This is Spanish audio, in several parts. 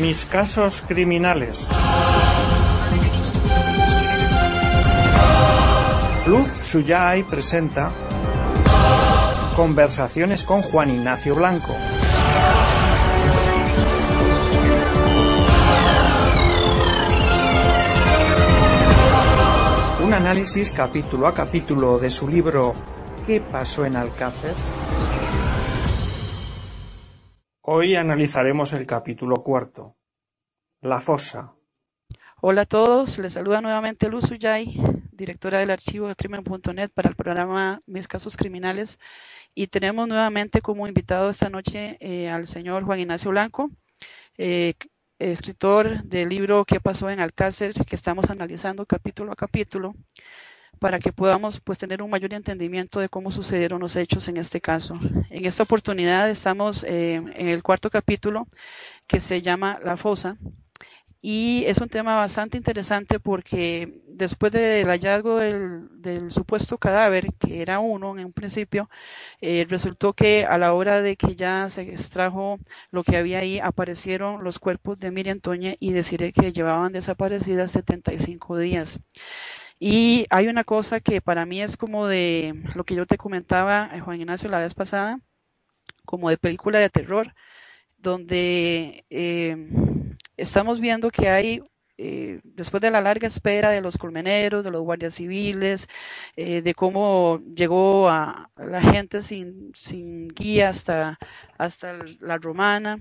Mis casos criminales. Luz Suyay presenta Conversaciones con Juan Ignacio Blanco. Un análisis capítulo a capítulo de su libro ¿Qué pasó en Alcácer? Hoy analizaremos el capítulo cuarto, La fosa. Hola a todos, les saluda nuevamente Luz Uyay, directora del archivo de crimen.net para el programa Mis Casos Criminales y tenemos nuevamente como invitado esta noche eh, al señor Juan Ignacio Blanco, eh, escritor del libro ¿Qué pasó en Alcácer? que estamos analizando capítulo a capítulo para que podamos pues tener un mayor entendimiento de cómo sucedieron los hechos en este caso. En esta oportunidad estamos eh, en el cuarto capítulo que se llama La fosa y es un tema bastante interesante porque después del hallazgo del, supuesto cadáver, que era uno en un principio, eh, resultó que a la hora de que ya se extrajo lo que había ahí, aparecieron los cuerpos de Miriam Toñe y deciré que llevaban desaparecidas 75 días. Y hay una cosa que para mí es como de lo que yo te comentaba, eh, Juan Ignacio, la vez pasada, como de película de terror, donde eh, estamos viendo que hay, eh, después de la larga espera de los colmeneros, de los guardias civiles, de cómo llegó a la gente sin, sin guía hasta, hasta la romana,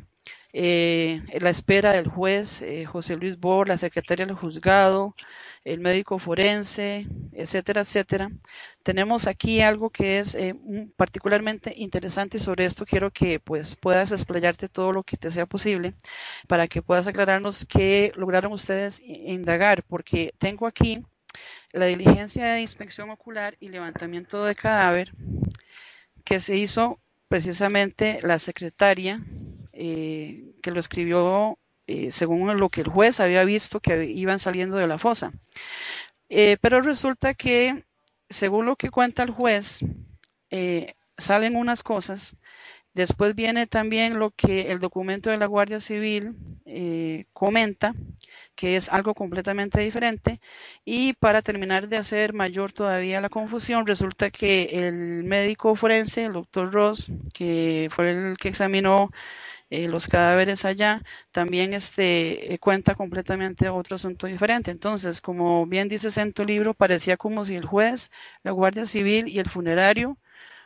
la espera del juez José Luis Bor, la secretaria del juzgado, el médico forense, etcétera, etcétera. Tenemos aquí algo que es eh, particularmente interesante y sobre esto quiero que pues puedas explayarte todo lo que te sea posible para que puedas aclararnos qué lograron ustedes indagar, porque tengo aquí la diligencia de inspección ocular y levantamiento de cadáver que se hizo precisamente la secretaria eh, que lo escribió eh, según lo que el juez había visto que iban saliendo de la fosa. Eh, pero resulta que, según lo que cuenta el juez, eh, salen unas cosas. Después viene también lo que el documento de la Guardia Civil comenta, que es algo completamente diferente. Y para terminar de hacer mayor todavía la confusión, resulta que el médico forense, el doctor Ross, que fue el que examinó eh, los cadáveres allá, también este, eh, cuenta completamente otro asunto diferente. Entonces, como bien dices en tu libro, parecía como si el juez, la Guardia Civil y el funerario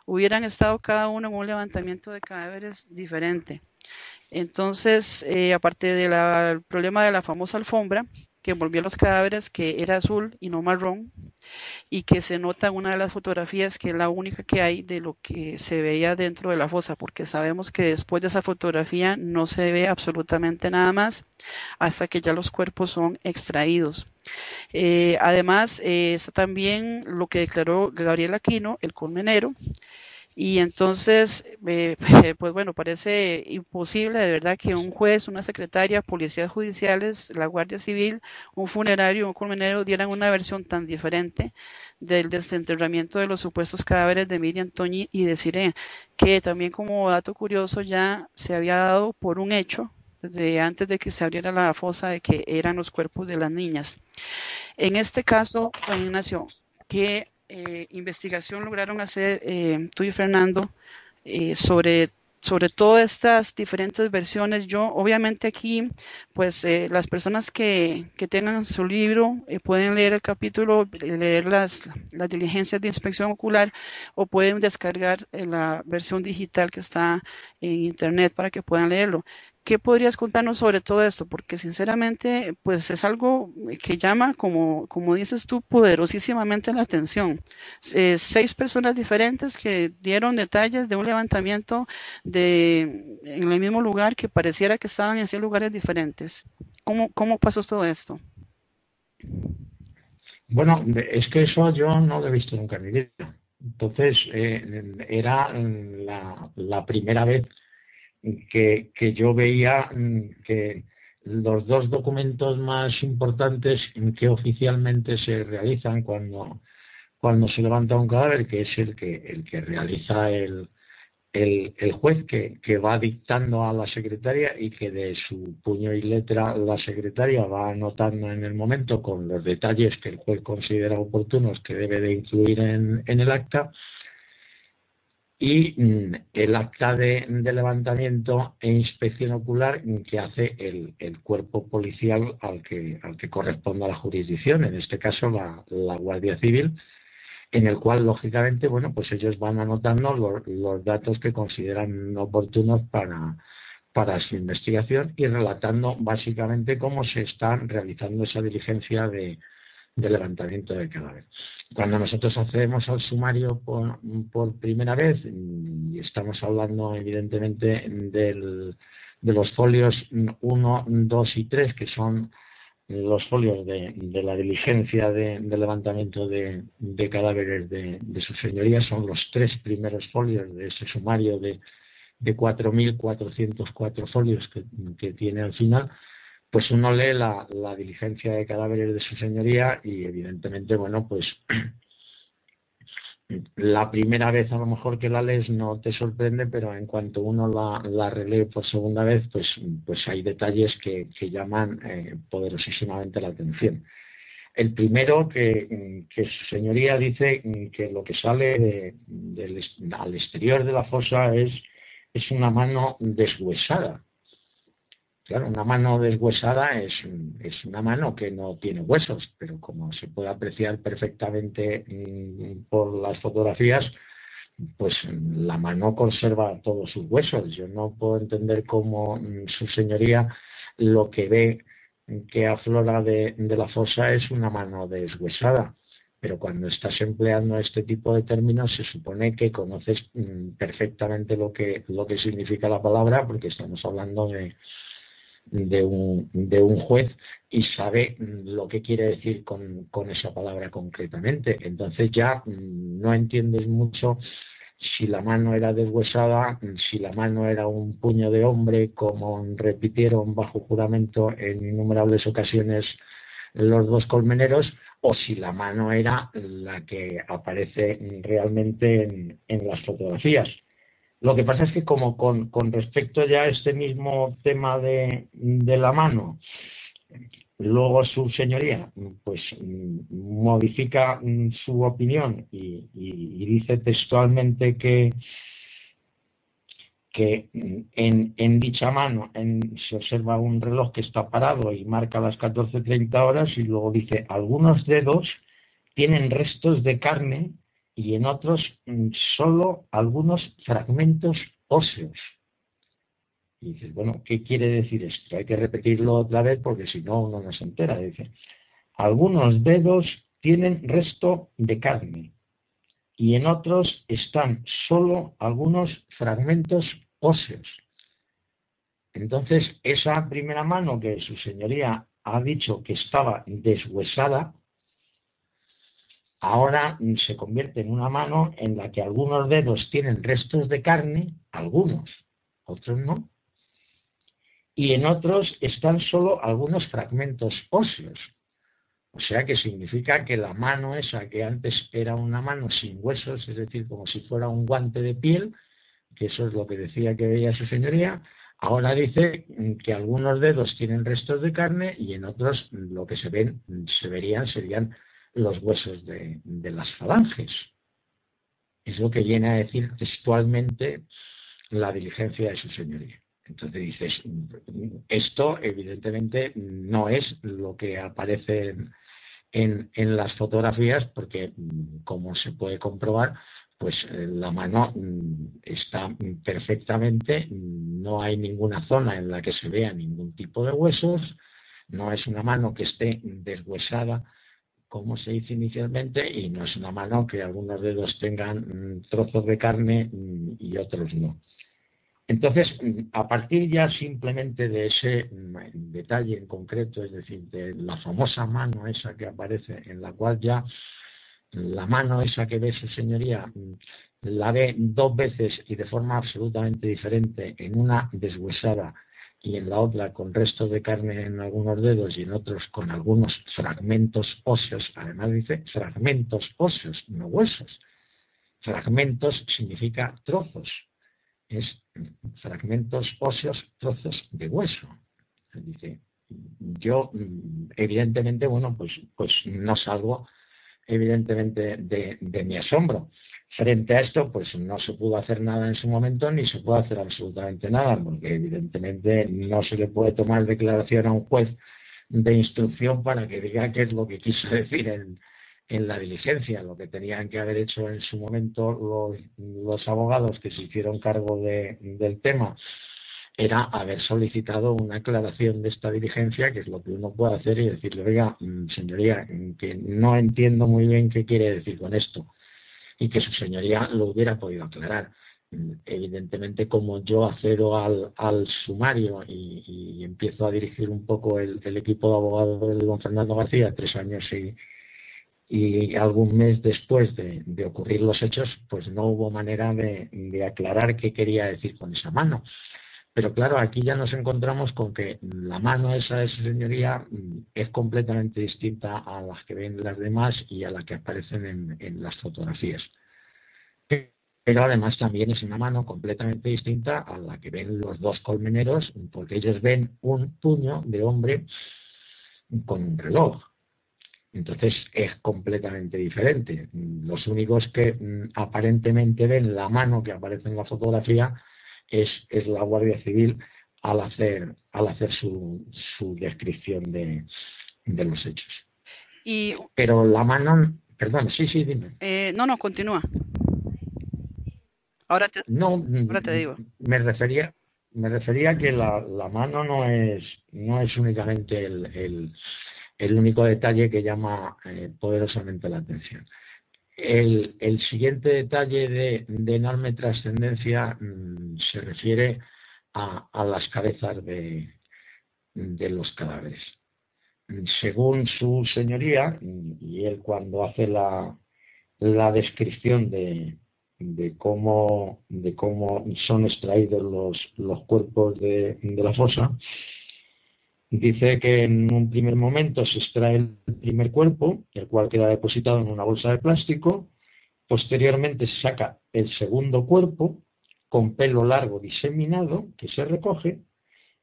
hubieran estado cada uno en un levantamiento de cadáveres diferente. Entonces, eh, aparte del problema de la famosa alfombra, que envolvió los cadáveres, que era azul y no marrón, y que se nota en una de las fotografías que es la única que hay de lo que se veía dentro de la fosa, porque sabemos que después de esa fotografía no se ve absolutamente nada más hasta que ya los cuerpos son extraídos. Eh, además, eh, está también lo que declaró Gabriel Aquino, el colmenero, y entonces, eh, pues bueno, parece imposible de verdad que un juez, una secretaria, policías judiciales, la Guardia Civil, un funerario, un colmenero dieran una versión tan diferente del desenterramiento de los supuestos cadáveres de Miriam Toñi y deciré que también como dato curioso ya se había dado por un hecho desde antes de que se abriera la fosa de que eran los cuerpos de las niñas. En este caso, Ignacio, ¿qué eh, investigación lograron hacer eh, tú y Fernando eh, sobre sobre todas estas diferentes versiones. Yo, obviamente aquí, pues las personas que, que, tengan su libro pueden leer el capítulo, leer las, las diligencias de inspección ocular o pueden descargar la versión digital que está en internet para que puedan leerlo. ¿Qué podrías contarnos sobre todo esto? Porque sinceramente, pues es algo que llama, como, como dices tú, poderosísimamente la atención. Eh, seis personas diferentes que dieron detalles de un levantamiento de, en el mismo lugar que pareciera que estaban en seis lugares diferentes. ¿Cómo, cómo pasó todo esto? Bueno, es que eso yo no lo he visto nunca en mi vida. Entonces, eh, era la, primera vez que, yo veía mm, que los dos documentos más importantes que oficialmente se realizan cuando, cuando se levanta un cadáver, que es el que, el que realiza el, el, el juez que, que, va dictando a la secretaria y que de su puño y letra la secretaria va anotando en el momento con los detalles que el juez considera oportunos que debe de incluir en, en el acta y mm, el acta de, levantamiento e inspección ocular que hace el, el, cuerpo policial al que, al que corresponde a la jurisdicción, en este caso la, la Guardia Civil, en el cual, lógicamente, bueno, pues ellos van anotando los, datos que consideran oportunos para, para su investigación y relatando básicamente cómo se está realizando esa diligencia de, levantamiento del cadáver. Cuando nosotros accedemos al sumario por, primera vez, y estamos hablando evidentemente del, de los folios 1, 2 y 3, que son los folios de, la diligencia de, levantamiento de, cadáveres de, su señoría son los tres primeros folios de ese sumario de, de 4.404 folios que, tiene al final, pues uno lee la, la diligencia de cadáveres de su señoría y evidentemente, bueno, pues la primera vez a lo mejor que la lees no te sorprende, pero en cuanto uno la, relee por segunda vez, pues, pues hay detalles que, que llaman eh, poderosísimamente la atención. El primero, que, su señoría dice que lo que sale al exterior de la fosa es, es una mano deshuesada. Claro, una mano deshuesada es, es, una mano que no tiene huesos, pero como se puede apreciar perfectamente mm, por las fotografías, pues la mano conserva todos sus huesos. Yo no puedo entender cómo mm, su señoría lo que ve que aflora de, de la fosa es una mano deshuesada pero cuando estás empleando este tipo de términos se supone que conoces mm, perfectamente lo que, lo que significa la palabra porque estamos hablando de, de un, de un juez y sabe lo que quiere decir con, con esa palabra concretamente. Entonces ya mm, no entiendes mucho si la mano era deshuesada, si la mano era un puño de hombre, como repitieron bajo juramento en innumerables ocasiones los dos colmeneros, o si la mano era la que aparece realmente en, en las fotografías. Lo que pasa es que como con, respecto ya a este mismo tema de, la mano, luego su señoría pues modifica su opinión y, dice textualmente que que en, dicha mano se observa un reloj que está parado y marca las 14.30 horas y luego dice algunos dedos tienen restos de carne y en otros mm, solo algunos fragmentos óseos. Y dices, bueno, ¿qué quiere decir esto? Hay que repetirlo otra vez porque si no uno no se entera. Dice, algunos dedos tienen resto de carne y en otros están solo algunos fragmentos óseos. Entonces, esa primera mano que su señoría ha dicho que estaba deshuesada, ahora se convierte en una mano en la que algunos dedos tienen restos de carne, algunos, otros no, y en otros están solo algunos fragmentos óseos. O sea que significa que la mano esa que antes era una mano sin huesos, es decir, como si fuera un guante de piel, que eso es lo que decía que veía su señoría, ahora dice que algunos dedos tienen restos de carne y en otros lo que se ven, se verían, serían los huesos de, las falanges. Es lo que viene a decir textualmente la diligencia de su señoría. Entonces dices, esto evidentemente no es lo que aparece en, en, las fotografías porque, como se puede comprobar, pues eh, la mano mm, está perfectamente, no hay ninguna zona en la que se vea ningún tipo de huesos, no es una mano que esté deshuesada como se dice inicialmente, y no es una mano que algunos dedos tengan mm, trozos de carne mm, y otros no. Entonces, mm, a partir ya simplemente de ese detalle en concreto, es decir, de la famosa mano esa que aparece, en la cual ya la mano esa que ve su señoría la ve dos veces y de forma absolutamente diferente, en una deshuesada y en la otra con restos de carne en algunos dedos y en otros con algunos fragmentos óseos, además dice fragmentos óseos, no huesos. Fragmentos significa trozos, es fragmentos óseos, trozos de hueso. Dice, yo evidentemente, bueno, pues, pues no salgo evidentemente de, de mi asombro. Frente a esto, pues no se pudo hacer nada en su momento ni se puede hacer absolutamente nada, porque evidentemente no se le puede tomar declaración a un juez de instrucción para que diga qué es lo que quiso decir en, en la diligencia. Lo que tenían que haber hecho en su momento los, los abogados que se hicieron cargo de, del tema era haber solicitado una aclaración de esta diligencia, que es lo que uno puede hacer y decirle, oiga, mm, señoría, que no entiendo muy bien qué quiere decir con esto y que su señoría lo hubiera podido aclarar. Evidentemente, como yo accedo al, sumario y, empiezo a dirigir un poco el, equipo de abogados de don Fernando García, tres años y, algún mes después de, ocurrir los hechos, pues no hubo manera de, aclarar qué quería decir con esa mano. Pero claro, aquí ya nos encontramos con que la mano esa de su señoría es completamente distinta a las que ven las demás y a las que aparecen en, en las fotografías. Pero además también es una mano completamente distinta a la que ven los dos colmeneros, porque ellos ven un puño de hombre con un reloj. Entonces es completamente diferente. Los únicos que mm, aparentemente ven la mano que aparece en la fotografía es, es la Guardia Civil al hacer, al hacer su, su descripción de, de los hechos. Y... Pero la mano, perdón, sí, sí, dime. Eh, no, no, continúa. Ahora te, no, ahora te digo. Me refería, me refería que la, la mano no es, no es únicamente el, el, el único detalle que llama eh, poderosamente la atención. El, siguiente detalle de, de enorme trascendencia mmm, se refiere a, las cabezas de, de, los cadáveres. Según su señoría, y él cuando hace la, descripción de, de, cómo, de cómo son extraídos los, cuerpos de la fosa, Dice que en un primer momento se extrae el primer cuerpo, el cual queda depositado en una bolsa de plástico. Posteriormente se saca el segundo cuerpo con pelo largo diseminado que se recoge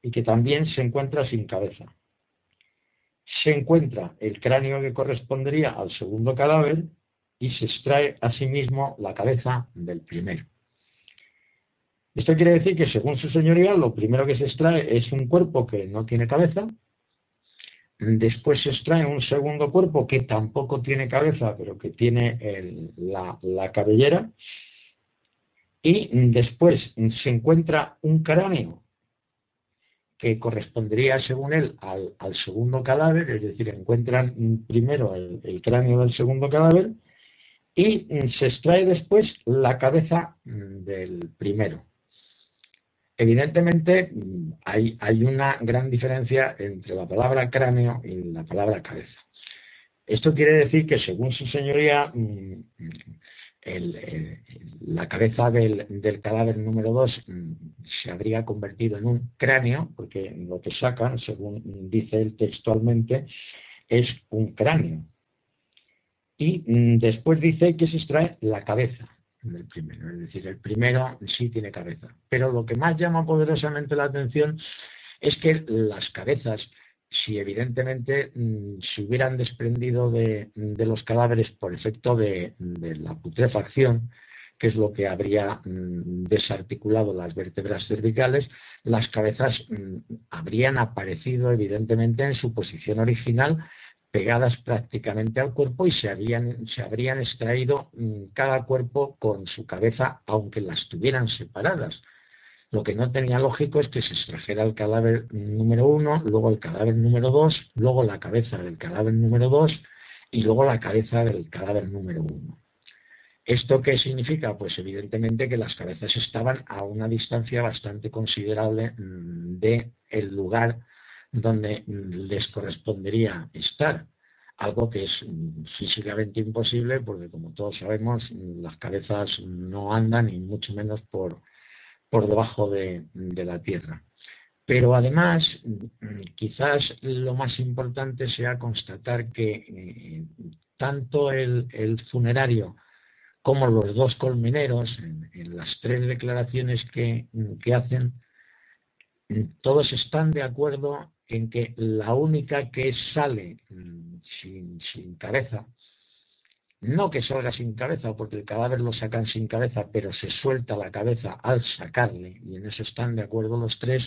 y que también se encuentra sin cabeza. Se encuentra el cráneo que correspondería al segundo cadáver y se extrae asimismo la cabeza del primero. Esto quiere decir que, según su señoría, lo primero que se extrae es un cuerpo que no tiene cabeza, después se extrae un segundo cuerpo que tampoco tiene cabeza, pero que tiene la, cabellera, y después se encuentra un cráneo que correspondería, según él, al, al segundo cadáver, es decir, encuentran primero el, el cráneo del segundo cadáver, y se extrae después la cabeza del primero. Evidentemente hay, una gran diferencia entre la palabra cráneo y la palabra cabeza. Esto quiere decir que, según su señoría, mm, la cabeza del, del, cadáver número 2 mm, se habría convertido en un cráneo, porque lo que sacan, según dice él textualmente, es un cráneo. Y mm, después dice que se extrae la cabeza del primero. Es decir, el primero sí tiene cabeza. Pero lo que más llama poderosamente la atención es que las cabezas, si evidentemente mm, se hubieran desprendido de, los cadáveres por efecto de, de, la putrefacción, que es lo que habría mm, desarticulado las vértebras cervicales, las cabezas mm, habrían aparecido evidentemente en su posición original pegadas prácticamente al cuerpo y se, habían, se habrían extraído mm, cada cuerpo con su cabeza, aunque las tuvieran separadas. Lo que no tenía lógico es que se extrajera el cadáver número uno, luego el cadáver número dos, luego la cabeza del cadáver número dos y luego la cabeza del cadáver número uno. ¿Esto qué significa? Pues evidentemente que las cabezas estaban a una distancia bastante considerable mm, del lugar donde les correspondería estar. algo que es físicamente imposible porque como todos sabemos las cabezas no andan y mucho menos por, por debajo de, la tierra. Pero además, quizás lo más importante sea constatar que eh, tanto el, funerario como los dos colmeneros, en, las tres declaraciones que, que hacen, todos están de acuerdo en que la única que sale mm, sin, cabeza, no que salga sin cabeza, porque el cadáver lo sacan sin cabeza, pero se suelta la cabeza al sacarle, y en eso están de acuerdo los tres,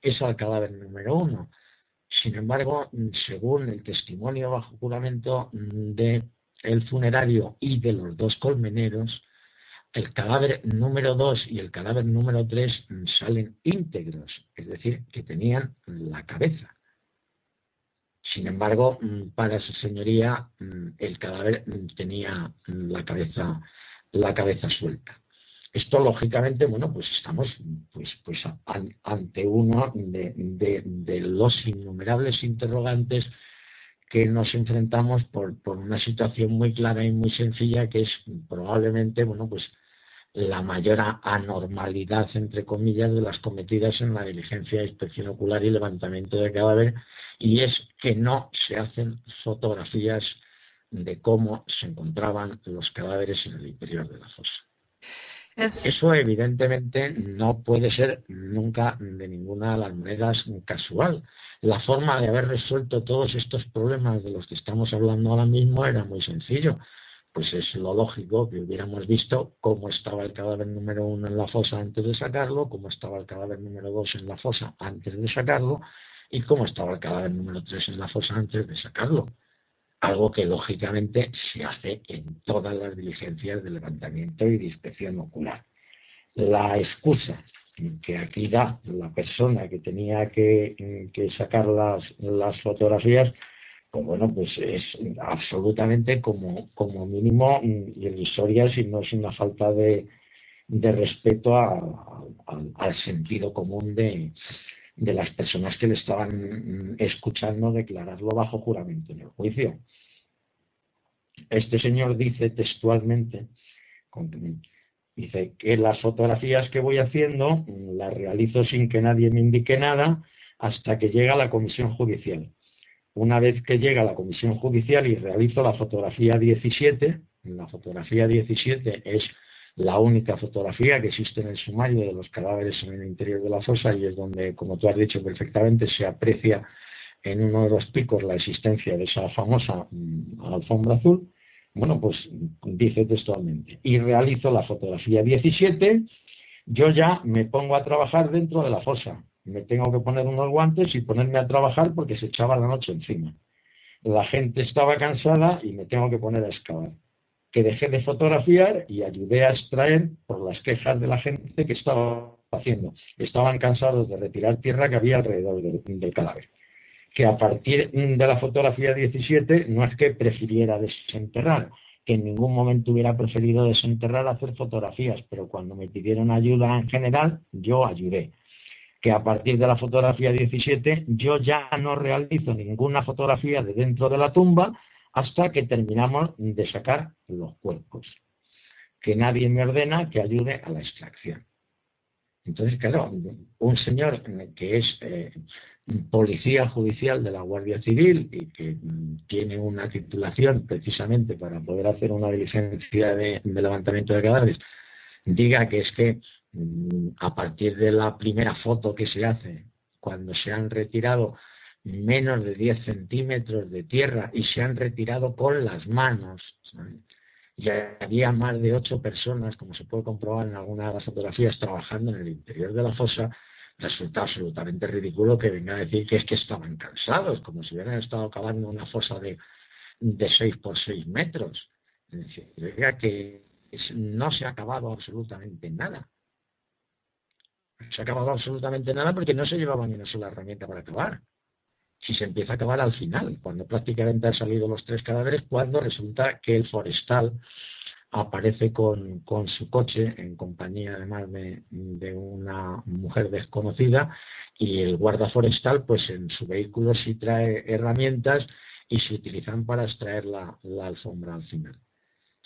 es al cadáver número uno. Sin embargo, mm, según el testimonio bajo juramento mm, de el funerario y de los dos colmeneros, el cadáver número 2 y el cadáver número 3 salen íntegros, es decir, que tenían la cabeza. Sin embargo, para su señoría, el cadáver tenía la cabeza, la cabeza suelta. Esto, lógicamente, bueno, pues estamos pues, pues ante uno de, de, los innumerables interrogantes que nos enfrentamos por, por, una situación muy clara y muy sencilla que es probablemente, bueno, pues la mayor anormalidad, entre comillas, de las cometidas en la diligencia de inspección ocular y levantamiento de cadáver, y es que no se hacen fotografías de cómo se encontraban los cadáveres en el interior de la fosa. Eso evidentemente no puede ser nunca de ninguna de las maneras casual. La forma de haber resuelto todos estos problemas de los que estamos hablando ahora mismo era muy sencillo pues es lo lógico que hubiéramos visto cómo estaba el cadáver número uno en la fosa antes de sacarlo, cómo estaba el cadáver número dos en la fosa antes de sacarlo y cómo estaba el cadáver número tres en la fosa antes de sacarlo. Algo que lógicamente se hace en todas las diligencias de levantamiento y de inspección ocular. La excusa que aquí da la persona que tenía que, sacar las, las fotografías pues bueno, pues es absolutamente como, como mínimo irrisoria si no es una falta de, respeto al sentido común de, las personas que le estaban escuchando declararlo bajo juramento en el juicio. Este señor dice textualmente, dice que las fotografías que voy haciendo las realizo sin que nadie me indique nada hasta que llega la comisión judicial una vez que llega la comisión judicial y realizo la fotografía 17, la fotografía 17 es la única fotografía que existe en el sumario de los cadáveres en el interior de la fosa y es donde, como tú has dicho perfectamente, se aprecia en uno de los picos la existencia de esa famosa mm, alfombra azul. Bueno, pues dice textualmente, y realizo la fotografía 17, yo ya me pongo a trabajar dentro de la fosa, me tengo que poner unos guantes y ponerme a trabajar porque se echaba la noche encima. La gente estaba cansada y me tengo que poner a excavar. Que dejé de fotografiar y ayudé a extraer por las quejas de la gente que estaba haciendo. Estaban cansados de retirar tierra que había alrededor del, cadáver. Que a partir de la fotografía 17 no es que prefiriera desenterrar, que en ningún momento hubiera preferido desenterrar hacer fotografías, pero cuando me pidieron ayuda en general, yo ayudé que a partir de la fotografía 17 yo ya no realizo ninguna fotografía de dentro de la tumba hasta que terminamos de sacar los cuerpos, que nadie me ordena que ayude a la extracción. Entonces, claro, un señor que es eh, policía judicial de la Guardia Civil y que tiene una titulación precisamente para poder hacer una diligencia de levantamiento de cadáveres, diga que es que a partir de la primera foto que se hace, cuando se han retirado menos de 10 centímetros de tierra y se han retirado con las manos. Ya había más de ocho personas, como se puede comprobar en algunas de las fotografías, trabajando en el interior de la fosa. Resulta absolutamente ridículo que venga a decir que es que estaban cansados, como si hubieran estado cavando una fosa de, de 6 por 6 metros. Es decir, que no se ha acabado absolutamente nada se ha acabado absolutamente nada porque no se llevaba ni una sola herramienta para acabar. Si se empieza a acabar al final, cuando prácticamente han salido los tres cadáveres, cuando resulta que el forestal aparece con, con su coche, en compañía además de, de, una mujer desconocida, y el guarda forestal, pues en su vehículo sí trae herramientas y se utilizan para extraer la, alfombra al final.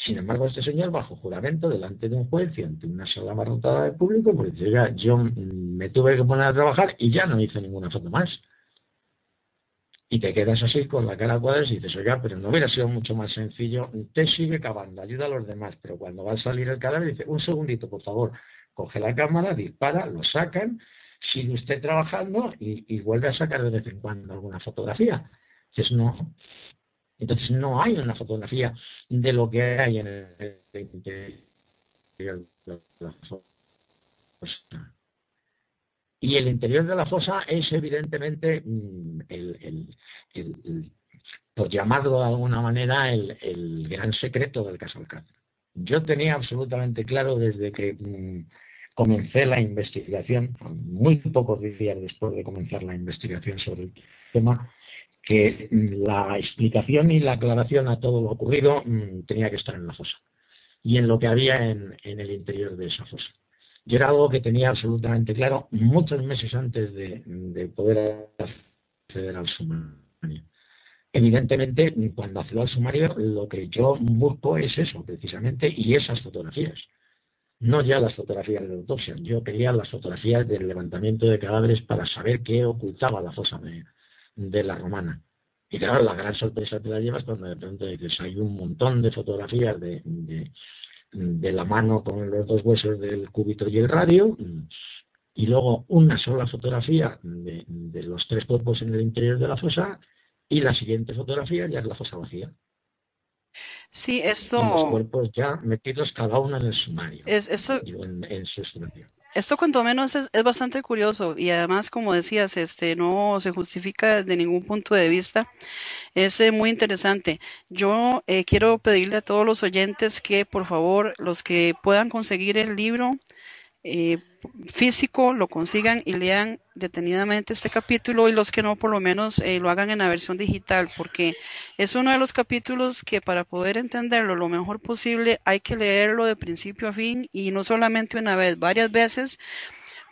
Sin embargo, este señor, bajo juramento, delante de un juez y ante una sala abarrotada de público, pues dice, ya, yo me tuve que poner a trabajar y ya no hice ninguna foto más. Y te quedas así con la cara cuadrada y dices, oiga, pero no hubiera sido mucho más sencillo, te sigue cavando, ayuda a los demás, pero cuando va a salir el cadáver dice, un segundito, por favor, coge la cámara, dispara, lo sacan, sigue usted trabajando y, vuelve a sacar de vez en cuando alguna fotografía. Entonces no, entonces no hay una fotografía de lo que hay en el, interior de la fosa. Y el interior de la fosa es evidentemente mm, por llamarlo de alguna manera, el, gran secreto del caso Alcántara. Yo tenía absolutamente claro desde que mm, comencé la investigación, muy pocos días después de comenzar la investigación sobre el tema, que la explicación y la aclaración a todo lo ocurrido mm, tenía que estar en la fosa y en lo que había en, el interior de esa fosa. Yo era algo que tenía absolutamente claro muchos meses antes de, poder acceder al sumario. Evidentemente, cuando accedo al sumario, lo que yo busco es eso, precisamente, y esas fotografías no ya las fotografías de autopsia, yo quería las fotografías del levantamiento de cadáveres para saber qué ocultaba la fosa de, la romana. Y claro, la gran sorpresa te la llevas cuando de pronto dices, hay un montón de fotografías de, de, la mano con los dos huesos del cúbito y el radio, y luego una sola fotografía de, de los tres cuerpos en el interior de la fosa, y la siguiente fotografía ya es la fosa vacía. Sí, eso. Los cuerpos ya metidos cada uno en el sumario. Es, eso, en, su Esto cuanto menos es, es, bastante curioso y además, como decías, este no se justifica de ningún punto de vista. Es eh, muy interesante. Yo eh, quiero pedirle a todos los oyentes que, por favor, los que puedan conseguir el libro, eh, físico lo consigan y lean detenidamente este capítulo y los que no por lo menos eh, lo hagan en la versión digital porque es uno de los capítulos que para poder entenderlo lo mejor posible hay que leerlo de principio a fin y no solamente una vez, varias veces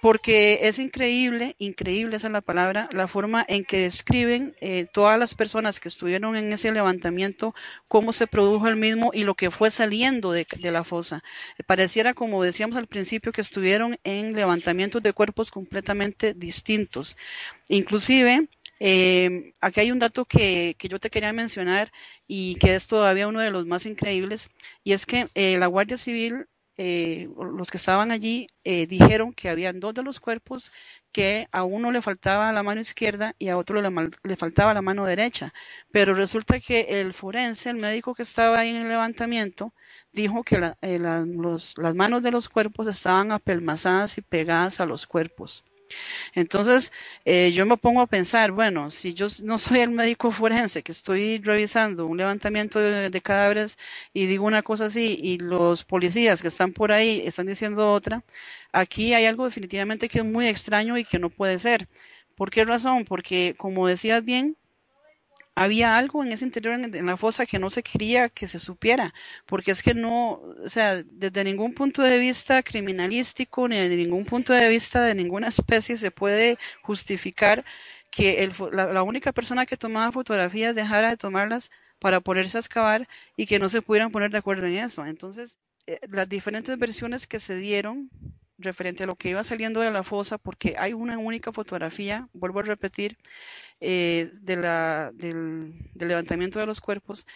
porque es increíble, increíble esa es la palabra, la forma en que describen eh, todas las personas que estuvieron en ese levantamiento, cómo se produjo el mismo y lo que fue saliendo de, la fosa. pareciera, como decíamos al principio, que estuvieron en levantamientos de cuerpos completamente distintos. Inclusive, eh, aquí hay un dato que, yo te quería mencionar y que es todavía uno de los más increíbles, y es que eh, la Guardia Civil eh, los que estaban allí eh, dijeron que habían dos de los cuerpos que a uno le faltaba la mano izquierda y a otro le, faltaba la mano derecha. Pero resulta que el forense, el médico que estaba ahí en el levantamiento, dijo que eh, las manos de los cuerpos estaban apelmazadas y pegadas a los cuerpos. Entonces, eh, yo me pongo a pensar, bueno, si yo no soy el médico forense que estoy revisando un levantamiento de, cadáveres y digo una cosa así y los policías que están por ahí están diciendo otra, aquí hay algo definitivamente que es muy extraño y que no puede ser. ¿Por qué razón? Porque, como decías bien, había algo en ese interior en, la fosa que no se quería que se supiera, porque es que no, o sea, desde ningún punto de vista criminalístico ni de ningún punto de vista de ninguna especie se puede justificar que el, la, única persona que tomaba fotografías dejara de tomarlas para ponerse a excavar y que no se pudieran poner de acuerdo en eso. Entonces, eh, las diferentes versiones que se dieron referente a lo que iba saliendo de la fosa, porque hay una única fotografía, vuelvo a repetir, eh, de la, del, levantamiento de los cuerpos.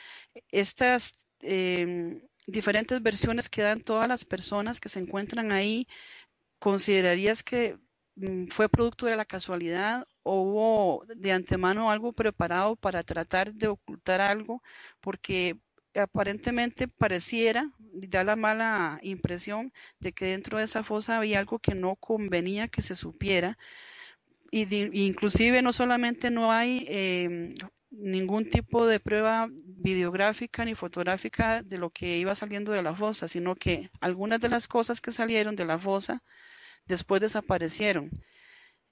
Estas em, diferentes versiones que dan todas las personas que se encuentran ahí, ¿considerarías que mm, fue producto de la casualidad o hubo de antemano algo preparado para tratar de ocultar algo? Porque aparentemente pareciera, da la mala impresión de que dentro de esa fosa había algo que no convenía que se supiera. Y inclusive no solamente no hay em, ningún tipo de prueba videográfica ni fotográfica de lo que iba saliendo de la fosa, sino que algunas de las cosas que salieron de la fosa después desaparecieron.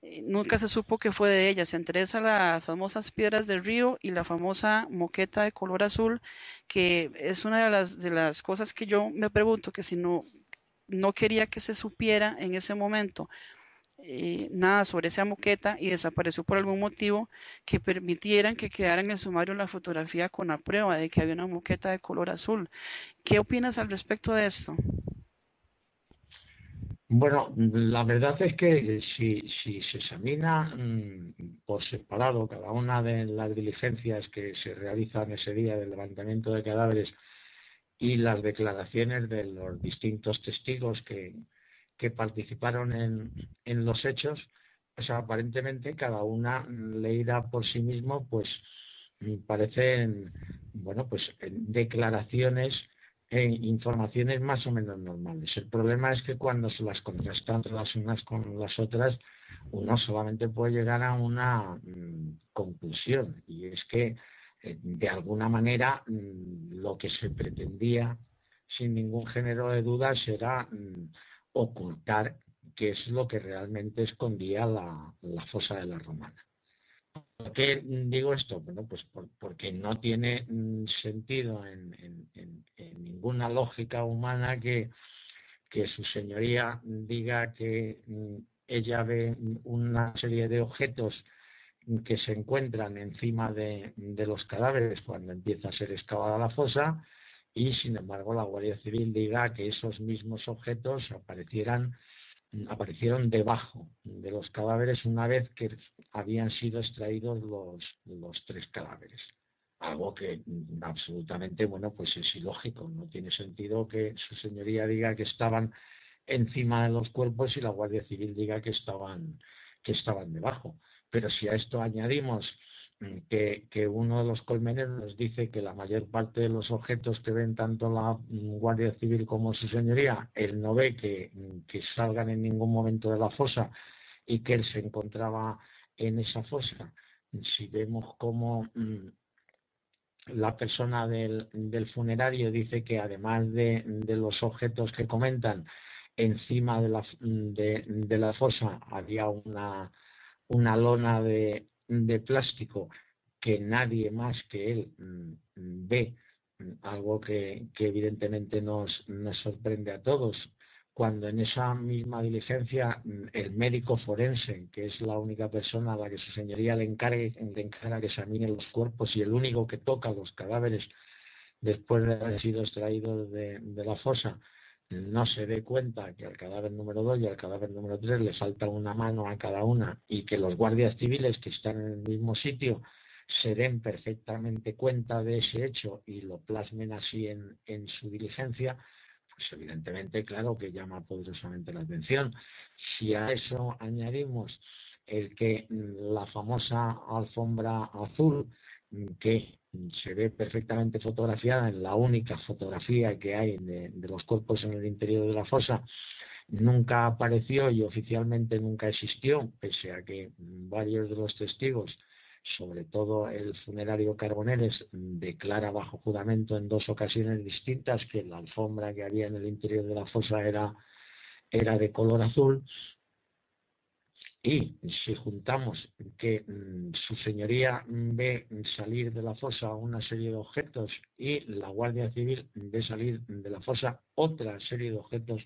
Eh, nunca se supo que fue de ellas, entre esas las famosas piedras del río y la famosa moqueta de color azul, que es una de las, de las cosas que yo me pregunto que si no, no quería que se supiera en ese momento eh, nada sobre esa moqueta y desapareció por algún motivo que permitieran que quedara en el sumario la fotografía con la prueba de que había una moqueta de color azul. ¿Qué opinas al respecto de esto? Bueno, la verdad es que si, si se examina mm, por separado cada una de las diligencias que se realizan ese día del levantamiento de cadáveres y las declaraciones de los distintos testigos que, que participaron en, en los hechos, pues aparentemente cada una leída por sí mismo, pues parecen, bueno, pues declaraciones e informaciones más o menos normales. El problema es que cuando se las contrastan las unas con las otras, uno solamente puede llegar a una mm, conclusión, y es que eh, de alguna manera mm, lo que se pretendía, sin ningún género de dudas, era mm, ocultar qué es lo que realmente escondía la, fosa de la romana. ¿Por qué digo esto? Bueno, pues porque no tiene mm, sentido en, ninguna lógica humana que, su señoría diga que mm, ella ve una serie de objetos que se encuentran encima de, de, los cadáveres cuando empieza a ser excavada la fosa y sin embargo la Guardia Civil diga que esos mismos objetos aparecieran aparecieron debajo de los cadáveres una vez que habían sido extraídos los, los tres cadáveres. Algo que absolutamente, bueno, pues es ilógico. No tiene sentido que su señoría diga que estaban encima de los cuerpos y la Guardia Civil diga que estaban, que estaban debajo. Pero si a esto añadimos que, uno de los colmenes nos dice que la mayor parte de los objetos que ven tanto la Guardia Civil como su señoría, él no ve que, salgan en ningún momento de la fosa y que él se encontraba en esa fosa. Si vemos cómo mm, la persona del, funerario dice que además de, los objetos que comentan, encima de la, de la fosa había una, una lona de, de plástico que nadie más que él mm, ve, mm, algo que, evidentemente nos, nos, sorprende a todos, cuando en esa misma diligencia mm, el médico forense, que es la única persona a la que su señoría le, encargue, le encarga que examine los cuerpos y el único que toca los cadáveres después de haber sido extraídos de la fosa, no se dé cuenta que al cadáver número 2 y al cadáver número 3 le falta una mano a cada una y que los guardias civiles que están en el mismo sitio se den perfectamente cuenta de ese hecho y lo plasmen así en, en su diligencia, pues evidentemente, claro que llama poderosamente la atención. Si a eso añadimos el que la famosa alfombra azul que se ve perfectamente fotografiada en la única fotografía que hay de, los cuerpos en el interior de la fosa, nunca apareció y oficialmente nunca existió, pese a que varios de los testigos, sobre todo el funerario Carboneres, declara bajo juramento en dos ocasiones distintas que la alfombra que había en el interior de la fosa era, era de color azul, y si juntamos que mm, su señoría ve salir de la fosa una serie de objetos y la Guardia Civil ve salir de la fosa otra serie de objetos,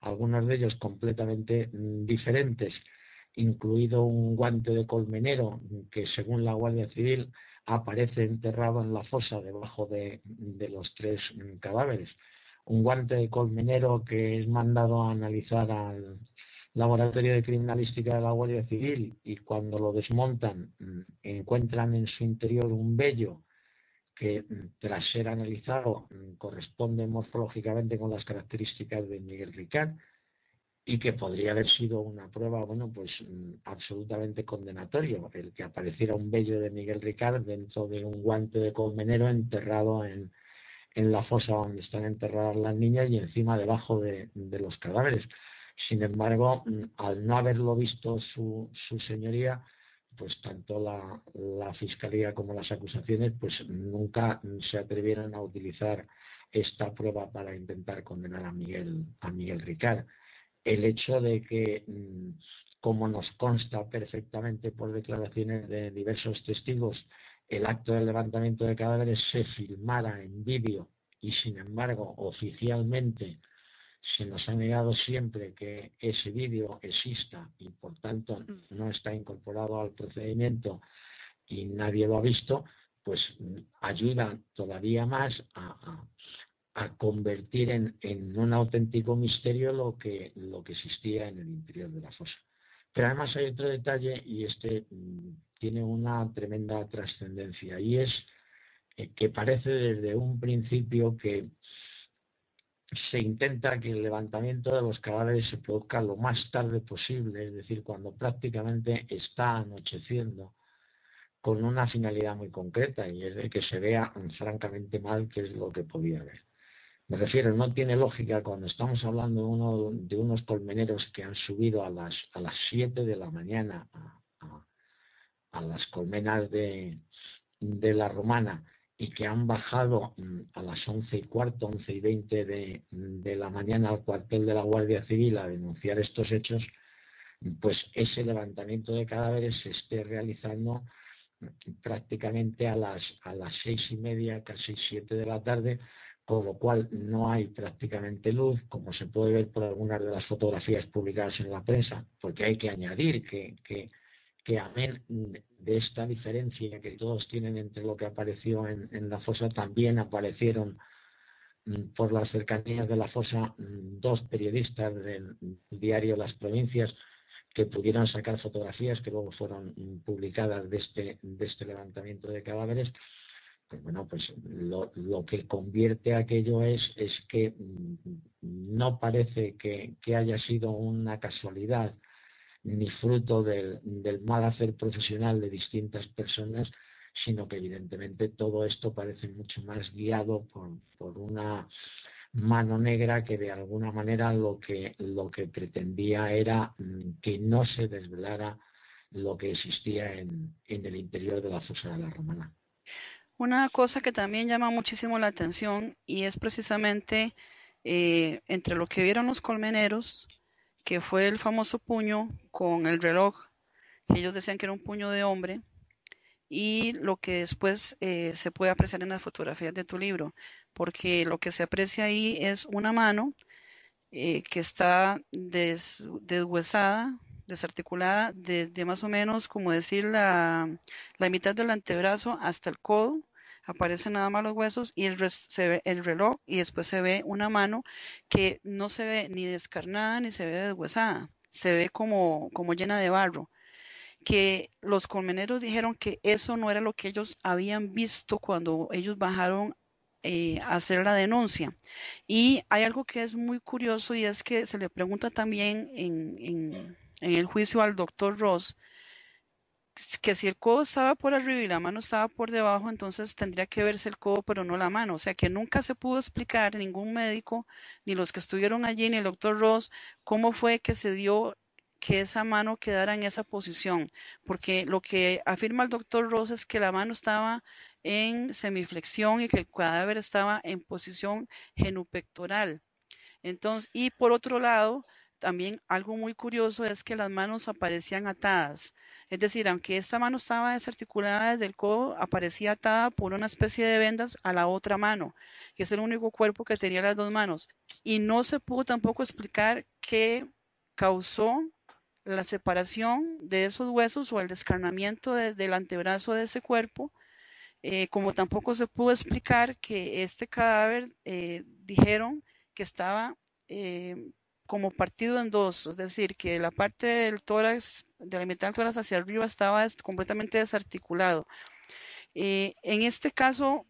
algunos de ellos completamente mm, diferentes, incluido un guante de colmenero que según la Guardia Civil aparece enterrado en la fosa debajo de, de los tres mm, cadáveres. Un guante de colmenero que es mandado a analizar al, laboratorio de criminalística de la Guardia Civil y cuando lo desmontan mm, encuentran en su interior un vello que mm, tras ser analizado mm, corresponde morfológicamente con las características de Miguel Ricard y que podría haber sido una prueba, bueno, pues absolutamente condenatorio, el que apareciera un vello de Miguel Ricard dentro de un guante de colmenero enterrado en, en la fosa donde están enterradas las niñas y encima debajo de los cadáveres. Sin embargo, mm, al no haberlo visto su, señoría, pues tanto la, Fiscalía como las acusaciones pues nunca se atrevieron a utilizar esta prueba para intentar condenar a Miguel, a Miguel Ricard. El hecho de que, mm, como nos consta perfectamente por declaraciones de diversos testigos, el acto del levantamiento de cadáveres se filmara en vídeo y, sin embargo, oficialmente se nos ha negado siempre que ese vídeo exista y por tanto no está incorporado al procedimiento y nadie lo ha visto, pues ayuda todavía más a, convertir en, un auténtico misterio lo que, lo que existía en el interior de la fosa. Pero además hay otro detalle y este mm, tiene una tremenda trascendencia y es eh, que parece desde un principio que se intenta que el levantamiento de los cadáveres se produzca lo más tarde posible, es decir, cuando prácticamente está anocheciendo, con una finalidad muy concreta y es de que se vea francamente mal qué es lo que podía haber. Me refiero, no tiene lógica cuando estamos hablando de, uno, de unos colmeneros que han subido a las, a las 7 de la mañana a, las colmenas de, de la romana y que han bajado mm, a las once y cuarto, once y veinte de, de, la mañana al cuartel de la Guardia Civil a denunciar estos hechos, pues ese levantamiento de cadáveres se esté realizando mm, prácticamente a las, a las seis y media, casi siete de la tarde, con lo cual no hay prácticamente luz, como se puede ver por algunas de las fotografías publicadas en la prensa, porque hay que añadir que, que que amén de esta diferencia que todos tienen entre lo que apareció en, la fosa, también aparecieron mm, por las cercanías de la fosa mm, dos periodistas del diario Las Provincias que pudieron sacar fotografías que luego fueron mm, publicadas de este, de este levantamiento de cadáveres. Pues bueno, pues lo, lo que convierte aquello es, es que no parece que, que haya sido una casualidad ni fruto del, mal hacer profesional de distintas personas, sino que evidentemente todo esto parece mucho más guiado por, una mano negra que de alguna manera lo que, lo que pretendía era mm, que no se desvelara lo que existía en, el interior de la fosa de la Romana. Una cosa que también llama muchísimo la atención y es precisamente eh, entre lo que vieron los colmeneros que fue el famoso puño con el reloj, que ellos decían que era un puño de hombre, y lo que después eh, se puede apreciar en las fotografías de tu libro, porque lo que se aprecia ahí es una mano eh, que está deshuesada, desarticulada, desde más o menos, como decir, la, la mitad del antebrazo hasta el codo, aparecen nada más los huesos y el se ve el reloj y después se ve una mano que no se ve ni descarnada ni se ve deshuesada, se ve como, como llena de barro. Que los colmeneros dijeron que eso no era lo que ellos habían visto cuando ellos bajaron eh, a hacer la denuncia. Y hay algo que es muy curioso y es que se le pregunta también en, en, en el juicio al doctor Ross que si el codo estaba por arriba y la mano estaba por debajo, entonces tendría que verse el codo, pero no la mano. O sea que nunca se pudo explicar, ningún médico, ni los que estuvieron allí, ni el doctor Ross, cómo fue que se dio que esa mano quedara en esa posición. Porque lo que afirma el doctor Ross es que la mano estaba en semiflexión y que el cadáver estaba en posición genupectoral. Entonces, y por otro lado, también algo muy curioso es que las manos aparecían atadas. Es decir, aunque esta mano estaba desarticulada desde el codo, aparecía atada por una especie de vendas a la otra mano, que es el único cuerpo que tenía las dos manos. Y no se pudo tampoco explicar qué causó la separación de esos huesos o el descarnamiento del antebrazo de ese cuerpo, eh, como tampoco se pudo explicar que este cadáver eh, dijeron que estaba eh, como partido en dos, es decir, que la parte del tórax, de la mitad del tórax hacia arriba estaba completamente desarticulado. Eh, en este caso,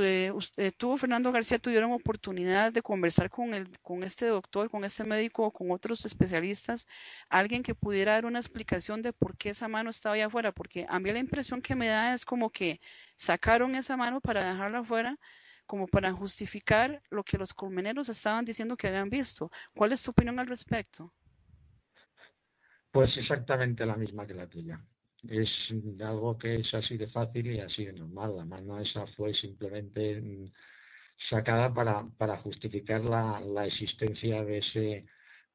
eh, tú, Fernando García, tuvieron oportunidad de conversar con, el, con este doctor, con este médico, con otros especialistas, alguien que pudiera dar una explicación de por qué esa mano estaba allá afuera, porque a mí la impresión que me da es como que sacaron esa mano para dejarla afuera como para justificar lo que los colmeneros estaban diciendo que habían visto. ¿Cuál es tu opinión al respecto? Pues exactamente la misma que la tuya. Es algo que es así de fácil y así de normal. La mano esa fue simplemente mm, sacada para, para justificar la, la existencia de ese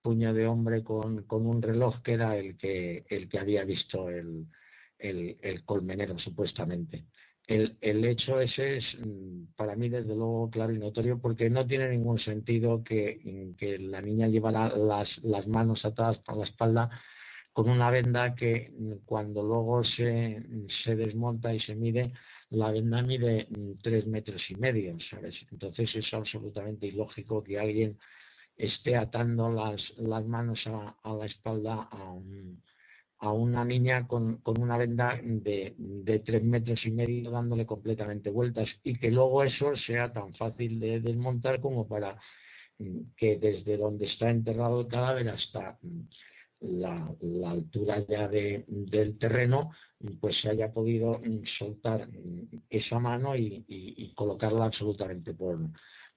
puño de hombre con, un reloj que era el que, el que había visto el colmenero, supuestamente. El, el, hecho ese es mm, para mí desde luego claro y notorio porque no tiene ningún sentido que, que la niña llevara las, las manos atadas por la espalda con una venda que mm, cuando luego se, se desmonta y se mide, la venda mide mm, tres metros y medio, ¿sabes? Entonces es absolutamente ilógico que alguien esté atando las, las manos a, a la espalda a un, a una niña con, con una venda de, de, tres metros y medio dándole completamente vueltas y que luego eso sea tan fácil de desmontar como para mm, que desde donde está enterrado el cadáver hasta mm, la, la altura ya de, del terreno pues se haya podido mm, soltar esa mano y, y, y colocarla absolutamente por,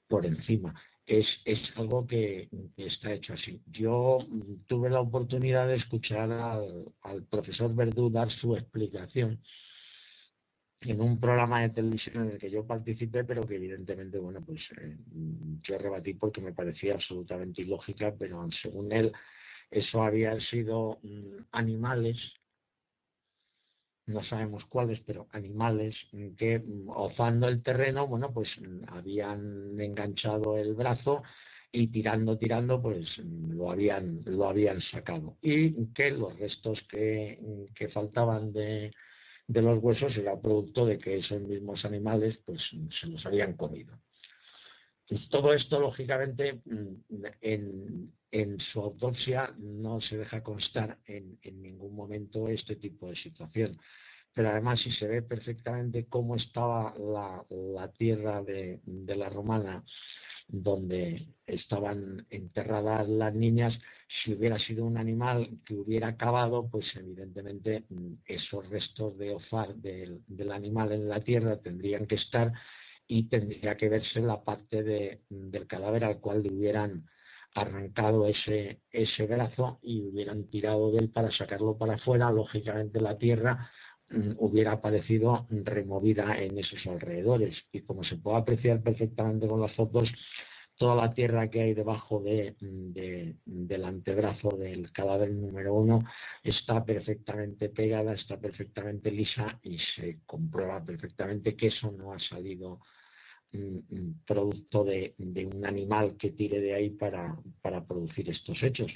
por encima es, es algo que, está hecho así. Yo tuve la oportunidad de escuchar al, profesor Verdú dar su explicación en un programa de televisión en el que yo participé, pero que evidentemente, bueno, pues eh, yo rebatí porque me parecía absolutamente ilógica, pero según él, eso había sido mm, animales no sabemos cuáles, pero animales que ozando el terreno, bueno, pues habían enganchado el brazo y tirando, tirando, pues lo habían, lo habían sacado. Y que los restos que, que faltaban de, de los huesos era producto de que esos mismos animales pues se los habían comido. Todo esto, lógicamente, en, en, su autopsia no se deja constar en, en, ningún momento este tipo de situación. Pero además, si se ve perfectamente cómo estaba la, tierra de, la romana donde estaban enterradas las niñas, si hubiera sido un animal que hubiera cavado, pues evidentemente esos restos de del, del animal en la tierra tendrían que estar y tendría que verse la parte de, del cadáver al cual le hubieran arrancado ese, ese brazo y hubieran tirado de él para sacarlo para afuera. Lógicamente la tierra mm, hubiera aparecido removida en esos alrededores y como se puede apreciar perfectamente con las fotos, toda la tierra que hay debajo de, de, del antebrazo del cadáver número uno está perfectamente pegada, está perfectamente lisa y se comprueba perfectamente que eso no ha salido producto de, un animal que tire de ahí para, producir estos hechos.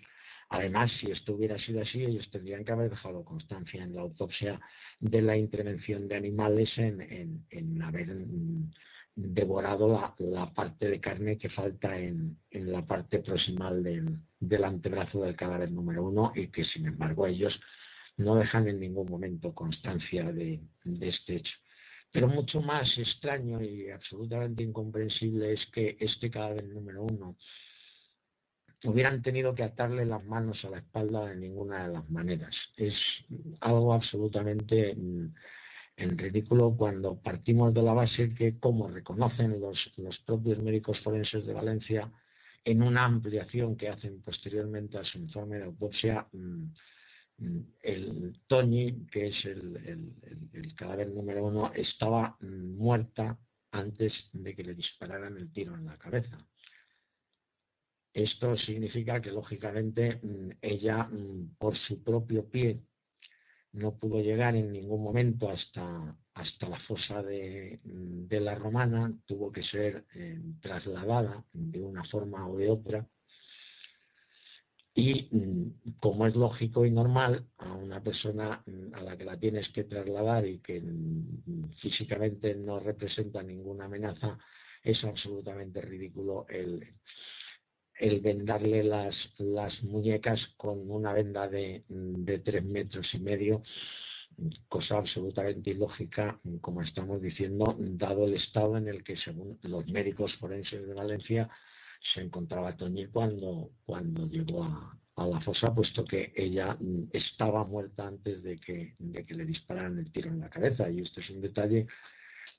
Además, si esto hubiera sido así, ellos tendrían que haber dejado constancia en la autopsia de la intervención de animales en, en, haber mm, devorado la, parte de carne que falta en, la parte proximal del, del, antebrazo del cadáver número uno y que sin embargo ellos no dejan en ningún momento constancia de, de este hecho. Pero mucho más extraño y absolutamente incomprensible es que este cadáver número uno hubieran tenido que atarle las manos a la espalda de ninguna de las maneras. Es algo absolutamente en ridículo cuando partimos de la base que, como reconocen los, los propios médicos forenses de Valencia, en una ampliación que hacen posteriormente a su informe de autopsia, mm, mm, el Toñi, que es el, cadáver número uno, estaba muerta antes de que le dispararan el tiro en la cabeza. Esto significa que, lógicamente, ella, por su propio pie, no pudo llegar en ningún momento hasta, hasta la fosa de, de la romana, tuvo que ser eh, trasladada de una forma o de otra. Y mm, como es lógico y normal, a una persona mm, a la que la tienes que trasladar y que mm, físicamente no representa ninguna amenaza, es absolutamente ridículo el, el vendarle las, las muñecas con una venda de, de tres metros y medio, cosa absolutamente ilógica, como estamos diciendo, dado el estado en el que, según los médicos forenses de Valencia, se encontraba Toñi cuando, cuando llegó a, a, la fosa, puesto que ella estaba muerta antes de que, de que le dispararan el tiro en la cabeza. Y este es un detalle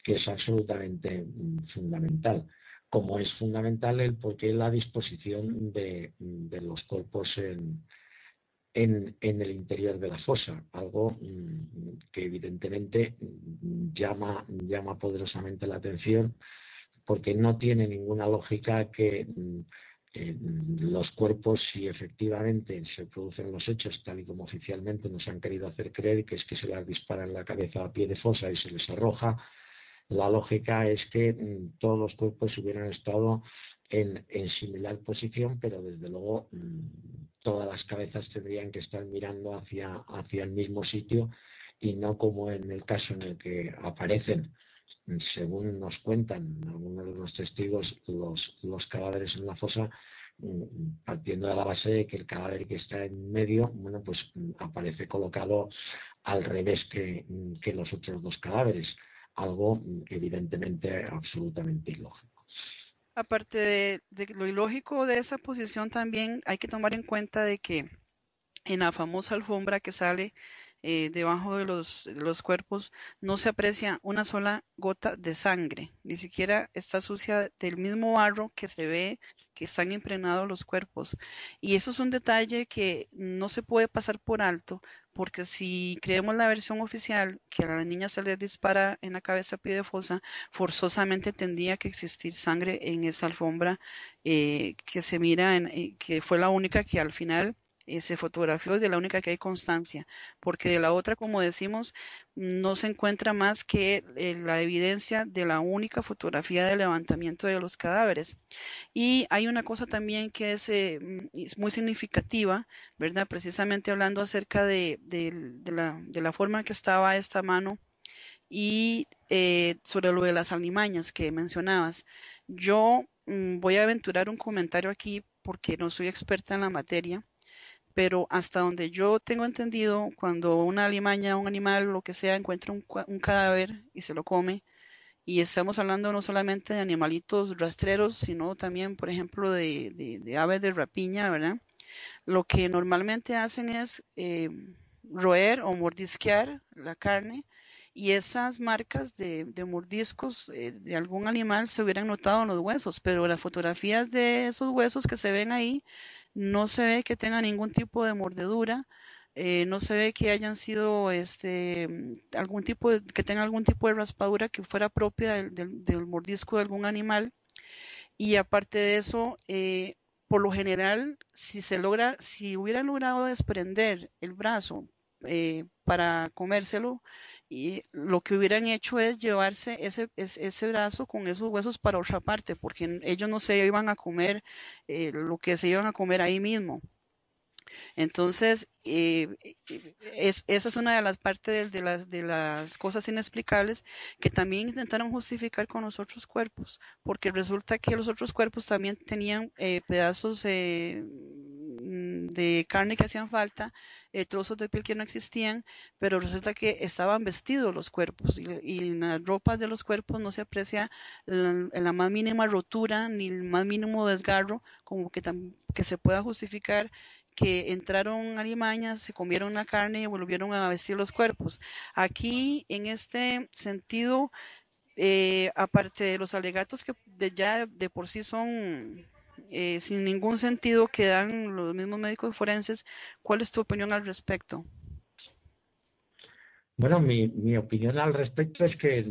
que es absolutamente fundamental como es fundamental el por qué la disposición de, de los cuerpos en, en, en, el interior de la fosa, algo mm, que evidentemente llama, llama poderosamente la atención porque no tiene ninguna lógica que eh, los cuerpos, si efectivamente se producen los hechos tal y como oficialmente nos han querido hacer creer, que es que se les dispara en la cabeza a pie de fosa y se les arroja, la lógica es que mm, todos los cuerpos hubieran estado en, similar posición, pero desde luego mm, todas las cabezas tendrían que estar mirando hacia, hacia el mismo sitio y no como en el caso en el que aparecen, según nos cuentan algunos de los testigos, los, los cadáveres en la fosa, mm, partiendo de la base de que el cadáver que está en medio, bueno, pues aparece colocado al revés que, que los otros dos cadáveres algo evidentemente absolutamente ilógico. Aparte de, lo ilógico de esa posición, también hay que tomar en cuenta de que en la famosa alfombra que sale eh, debajo de los, los, cuerpos no se aprecia una sola gota de sangre, ni siquiera está sucia del mismo barro que se ve que están impregnados los cuerpos. Y eso es un detalle que no se puede pasar por alto, porque si creemos la versión oficial que a la niña se le dispara en la cabeza fosa, forzosamente tendría que existir sangre en esa alfombra eh, que se mira, en, eh, que fue la única que al final eh, se fotografió y de la única que hay constancia, porque de la otra, como decimos, no se encuentra más que eh, la evidencia de la única fotografía de levantamiento de los cadáveres. Y hay una cosa también que es, eh, muy significativa, ¿verdad? Precisamente hablando acerca de, la, forma en que estaba esta mano y sobre lo de las alimañas que mencionabas. Yo mm, voy a aventurar un comentario aquí porque no soy experta en la materia, pero hasta donde yo tengo entendido, cuando una alimaña, un animal, lo que sea, encuentra un, cadáver y se lo come, y estamos hablando no solamente de animalitos rastreros, sino también, por ejemplo, de, aves de rapiña, ¿verdad? Lo que normalmente hacen es eh, roer o mordisquear la carne y esas marcas de, mordiscos eh, de algún animal se hubieran notado en los huesos, pero las fotografías de esos huesos que se ven ahí no se ve que tenga ningún tipo de mordedura, eh, no se ve que hayan sido este algún tipo de, que tenga algún tipo de raspadura que fuera propia del, mordisco de algún animal. Y aparte de eso eh, por lo general si se logra si hubiera logrado desprender el brazo eh, para comérselo y lo que hubieran hecho es llevarse ese, ese, brazo con esos huesos para otra parte, porque ellos no se iban a comer eh, lo que se iban a comer ahí mismo. Entonces, eh, es, esa es una de las partes de, las, cosas inexplicables que también intentaron justificar con los otros cuerpos, porque resulta que los otros cuerpos también tenían eh, pedazos de carne que hacían falta, eh, trozos de piel que no existían, pero resulta que estaban vestidos los cuerpos y, en las ropas de los cuerpos no se aprecia la, más mínima rotura ni el más mínimo desgarro como que, que se pueda justificar que entraron alimañas, se comieron la carne y volvieron a vestir los cuerpos. Aquí, en este sentido, eh, aparte de los alegatos que ya de por sí son eh, sin ningún sentido que dan los mismos médicos forenses, ¿cuál es tu opinión al respecto? Bueno, mi opinión al respecto es que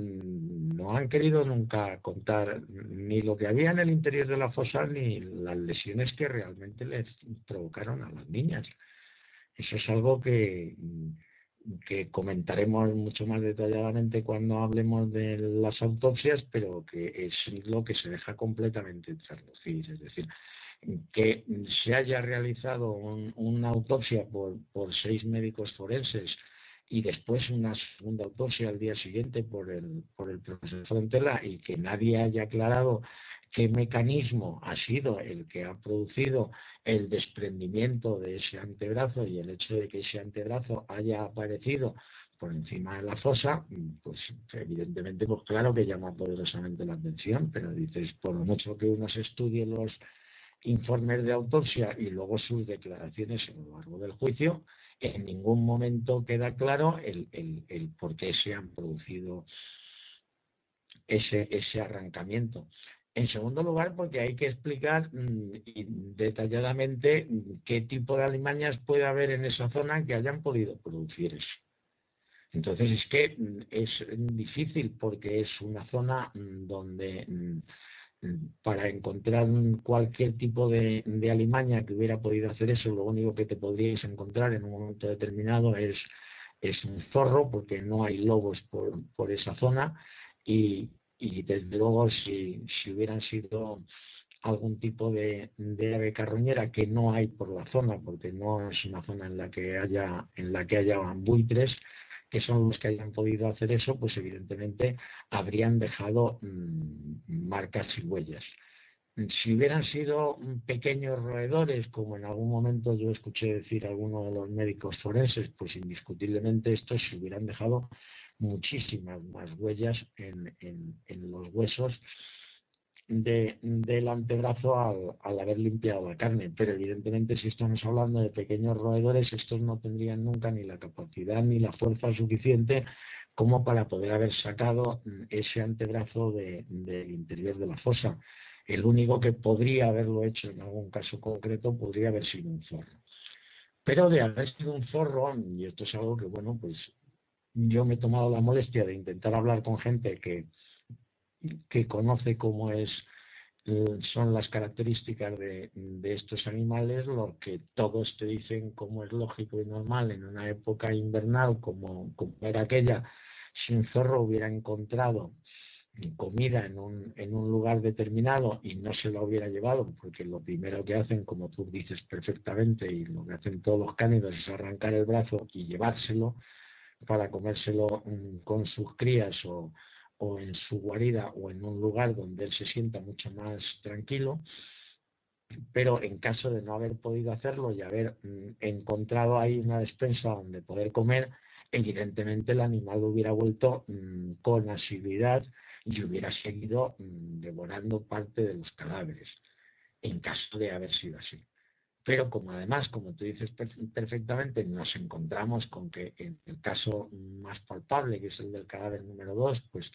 no han querido nunca contar ni lo que había en el interior de la fosa ni las lesiones que realmente les provocaron a las niñas. Eso es algo que, que comentaremos mucho más detalladamente cuando hablemos de las autopsias, pero que es lo que se deja completamente traducir. Es decir, que se haya realizado una autopsia por, por seis médicos forenses y después una segunda autopsia al día siguiente por el, por el profesor Frontera y que nadie haya aclarado qué mecanismo ha sido el que ha producido el desprendimiento de ese antebrazo y el hecho de que ese antebrazo haya aparecido por encima de la fosa, pues evidentemente, pues claro que llama poderosamente la atención, pero dices, por mucho que uno se estudie los informes de autopsia y luego sus declaraciones a lo largo del juicio, en ningún momento queda claro el, el, por qué se han producido ese, ese arrancamiento. En segundo lugar, porque hay que explicar mm, detalladamente qué tipo de alimañas puede haber en esa zona que hayan podido producir eso. Entonces es que mm, es difícil porque es una zona mm, donde para encontrar cualquier tipo de, alimaña que hubiera podido hacer eso, lo único que te podríais encontrar en un momento determinado es, es un zorro, porque no hay lobos por, por esa zona, y, y desde luego si, si hubieran sido algún tipo de, de, ave carroñera que no hay por la zona porque no es una zona en la que haya en la que haya buitres que son los que hayan podido hacer eso pues evidentemente habrían dejado mmm, marcas y huellas. Si hubieran sido pequeños roedores, como en algún momento yo escuché decir a alguno de los médicos forenses, pues indiscutiblemente estos se hubieran dejado muchísimas más huellas en, en los huesos de, del antebrazo al, haber limpiado la carne. Pero evidentemente si estamos hablando de pequeños roedores, estos no tendrían nunca ni la capacidad ni la fuerza suficiente como para poder haber sacado ese antebrazo de, del interior de la fosa el único que podría haberlo hecho en algún caso concreto podría haber sido un zorro. Pero de haber sido un zorro, y esto es algo que, bueno, pues yo me he tomado la molestia de intentar hablar con gente que, que conoce cómo es son las características de, estos animales, lo que todos te dicen como es lógico y normal en una época invernal como, como era aquella, si un zorro hubiera encontrado comida en un, en un lugar determinado y no se lo hubiera llevado, porque lo primero que hacen, como tú dices perfectamente, y lo que hacen todos los cánidos es arrancar el brazo y llevárselo para comérselo mm, con sus crías o, o en su guarida o en un lugar donde él se sienta mucho más tranquilo. Pero en caso de no haber podido hacerlo y haber mm, encontrado ahí una despensa donde poder comer, evidentemente el animal hubiera vuelto mm, con asiduidad y hubiera seguido mmm, devorando parte de los cadáveres, en caso de haber sido así. Pero como además, como tú dices perfectamente, nos encontramos con que en el caso más palpable, que es el del cadáver número 2, pues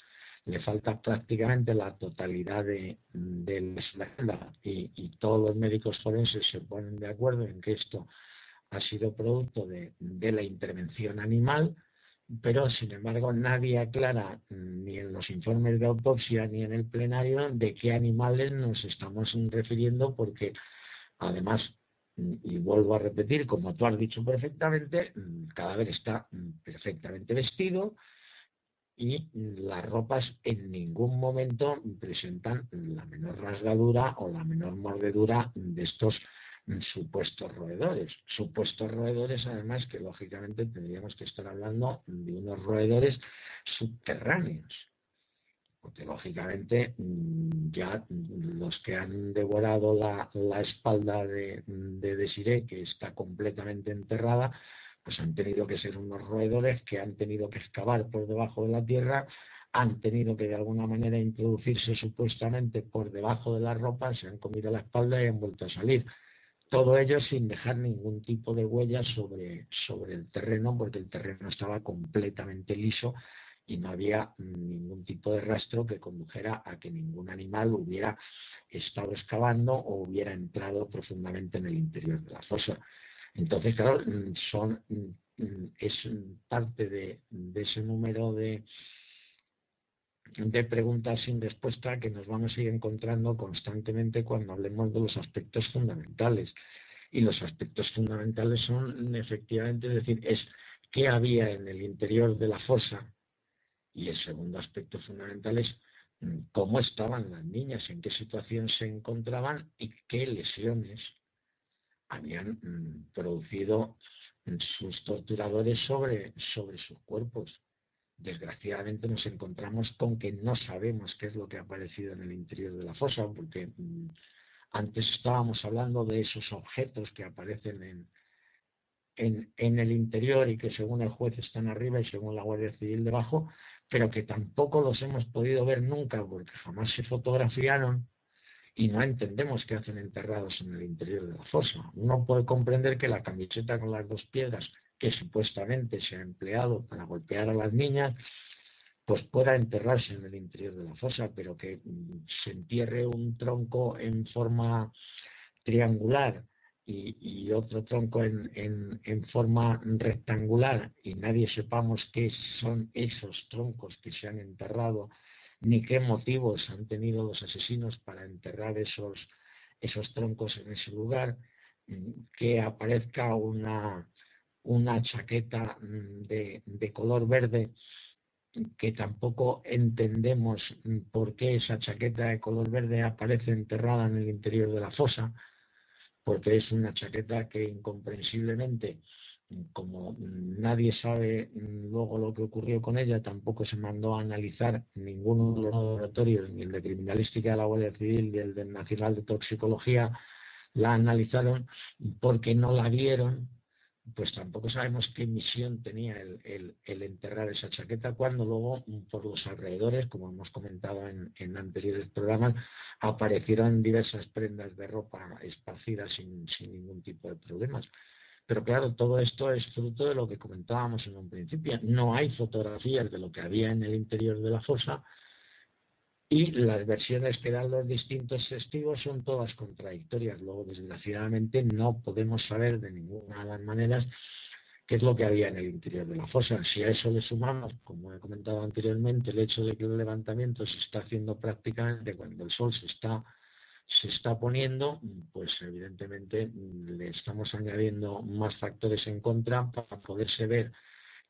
le falta prácticamente la totalidad de, la espalda y, todos los médicos forenses se ponen de acuerdo en que esto ha sido producto de, de la intervención animal, pero sin embargo nadie aclara ni en los informes de autopsia ni en el plenario de qué animales nos estamos refiriendo porque además y vuelvo a repetir como tú has dicho perfectamente el cadáver está perfectamente vestido y las ropas en ningún momento presentan la menor rasgadura o la menor mordedura de estos supuestos roedores. Supuestos roedores, además, que lógicamente tendríamos que estar hablando de unos roedores subterráneos. Porque lógicamente mm, ya los que han devorado la, la espalda de, de Desiree, que está completamente enterrada, pues han tenido que ser unos roedores que han tenido que excavar por debajo de la tierra, han tenido que de alguna manera introducirse supuestamente por debajo de la ropa, se han comido la espalda y han vuelto a salir. Todo ello sin dejar ningún tipo de huella sobre, sobre el terreno, porque el terreno estaba completamente liso y no había ningún tipo de rastro que condujera a que ningún animal hubiera estado excavando o hubiera entrado profundamente en el interior de la fosa. Entonces, claro, son, es parte de, de ese número de, de preguntas sin respuesta que nos vamos a ir encontrando constantemente cuando hablemos de los aspectos fundamentales. Y los aspectos fundamentales son efectivamente, es decir, es qué había en el interior de la fosa. Y el segundo aspecto fundamental es mm, cómo estaban las niñas, en qué situación se encontraban y qué lesiones habían mm, producido sus torturadores sobre, sobre sus cuerpos. Desgraciadamente nos encontramos con que no sabemos qué es lo que ha aparecido en el interior de la fosa, porque antes estábamos hablando de esos objetos que aparecen en, en, en, el interior y que según el juez están arriba y según la Guardia Civil debajo, pero que tampoco los hemos podido ver nunca porque jamás se fotografiaron y no entendemos qué hacen enterrados en el interior de la fosa. Uno puede comprender que la camiseta con las dos piedras que supuestamente se ha empleado para golpear a las niñas, pues pueda enterrarse en el interior de la fosa, pero que se entierre un tronco en forma triangular y, otro tronco en, en, en, forma rectangular y nadie sepamos qué son esos troncos que se han enterrado ni qué motivos han tenido los asesinos para enterrar esos, esos troncos en ese lugar, mm, que aparezca una, una chaqueta mm, de, de color verde que tampoco entendemos por qué esa chaqueta de color verde aparece enterrada en el interior de la fosa, porque es una chaqueta que incomprensiblemente, como nadie sabe luego lo que ocurrió con ella, tampoco se mandó a analizar ninguno de los laboratorios, ni el de criminalística de la Guardia Civil ni el del Nacional de Toxicología, la analizaron porque no la vieron pues tampoco sabemos qué misión tenía el, enterrar esa chaqueta cuando luego por los alrededores, como hemos comentado en, anteriores programas, aparecieron diversas prendas de ropa esparcidas sin, sin ningún tipo de problemas. Pero claro, todo esto es fruto de lo que comentábamos en un principio. No hay fotografías de lo que había en el interior de la fosa, y las versiones que dan los distintos testigos son todas contradictorias. Luego, desgraciadamente, no podemos saber de ninguna de las maneras qué es lo que había en el interior de la fosa. Si a eso le sumamos, como he comentado anteriormente, el hecho de que el levantamiento se está haciendo prácticamente cuando el sol se está se está poniendo, pues evidentemente le estamos añadiendo más factores en contra para poderse ver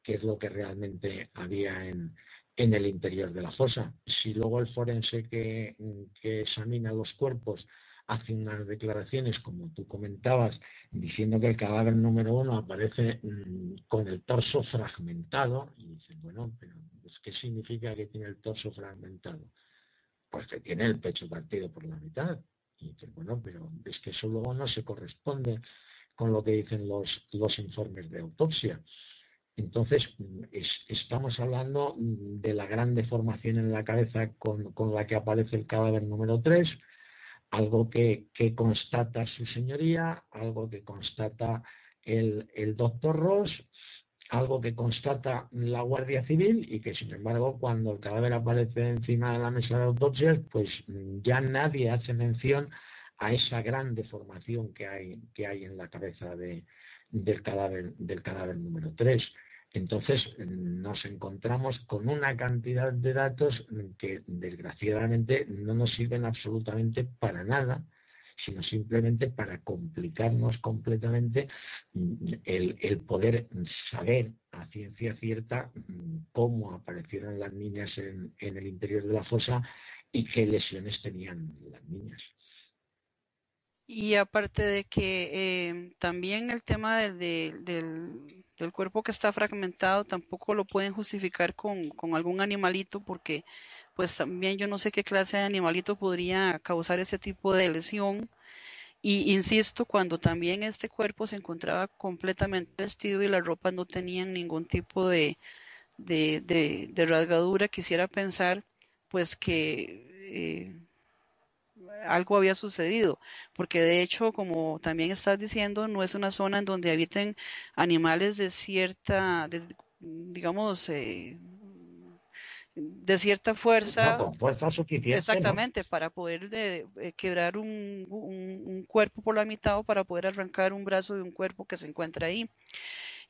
qué es lo que realmente había en, en el interior de la fosa. Si luego el forense que, examina los cuerpos hace unas declaraciones, como tú comentabas, diciendo que el cadáver número uno aparece mm, con el torso fragmentado, y dice, bueno, pero pues, ¿qué significa que tiene el torso fragmentado? Pues que tiene el pecho partido por la mitad. Y dice, bueno, pero es que eso luego no se corresponde con lo que dicen los, los informes de autopsia. Entonces, estamos hablando de la gran deformación en la cabeza con, la que aparece el cadáver número 3, algo que, constata su señoría, algo que constata el, doctor Ross, algo que constata la Guardia Civil y que, sin embargo, cuando el cadáver aparece encima de la mesa de autopsia, pues ya nadie hace mención a esa gran deformación que hay, que hay en la cabeza de, del cadáver, del cadáver número 3. Entonces nos encontramos con una cantidad de datos que desgraciadamente no nos sirven absolutamente para nada, sino simplemente para complicarnos completamente el, poder saber a ciencia cierta cómo aparecieron las niñas en, el interior de la fosa y qué lesiones tenían las niñas. Y aparte de que eh, también el tema del el cuerpo que está fragmentado tampoco lo pueden justificar con, algún animalito porque pues también yo no sé qué clase de animalito podría causar ese tipo de lesión. Y insisto, cuando también este cuerpo se encontraba completamente vestido y las ropas no tenían ningún tipo de, de, de, rasgadura, quisiera pensar pues que eh, algo había sucedido, porque de hecho, como también estás diciendo, no es una zona en donde habiten animales de cierta, digamos, eh, de cierta fuerza. fuerza suficiente. Exactamente, para poder de, eh, quebrar un, un, cuerpo por la mitad o para poder arrancar un brazo de un cuerpo que se encuentra ahí.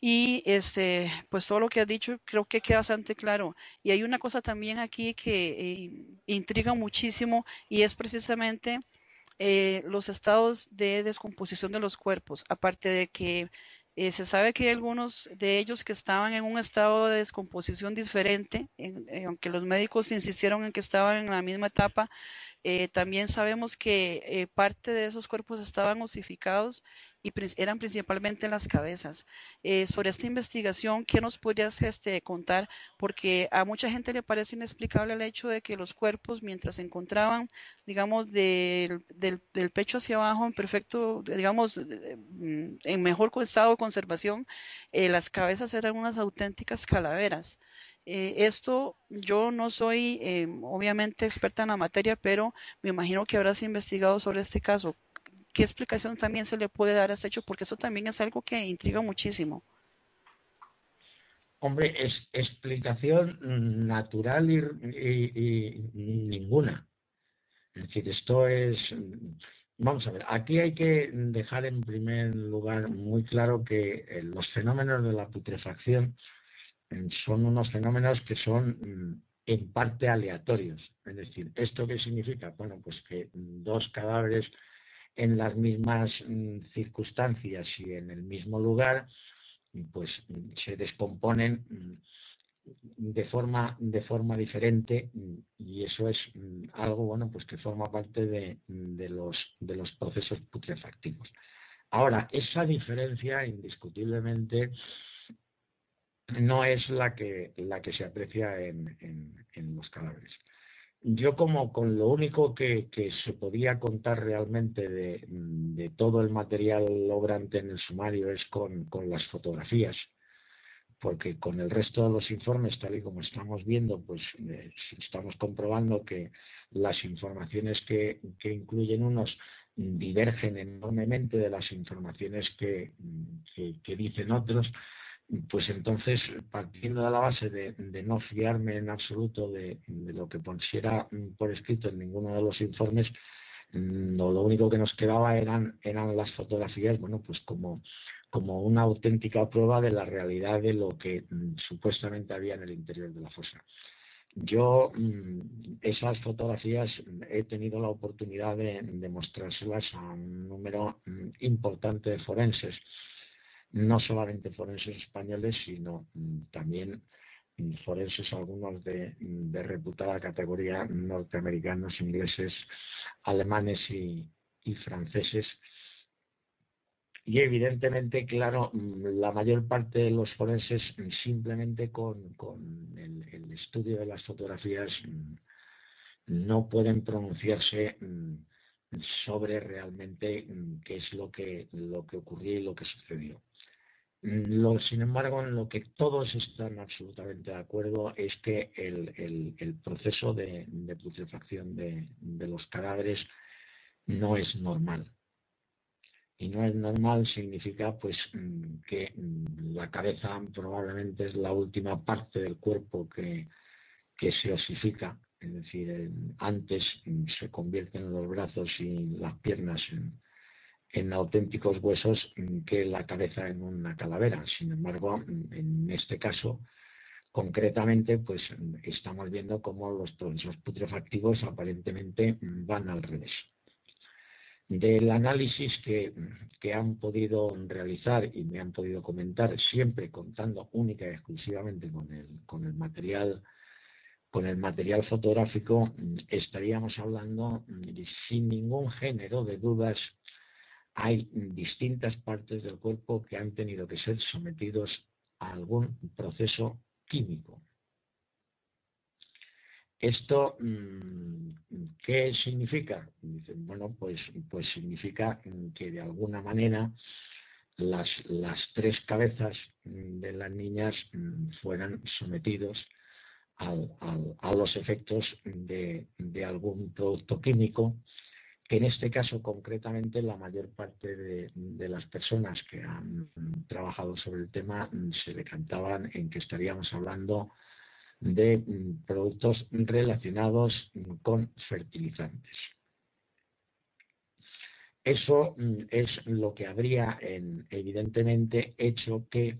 Y este, pues todo lo que has dicho creo que queda bastante claro. Y hay una cosa también aquí que eh, intriga muchísimo y es precisamente eh, los estados de descomposición de los cuerpos. Aparte de que eh, se sabe que hay algunos de ellos que estaban en un estado de descomposición diferente, aunque los médicos insistieron en que estaban en la misma etapa, también sabemos que parte de esos cuerpos estaban osificados y eran principalmente las cabezas. Eh, sobre esta investigación, ¿qué nos podrías este, contar? Porque a mucha gente le parece inexplicable el hecho de que los cuerpos, mientras se encontraban, digamos, del, del, pecho hacia abajo en perfecto, digamos, mm, en mejor estado de conservación, eh, las cabezas eran unas auténticas calaveras. Eh, esto yo no soy obviamente experta en la materia, pero me imagino que habrás investigado sobre este caso. ¿Qué explicación también se le puede dar a este hecho? Porque eso también es algo que intriga muchísimo. Hombre, es explicación natural y, ninguna. Es decir, esto es. Vamos a ver, aquí hay que dejar en primer lugar muy claro que eh, los fenómenos de la putrefacción eh, son unos fenómenos que son mm, en parte aleatorios. Es decir, ¿esto qué significa? Bueno, pues que dos cadáveres en las mismas mm, circunstancias y en el mismo lugar, pues se descomponen mm, de forma, de forma diferente y eso es algo bueno pues que forma parte de, de, los, de los procesos putrefactivos. Ahora, esa diferencia indiscutiblemente no es la que, la que se aprecia en, en, los cadáveres. Yo como con lo único que, se podía contar realmente de, todo el material obrante en el sumario es con, las fotografías, porque con el resto de los informes, tal y como estamos viendo, pues eh, estamos comprobando que las informaciones que, incluyen unos divergen enormemente de las informaciones que, dicen otros, pues entonces, partiendo de la base de, no fiarme en absoluto de, lo que pusiera por escrito en ninguno de los informes, no, lo único que nos quedaba eran, eran las fotografías, bueno, pues como como una auténtica prueba de la realidad de lo que mm, supuestamente había en el interior de la fosa. Yo mm, esas fotografías he tenido la oportunidad de, de mostrárselas a un número mm, importante de forenses, no solamente forenses españoles, sino también forenses algunos de, de reputada categoría norteamericanos, ingleses, alemanes y, franceses y evidentemente, claro, mm, la mayor parte de los forenses mm, simplemente con, con el, el, estudio de las fotografías mm, no pueden pronunciarse sobre realmente qué es lo que, lo que ocurrió y lo que sucedió. Lo, sin embargo, en lo que todos están absolutamente de acuerdo es que el, proceso de, de putrefacción de, de los cadáveres no es normal. Y no es normal significa pues mm, que mm, la cabeza probablemente es la última parte del cuerpo que, que se osifica, es decir, antes mm, se convierten los brazos y las piernas en, en auténticos huesos que la cabeza en una calavera. Sin embargo, en este caso, concretamente, pues estamos viendo cómo los procesos putrefactivos aparentemente van al revés del análisis que, que, han podido realizar y me han podido comentar, siempre contando única y exclusivamente con el, con el material con el material fotográfico, estaríamos hablando sin ningún género de dudas. Hay distintas partes del cuerpo que han tenido que ser sometidos a algún proceso químico. ¿Esto mm, qué significa? Bueno, pues, pues significa que de alguna manera las, las tres cabezas de las niñas mm, fueran sometidos al, a los efectos de, de, algún producto químico, que en este caso concretamente la mayor parte de, las personas que han trabajado sobre el tema mm, se decantaban en que estaríamos hablando de mm, productos relacionados mm, con fertilizantes. Eso es lo que habría evidentemente hecho que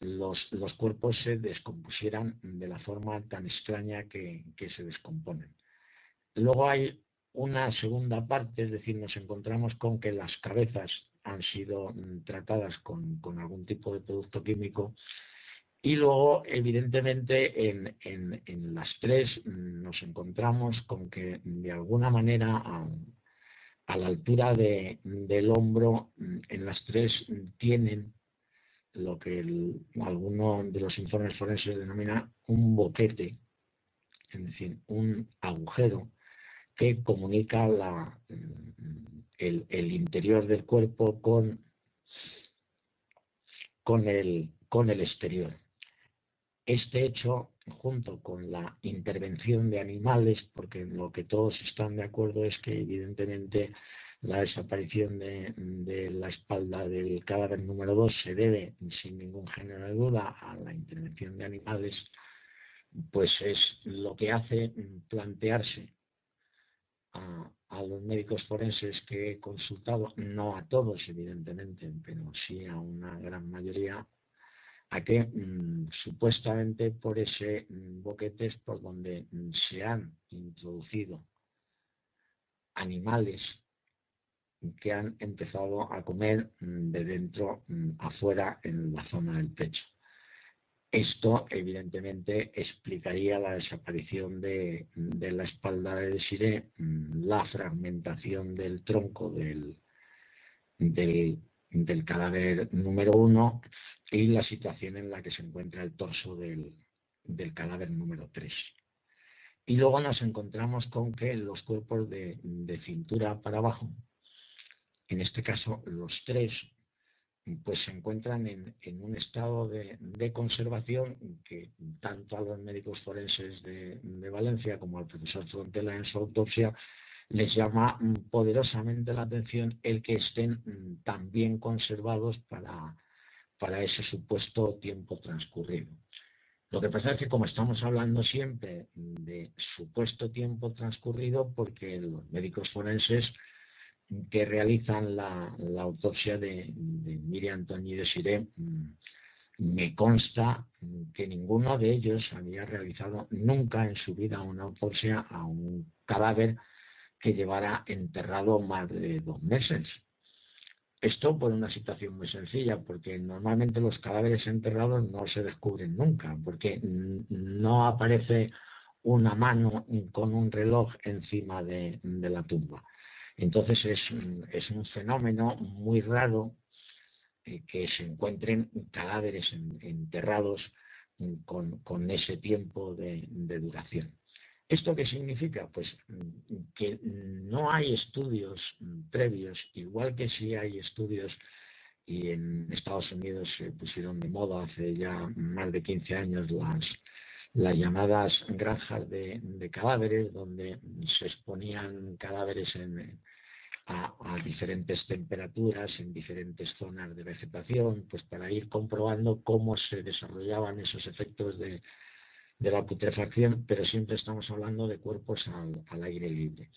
los, los, cuerpos se descompusieran de la forma tan extraña que, se descomponen. Luego hay una segunda parte, es decir, nos encontramos con que las cabezas han sido tratadas con, algún tipo de producto químico y luego, evidentemente, en, en, las tres nos encontramos con que de alguna manera a, la altura de, del hombro, en las tres tienen lo que el, alguno de los informes forenses denomina un boquete, es decir, un agujero que comunica la, el, el interior del cuerpo con, con, el, con el exterior. Este hecho, junto con la intervención de animales, porque lo que todos están de acuerdo es que evidentemente la desaparición de, de la espalda del cadáver número 2 se debe, sin ningún género de duda, a la intervención de animales, pues es lo que hace plantearse a, los médicos forenses que he consultado, no a todos evidentemente, pero sí a una gran mayoría, a que mmm, supuestamente por ese mmm, boquete es por donde mmm, se han introducido animales que han empezado a comer de dentro afuera en la zona del pecho. Esto, evidentemente, explicaría la desaparición de, la espalda de Desiree, mm, la fragmentación del tronco del, del, cadáver número uno y la situación en la que se encuentra el torso del, del cadáver número tres. Y luego nos encontramos con que los cuerpos de, cintura para abajo, en este caso los tres, pues se encuentran en, un estado de, conservación que tanto a los médicos forenses de, Valencia como al profesor Frontela en su autopsia les llama poderosamente la atención el que estén tan bien conservados para, para ese supuesto tiempo transcurrido. Lo que pasa es que como estamos hablando siempre de supuesto tiempo transcurrido, porque los médicos forenses que realizan la, autopsia de, Miriam Antonio de Siré, mm, me consta que ninguno de ellos había realizado nunca en su vida una autopsia a un cadáver que llevara enterrado más de dos meses. Esto por una situación muy sencilla, porque normalmente los cadáveres enterrados no se descubren nunca, porque no aparece una mano con un reloj encima de, la tumba. Entonces es, un fenómeno muy raro eh, que se encuentren cadáveres enterrados con, ese tiempo de duración. ¿Esto qué significa? Pues mm, que no hay estudios mm, previos, igual que sí hay estudios y en Estados Unidos se pusieron de moda hace ya más de 15 años las, las llamadas granjas de, cadáveres, donde se exponían cadáveres a, diferentes temperaturas, en diferentes zonas de vegetación, pues para ir comprobando cómo se desarrollaban esos efectos de, de la putrefacción, pero siempre estamos hablando de cuerpos al, aire libre.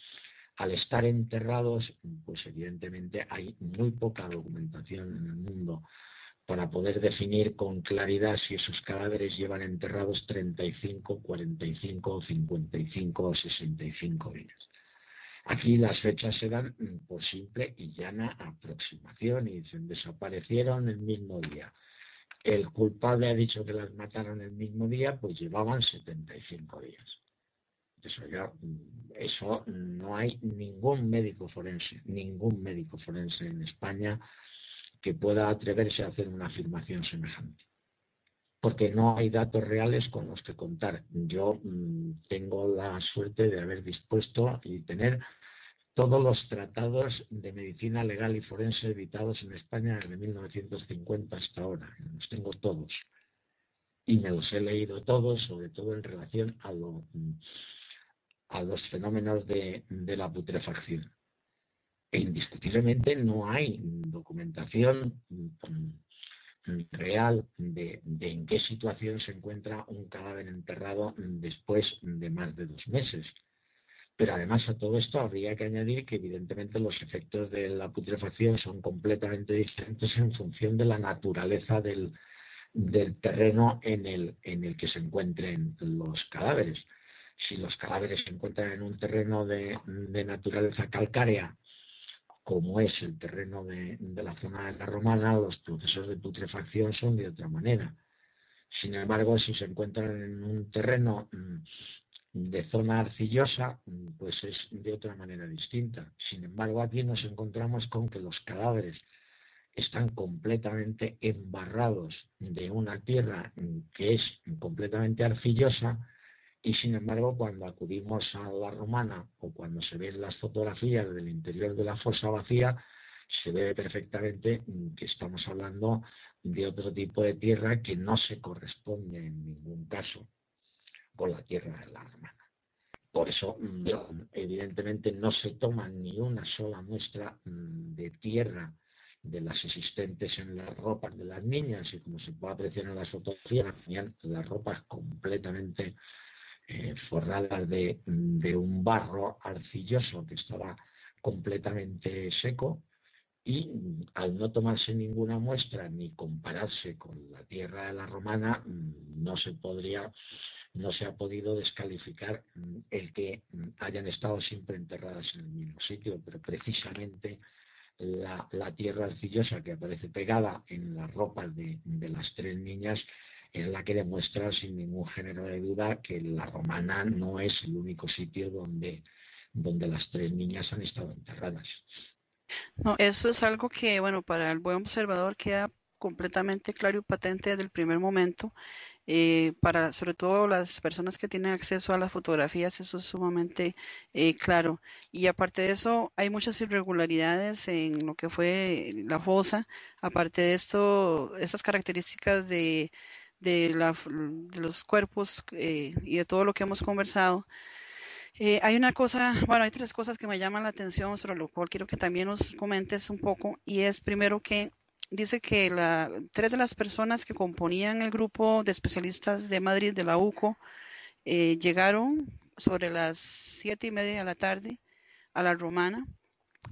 Al estar enterrados, pues evidentemente hay muy poca documentación en el mundo para poder definir con claridad si esos cadáveres llevan enterrados 35, 45, 55 o 65 días. Aquí las fechas se dan por simple y llana aproximación y dicen desaparecieron el mismo día el culpable ha dicho que las mataron el mismo día, pues llevaban 75 días. Eso, eso no hay ningún médico forense, ningún médico forense en España que pueda atreverse a hacer una afirmación semejante. Porque no hay datos reales con los que contar. Yo mm, tengo la suerte de haber dispuesto y tener todos los tratados de medicina legal y forense editados en España desde 1950 hasta ahora. Los tengo todos. Y me los he leído todos, sobre todo en relación a, a los fenómenos de, la putrefacción. Indiscutiblemente no hay documentación real de, de, en qué situación se encuentra un cadáver enterrado después de más de dos meses. Pero además a todo esto habría que añadir que evidentemente los efectos de la putrefacción son completamente diferentes en función de la naturaleza del, terreno en el, en el que se encuentren los cadáveres. Si los cadáveres se encuentran en un terreno de, naturaleza calcárea, como es el terreno de, la zona de la romana, los procesos de putrefacción son de otra manera. Sin embargo, si se encuentran en un terreno mm, de zona arcillosa, pues es de otra manera distinta. Sin embargo, aquí nos encontramos con que los cadáveres están completamente embarrados de una tierra que es completamente arcillosa y sin embargo cuando acudimos a la romana o cuando se ven las fotografías del interior de la fosa vacía, se ve perfectamente que estamos hablando de otro tipo de tierra que no se corresponde en ningún caso con la tierra de la hermana. Por eso, mm, evidentemente, no se toma ni una sola muestra mm, de tierra de las existentes en las ropas de las niñas y como se puede apreciar en las fotografías, las ropas completamente eh, forradas de, un barro arcilloso que estaba completamente seco y mm, al no tomarse ninguna muestra ni compararse con la tierra de la romana, no se podría no se ha podido descalificar mm, el que mm, hayan estado siempre enterradas en el mismo sitio, pero precisamente la, tierra arcillosa que aparece pegada en las ropas de, las tres niñas es la que demuestra sin ningún género de duda que la romana no es el único sitio donde, donde las tres niñas han estado enterradas. No, eso es algo que, bueno, para el buen observador queda completamente claro y patente desde el primer momento. Eh, para sobre todo las personas que tienen acceso a las fotografías, eso es sumamente eh, claro. Y aparte de eso, hay muchas irregularidades en lo que fue la fosa. Aparte de esto, esas características de, de, la, los cuerpos eh, y de todo lo que hemos conversado. hay una cosa, bueno, hay tres cosas que me llaman la atención, sobre lo cual quiero que también nos comentes un poco, y es primero que dice que la, tres de las personas que componían el grupo de especialistas de Madrid de la UCO eh, llegaron sobre las siete y media de la tarde a la romana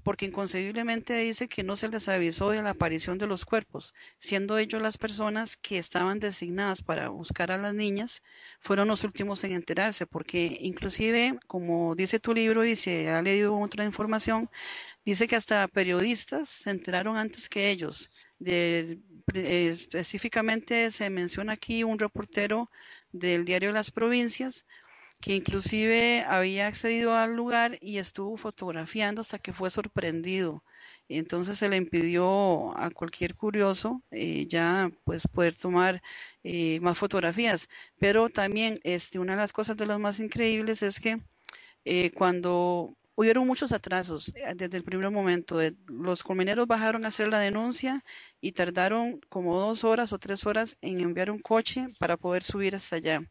porque inconcebiblemente dice que no se les avisó de la aparición de los cuerpos, siendo ellos las personas que estaban designadas para buscar a las niñas, fueron los últimos en enterarse, porque inclusive, como dice tu libro y se ha leído otra información, dice que hasta periodistas se enteraron antes que ellos. Específicamente se menciona aquí un reportero del diario Las Provincias que inclusive había accedido al lugar y estuvo fotografiando hasta que fue sorprendido. Entonces se le impidió a cualquier curioso eh, ya pues poder tomar eh, más fotografías. Pero también este, una de las cosas de las más increíbles es que cuando hubieron muchos atrasos eh, desde el primer momento. Los colmeneros bajaron a hacer la denuncia y tardaron como dos horas o tres horas en enviar un coche para poder subir hasta allá.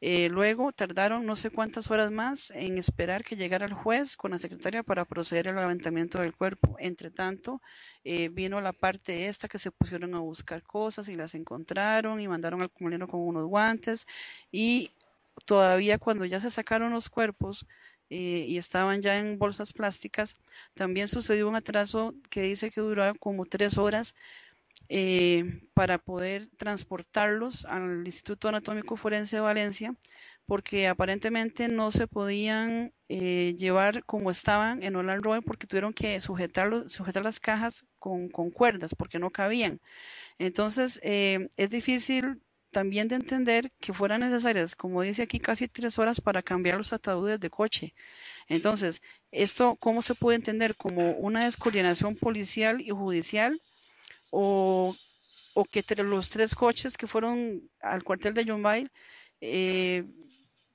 Eh, luego tardaron no sé cuántas horas más en esperar que llegara el juez con la secretaria para proceder al levantamiento del cuerpo. Entre tanto, eh, vino la parte esta que se pusieron a buscar cosas y las encontraron y mandaron al colmenero con unos guantes y todavía cuando ya se sacaron los cuerpos, eh, y estaban ya en bolsas plásticas. También sucedió un atraso que dice que duró como tres horas eh, para poder transportarlos al Instituto Anatómico Forense de Valencia, porque aparentemente no se podían eh, llevar como estaban en Road porque tuvieron que sujetar, sujetar las cajas con, cuerdas porque no cabían. Entonces es difícil también de entender que fueran necesarias, como dice aquí, casi tres horas para cambiar los ataúdes de coche. Entonces, ¿esto cómo se puede entender? ¿Como una descoordinación policial y judicial? ¿O, o que los tres coches que fueron al cuartel de John eh,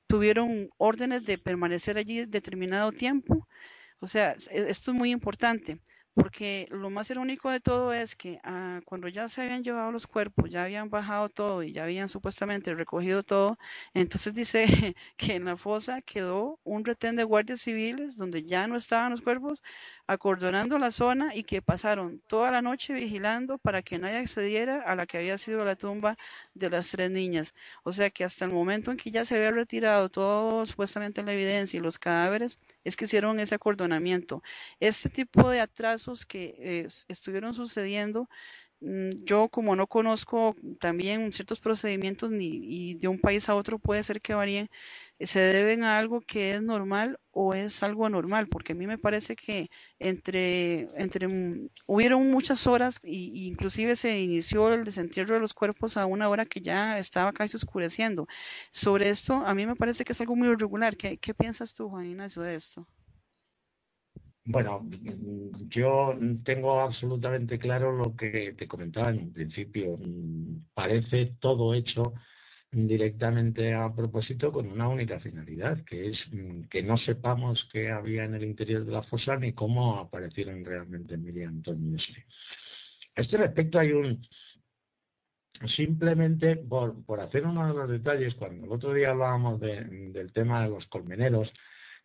tuvieron órdenes de permanecer allí determinado tiempo? O sea, esto es muy importante porque lo más irónico de todo es que ah, cuando ya se habían llevado los cuerpos, ya habían bajado todo y ya habían supuestamente recogido todo, entonces dice que en la fosa quedó un retén de guardias civiles donde ya no estaban los cuerpos, acordonando la zona y que pasaron toda la noche vigilando para que nadie accediera a la que había sido la tumba de las tres niñas. O sea que hasta el momento en que ya se había retirado todo supuestamente la evidencia y los cadáveres, es que hicieron ese acordonamiento. Este tipo de atrasos que eh, estuvieron sucediendo, mm, yo como no conozco también ciertos procedimientos ni y de un país a otro puede ser que varíen, se deben a algo que es normal o es algo anormal, porque a mí me parece que entre, entre hubieron muchas horas y, inclusive se inició el desentierro de los cuerpos a una hora que ya estaba casi oscureciendo. Sobre esto, a mí me parece que es algo muy irregular. ¿Qué, qué piensas tú, Juan Ignacio, de esto? Bueno, yo tengo absolutamente claro lo que te comentaba en un principio. Parece todo hecho directamente a propósito con una única finalidad, que es mm, que no sepamos qué había en el interior de la fosa ni cómo aparecieron realmente Miriam, Antonio A este respecto hay un simplemente por, por hacer uno de los detalles, cuando el otro día hablábamos del tema de los colmeneros,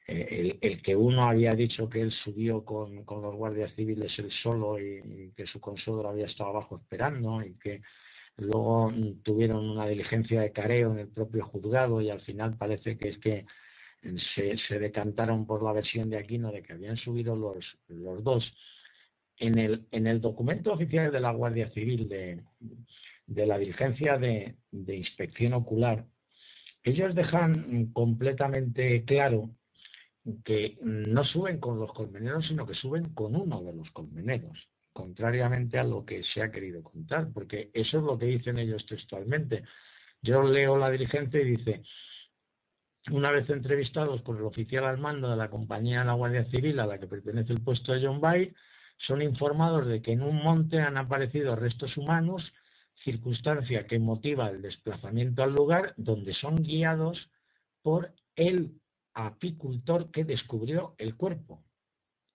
eh, el, que uno había dicho que él subió con, con los guardias civiles él solo y, y que su consuelo había estado abajo esperando y que luego mm, tuvieron una diligencia de careo en el propio juzgado y al final parece que es que se, se decantaron por la versión de Aquino de que habían subido los, los dos. En el, en el documento oficial de la Guardia Civil de, de la diligencia de, de inspección ocular, ellos dejan completamente claro que no suben con los colmeneros, sino que suben con uno de los colmeneros contrariamente a lo que se ha querido contar, porque eso es lo que dicen ellos textualmente. Yo leo la diligencia y dice, una vez entrevistados por el oficial al mando de la compañía de la Guardia Civil a la que pertenece el puesto de John Bay, son informados de que en un monte han aparecido restos humanos, circunstancia que motiva el desplazamiento al lugar, donde son guiados por el apicultor que descubrió el cuerpo,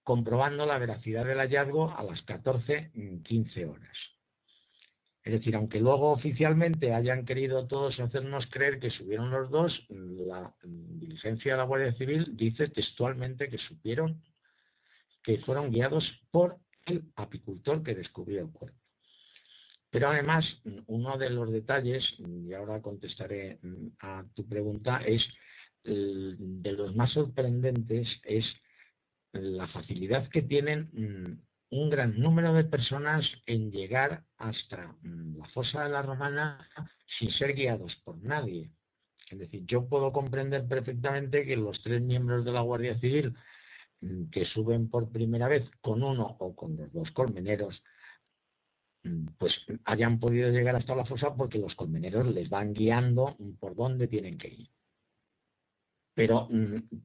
comprobando la veracidad del hallazgo a las 14.15 horas. Es decir, aunque luego oficialmente hayan querido todos hacernos creer que subieron los dos, la diligencia de la Guardia Civil dice textualmente que supieron que fueron guiados por el apicultor que descubrió el cuerpo. Pero además, uno de los detalles, y ahora contestaré mm, a tu pregunta, es de los más sorprendentes, es la facilidad que tienen mm, un gran número de personas en llegar hasta mm, la fosa de la Romana sin ser guiados por nadie. Es decir, yo puedo comprender perfectamente que los tres miembros de la Guardia Civil mm, que suben por primera vez con uno o con los dos colmeneros, pues hayan podido llegar hasta la fosa porque los colmeneros les van guiando por dónde tienen que ir. Pero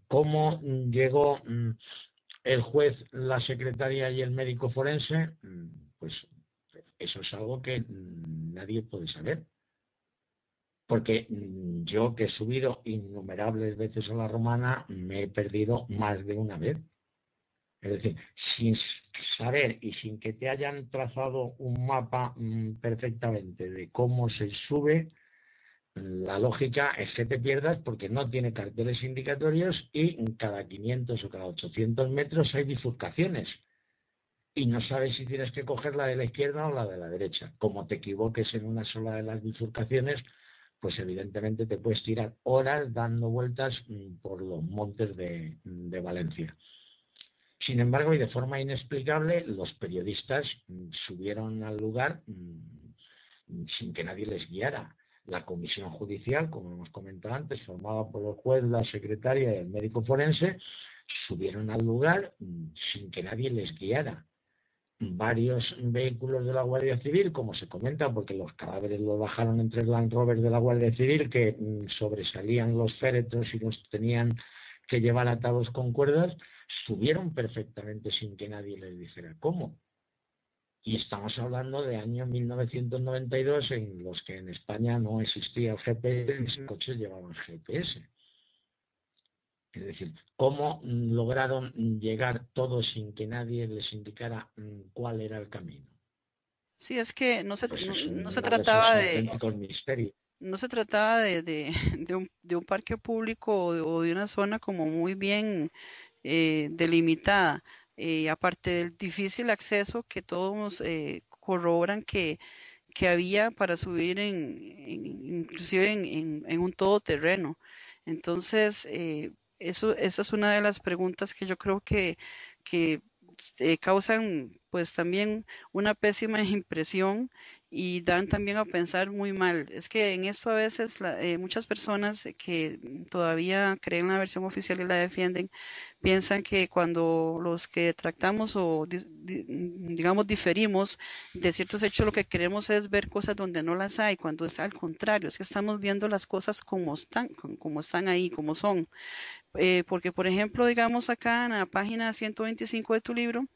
cómo llegó el juez, la secretaria y el médico forense, mm, pues eso es algo que mm, nadie puede saber. Porque mm, yo que he subido innumerables veces a la romana, me he perdido más de una vez. Es decir, sin saber y sin que te hayan trazado un mapa perfectamente de cómo se sube, la lógica es que te pierdas porque no tiene carteles indicatorios y cada 500 o cada 800 metros hay bifurcaciones. Y no sabes si tienes que coger la de la izquierda o la de la derecha. Como te equivoques en una sola de las bifurcaciones, pues evidentemente te puedes tirar horas dando vueltas mm, por los montes de, de Valencia. Sin embargo, y de forma inexplicable, los periodistas mm, subieron al lugar mm, sin que nadie les guiara la comisión judicial, como hemos comentado antes, formada por el juez, la secretaria y el médico forense, subieron al lugar mm, sin que nadie les guiara. Varios vehículos de la Guardia Civil, como se comenta, porque los cadáveres los bajaron entre Land Rover de la Guardia Civil, que mm, sobresalían los féretros y los tenían que llevar atados con cuerdas, subieron perfectamente sin que nadie les dijera cómo. Y estamos hablando de año 1992 en los que en España no existía GPS y los coches llevaban GPS. Es decir, ¿cómo lograron llegar todos sin que nadie les indicara mm, cuál era el camino? Sí, es que no se, pues no, se trataba de... No se trataba de, de, un, de, un, parque público o de, una zona como muy bien eh, delimitada. Eh, aparte del difícil acceso que todos eh, corroboran que, que, había para subir en, inclusive en, en, un todoterreno. Entonces, eh, eso, esa es una de las preguntas que yo creo que, que causan pues también una pésima impresión y dan también a pensar muy mal. Es que en esto a veces eh, muchas personas que todavía creen la versión oficial y la defienden, piensan que cuando los que tratamos o digamos diferimos de ciertos hechos, lo que queremos es ver cosas donde no las hay, cuando es al contrario, es que estamos viendo las cosas como están, como están ahí, como son. Eh, porque, por ejemplo, digamos acá en la página 125 de tu libro,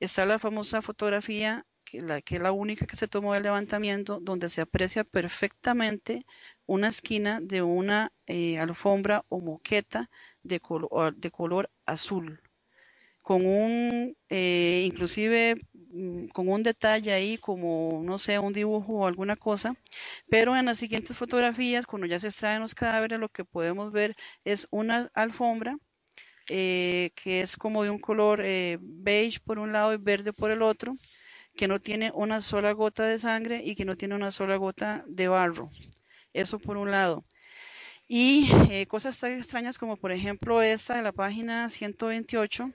está la famosa fotografía que, la, que es la única que se tomó del levantamiento, donde se aprecia perfectamente una esquina de una eh, alfombra o moqueta de, de color azul. Con un, eh, inclusive mm, con un detalle ahí como, no sé, un dibujo o alguna cosa, pero en las siguientes fotografías, cuando ya se extraen los cadáveres, lo que podemos ver es una alfombra eh, que es como de un color beige por un lado y verde por el otro, que no tiene una sola gota de sangre y que no tiene una sola gota de barro. Eso por un lado. Y eh, cosas tan extrañas como por ejemplo esta de la página 128,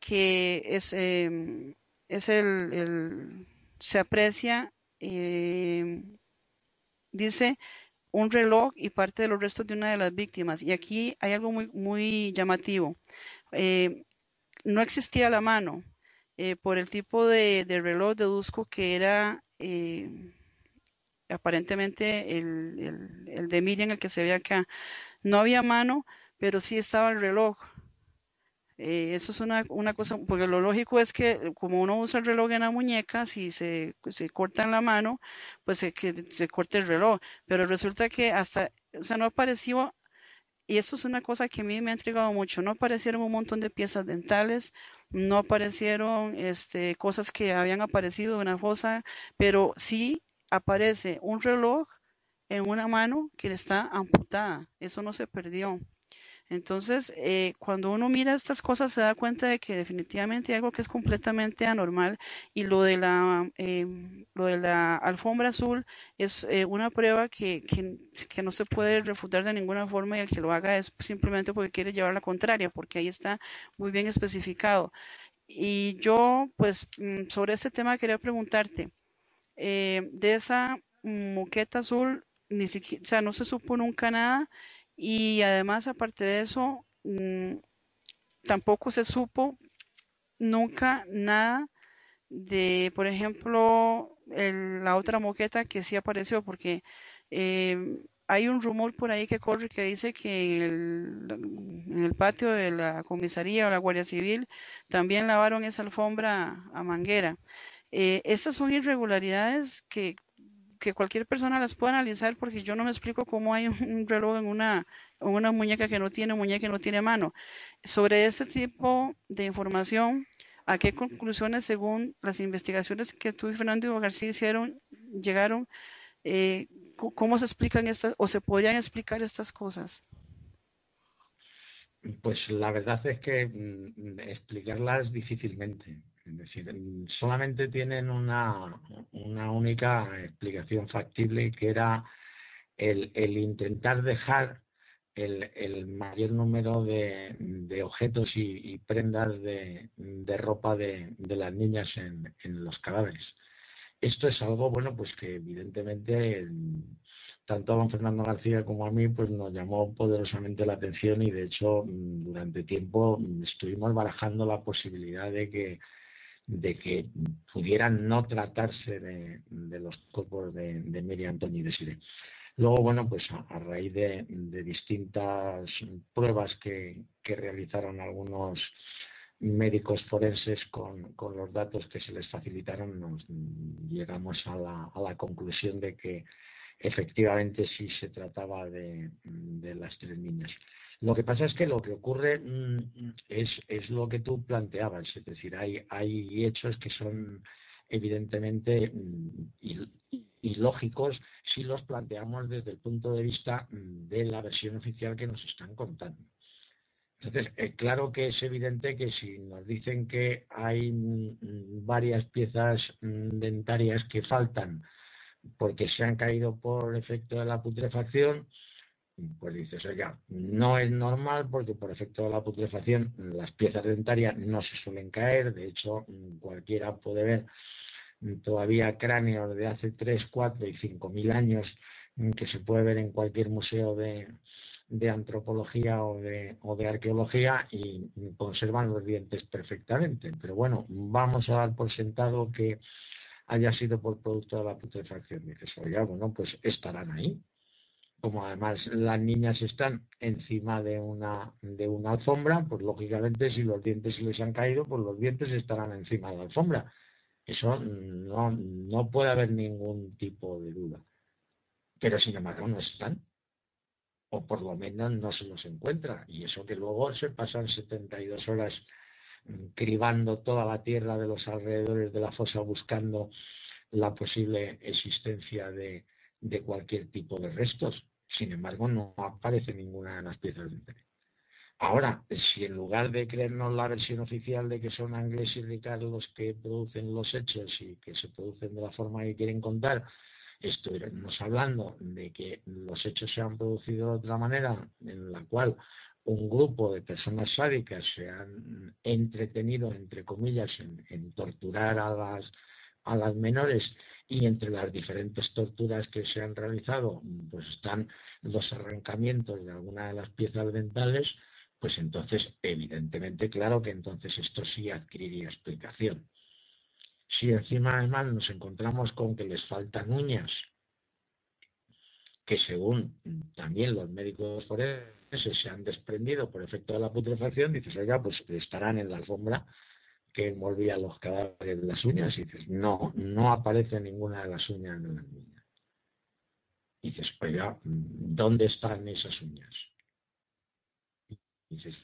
que es, em, es el, se aprecia, em, dice un reloj y parte de los restos de una de las víctimas. Y aquí hay algo muy, muy llamativo. Eh, no existía la mano, eh, por el tipo de, reloj deduzco que era, eh, aparentemente el, el, de Miriam, el que se ve acá, no había mano, pero sí estaba el reloj. Eh, eso es una, una, cosa, porque lo lógico es que como uno usa el reloj en la muñeca, si se, se corta en la mano, pues se, que se corte el reloj. Pero resulta que hasta, o sea, no apareció, y eso es una cosa que a mí me ha intrigado mucho, no aparecieron un montón de piezas dentales, no aparecieron este, cosas que habían aparecido en una fosa, pero sí aparece un reloj en una mano que está amputada, eso no se perdió. Entonces, eh, cuando uno mira estas cosas se da cuenta de que definitivamente hay algo que es completamente anormal y lo de la, em, lo de la alfombra azul es eh, una prueba que, que, que, no se puede refutar de ninguna forma y el que lo haga es simplemente porque quiere llevar la contraria, porque ahí está muy bien especificado. Y yo, pues, mm, sobre este tema quería preguntarte, eh, de esa moqueta azul, ni siquiera, o sea, no se supo nunca nada y además, aparte de eso, mm, tampoco se supo nunca nada de, por ejemplo, la otra moqueta que sí apareció, porque eh, hay un rumor por ahí que corre que dice que en el patio de la comisaría o la Guardia Civil también lavaron esa alfombra a manguera. Eh, estas son irregularidades que que cualquier persona las pueda analizar porque yo no me explico cómo hay un reloj en una, una muñeca que no tiene muñeca y no tiene mano. Sobre este tipo de información, ¿a qué conclusiones, según las investigaciones que tú y Fernando García hicieron, llegaron? Eh, ¿Cómo se explican estas o se podrían explicar estas cosas? Pues la verdad es que mm, explicarlas difícilmente. Es decir, solamente tienen una, una única explicación factible que era el, el intentar dejar el, el, mayor número de, de objetos y, prendas de, de ropa de, de, las niñas en, en, los cadáveres. Esto es algo, bueno, pues que evidentemente tanto a don Fernando García como a mí, pues nos llamó poderosamente la atención y de hecho durante tiempo estuvimos barajando la posibilidad de que de que pudieran no tratarse de, de los cuerpos de, de Miriam Antonio y de Sire. Luego, bueno, pues a, a raíz de, de, distintas pruebas que, que, realizaron algunos médicos forenses con, con, los datos que se les facilitaron, nos llegamos a la, a la conclusión de que efectivamente sí se trataba de, de las tres niñas. Lo que pasa es que lo que ocurre mm, es, es lo que tú planteabas, es decir, hay, hay hechos que son evidentemente mm, ilógicos si los planteamos desde el punto de vista mm, de la versión oficial que nos están contando. Entonces, eh, claro que es evidente que si nos dicen que hay varias piezas dentarias que faltan porque se han caído por efecto de la putrefacción, pues dices, oiga, no es normal porque por efecto de la putrefacción las piezas dentarias no se suelen caer, de hecho cualquiera puede ver todavía cráneos de hace 3, 4 y 5 mil años que se puede ver en cualquier museo de, de antropología o de, o de arqueología y conservan los dientes perfectamente. Pero bueno, vamos a dar por sentado que haya sido por producto de la putrefacción. Dices, oiga, bueno, pues estarán ahí como además las niñas están encima de una, de una alfombra, pues lógicamente si los dientes se les han caído, pues los dientes estarán encima de la alfombra. Eso no, no puede haber ningún tipo de duda. Pero sin embargo no están. O por lo menos no se los encuentra. Y eso que luego se pasan 72 horas mm, cribando toda la tierra de los alrededores de la fosa buscando la posible existencia de, de cualquier tipo de restos. Sin embargo, no aparece ninguna de las piezas de interés. Ahora, si en lugar de creernos la versión oficial de que son Anglés y Ricard los que producen los hechos y que se producen de la forma que quieren contar, estuviéramos hablando de que los hechos se han producido de otra manera, en la cual un grupo de personas sádicas se han entretenido, entre comillas, en, en torturar a las, a las menores y entre las diferentes torturas que se han realizado pues están los arrancamientos de alguna de las piezas dentales, pues entonces evidentemente claro que entonces esto sí adquiriría explicación. Si encima además nos encontramos con que les faltan uñas que según también los médicos forenses se han desprendido por efecto de la putrefacción, dices, oiga, pues estarán en la alfombra que envolvía los cadáveres de las uñas y dices, no, no aparece ninguna de las uñas de las niñas. Y dices, oiga, ¿dónde están esas uñas? Y dices,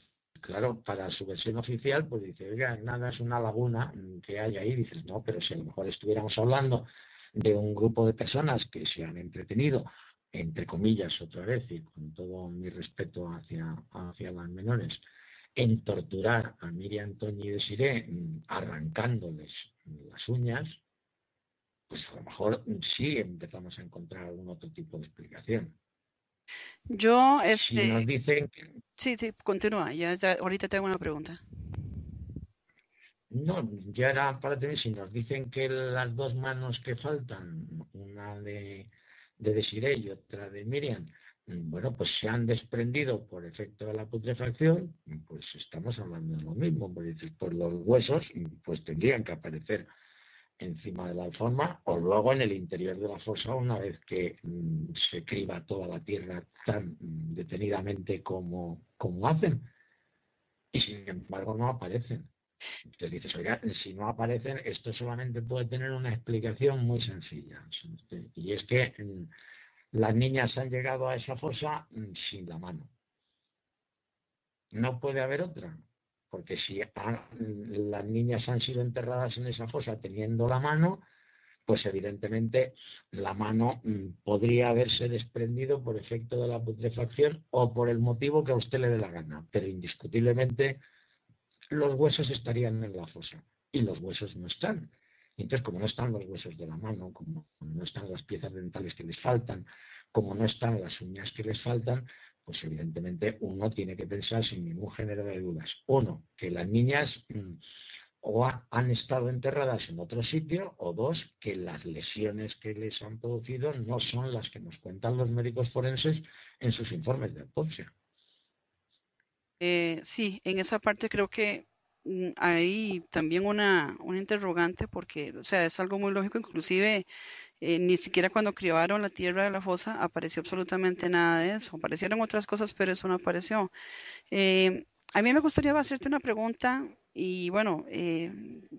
claro, para su versión oficial, pues dice, oiga, nada, es una laguna que hay ahí. Dices, no, pero si a lo mejor estuviéramos hablando de un grupo de personas que se han entretenido, entre comillas, otra vez, y con todo mi respeto hacia, hacia las menores, en torturar a Miriam Toñi y Desiré arrancándoles las uñas, pues a lo mejor sí empezamos a encontrar algún otro tipo de explicación. Yo, este... Si nos dicen Sí, sí, continúa. Ya, ahorita tengo una pregunta. No, ya era para tener, si nos dicen que las dos manos que faltan, una de, de Desiree y otra de Miriam, bueno, pues se han desprendido por efecto de la putrefacción, pues estamos hablando de lo mismo, por los huesos pues tendrían que aparecer encima de la forma o luego en el interior de la fosa una vez que mm, se criba toda la tierra tan detenidamente como, como hacen. Y sin embargo no aparecen. Entonces dices, oiga, si no aparecen, esto solamente puede tener una explicación muy sencilla. Y es que mm, las niñas han llegado a esa fosa sin la mano. No puede haber otra porque si las niñas han sido enterradas en esa fosa teniendo la mano, pues evidentemente la mano mm, podría haberse desprendido por efecto de la putrefacción o por el motivo que a usted le dé la gana, pero indiscutiblemente los huesos estarían en la fosa y los huesos no están. Entonces, como no están los huesos de la mano, como no están las piezas dentales que les faltan, como no están las uñas que les faltan, pues evidentemente uno tiene que pensar sin ningún género de dudas. Uno, que las niñas mm, o han estado enterradas en otro sitio, o dos, que las lesiones que les han producido no son las que nos cuentan los médicos forenses en sus informes de autopsia. Eh, sí, en esa parte creo que hay también una, una interrogante porque, o sea, es algo muy lógico, inclusive eh, ni siquiera cuando criaron la tierra de la fosa apareció absolutamente nada de eso. Aparecieron otras cosas, pero eso no apareció. Eh, a mí me gustaría hacerte una pregunta y bueno, eh,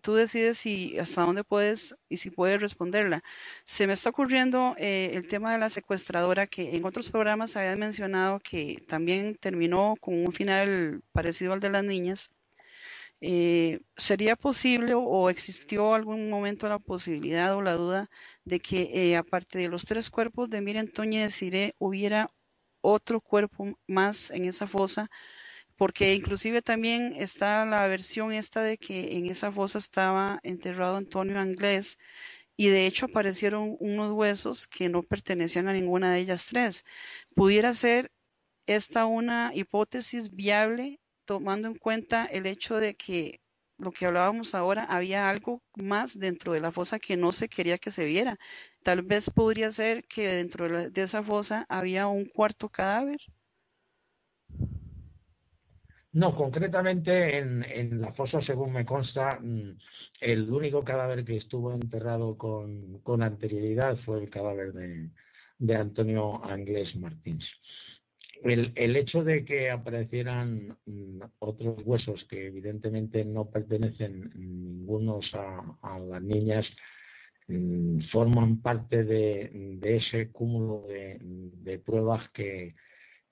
tú decides si hasta dónde puedes y si puedes responderla. Se me está ocurriendo el tema de la secuestradora que en otros programas habías mencionado que también terminó con un final parecido al de las niñas. Eh, ¿Sería posible o existió algún momento la posibilidad o la duda de que eh, aparte de los tres cuerpos de Miriam Toña de Siré hubiera otro cuerpo más en esa fosa? Porque inclusive también está la versión esta de que en esa fosa estaba enterrado Antonio Anglés y de hecho aparecieron unos huesos que no pertenecían a ninguna de ellas tres. ¿Pudiera ser esta una hipótesis viable tomando en cuenta el hecho de que lo que hablábamos ahora, había algo más dentro de la fosa que no se quería que se viera. Tal vez podría ser que dentro de esa fosa había un cuarto cadáver. No, concretamente en, la fosa, según me consta, mm, el único cadáver que estuvo enterrado con, anterioridad fue el cadáver de, de Antonio Anglés Martins el, el, hecho de que aparecieran mm, otros huesos que evidentemente no pertenecen ningunos a, las niñas mm, forman parte de, ese cúmulo de, pruebas que,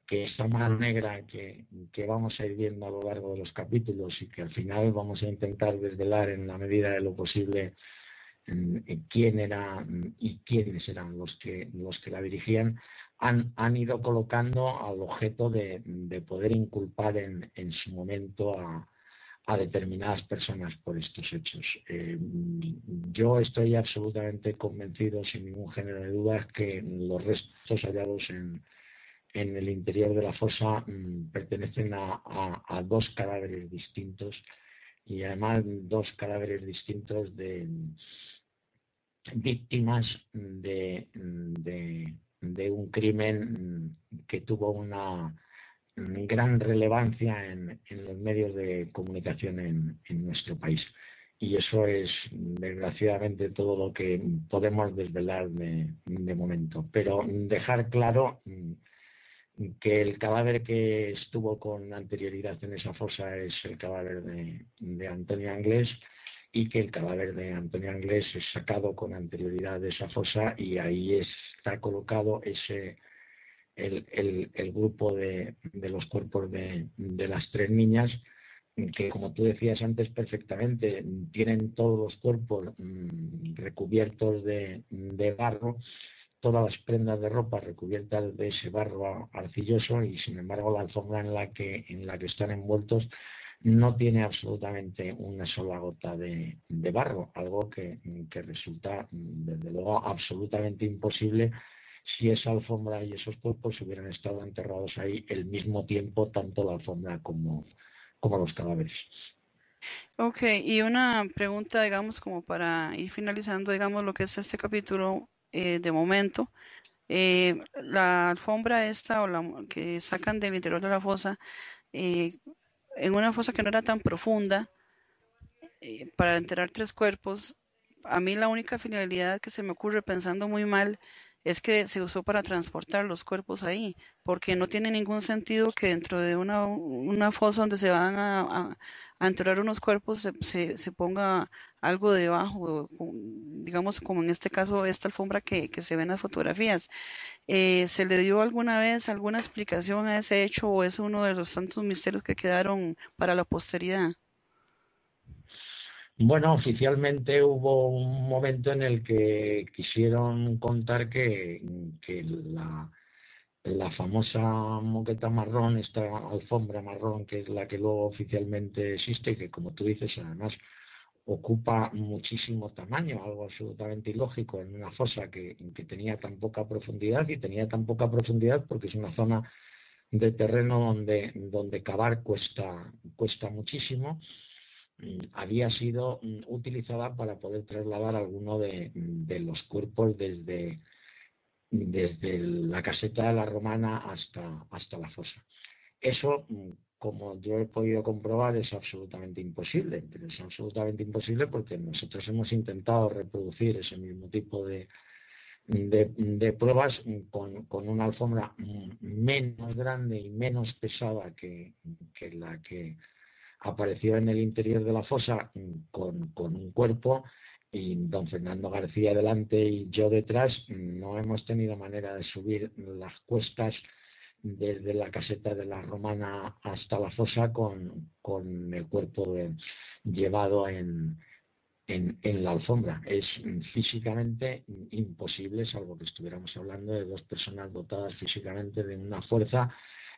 que esa mar negra que, que, vamos a ir viendo a lo largo de los capítulos y que al final vamos a intentar desvelar en la medida de lo posible mm, quién era y quiénes eran los que los que la dirigían han, han ido colocando al objeto de, de poder inculpar en, en su momento a, a, determinadas personas por estos hechos. Eh, yo estoy absolutamente convencido, sin ningún género de dudas, que los restos hallados en, en el interior de la fosa mm, pertenecen a, a, dos cadáveres distintos y además dos cadáveres distintos de víctimas de de un crimen que tuvo una gran relevancia en, los medios de comunicación en, nuestro país. y eso es desgraciadamente todo lo que podemos desvelar de, momento. Pero dejar claro que el cadáver que estuvo con anterioridad en esa fosa es el cadáver de, de Antonio Anglés y que el cadáver de Antonio Anglés es sacado con anterioridad de esa fosa y ahí está colocado ese el, el, grupo de, de, los cuerpos de, de las tres niñas que como tú decías antes perfectamente, tienen todos los cuerpos mm, recubiertos de, barro, todas las prendas de ropa recubiertas de ese barro arcilloso y sin embargo la alfombra en la que, en la que están envueltos no tiene absolutamente una sola gota de, barro, algo que, que, resulta desde luego absolutamente imposible si esa alfombra y esos cuerpos hubieran estado enterrados ahí el mismo tiempo, tanto la alfombra como, como los cadáveres. Ok, y una pregunta, digamos, como para ir finalizando, digamos, lo que es este capítulo eh, de momento. Eh, la alfombra esta o la que sacan del interior de la fosa, eh, en una fosa que no era tan profunda, para enterrar tres cuerpos, a mí la única finalidad que se me ocurre pensando muy mal es que se usó para transportar los cuerpos ahí, porque no tiene ningún sentido que dentro de una, una fosa donde se van a, enterrar unos cuerpos se, se, ponga algo debajo, digamos como en este caso esta alfombra que, que se ve en las fotografías. Eh, ¿Se le dio alguna vez alguna explicación a ese hecho o es uno de los tantos misterios que quedaron para la posteridad? Bueno, oficialmente hubo un momento en el que quisieron contar que, la, la, famosa moqueta marrón, esta alfombra marrón, que es la que luego oficialmente existe, que como tú dices, además ocupa muchísimo tamaño, algo absolutamente ilógico en una fosa que, que tenía tan poca profundidad y tenía tan poca profundidad porque es una zona de terreno donde, donde cavar cuesta, cuesta muchísimo. Mm, había sido mm, utilizada para poder trasladar alguno de, los cuerpos desde, desde la caseta de la romana hasta, hasta la fosa. Eso, mm, como yo he podido comprobar, es absolutamente imposible, pero es absolutamente imposible porque nosotros hemos intentado reproducir ese mismo tipo de, de, pruebas con, con, una alfombra menos grande y menos pesada que, que la que apareció en el interior de la fosa con, un cuerpo y don Fernando García delante y yo detrás no hemos tenido manera de subir las cuestas desde la caseta de la romana hasta la fosa con, el cuerpo llevado en, en, en, la alfombra. Es físicamente imposible, salvo que estuviéramos hablando de dos personas dotadas físicamente de una fuerza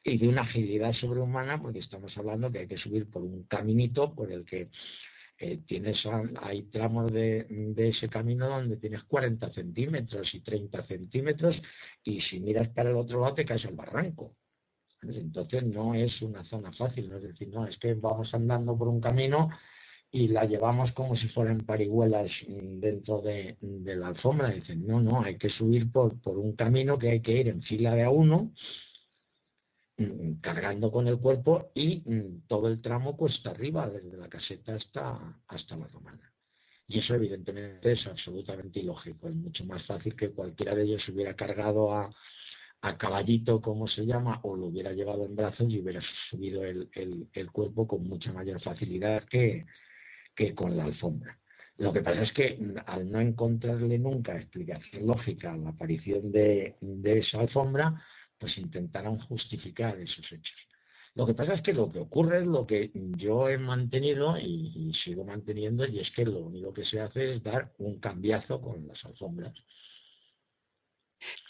y de una agilidad sobrehumana, porque estamos hablando que hay que subir por un caminito por el que eh, tienes hay tramos de, ese camino donde tienes 40 centímetros y 30 centímetros y si miras para el otro lado te caes al barranco. Entonces no es una zona fácil, no es decir, no, es que vamos andando por un camino y la llevamos como si fueran parihuelas dentro de, la alfombra. Dicen, no, no, hay que subir por, por un camino que hay que ir en fila de a uno Mm, cargando con el cuerpo y mm, todo el tramo cuesta arriba, desde la caseta hasta, hasta la romana. Y eso evidentemente es absolutamente ilógico, es mucho más fácil que cualquiera de ellos hubiera cargado a, a caballito, como se llama, o lo hubiera llevado en brazos y hubiera subido el, el, cuerpo con mucha mayor facilidad que, que con la alfombra. Lo que pasa es que mm, al no encontrarle nunca explicación lógica a la aparición de, de esa alfombra, pues intentarán justificar esos hechos. Lo que pasa es que lo que ocurre es lo que yo he mantenido y, sigo manteniendo, y es que lo único que se hace es dar un cambiazo con las alfombras.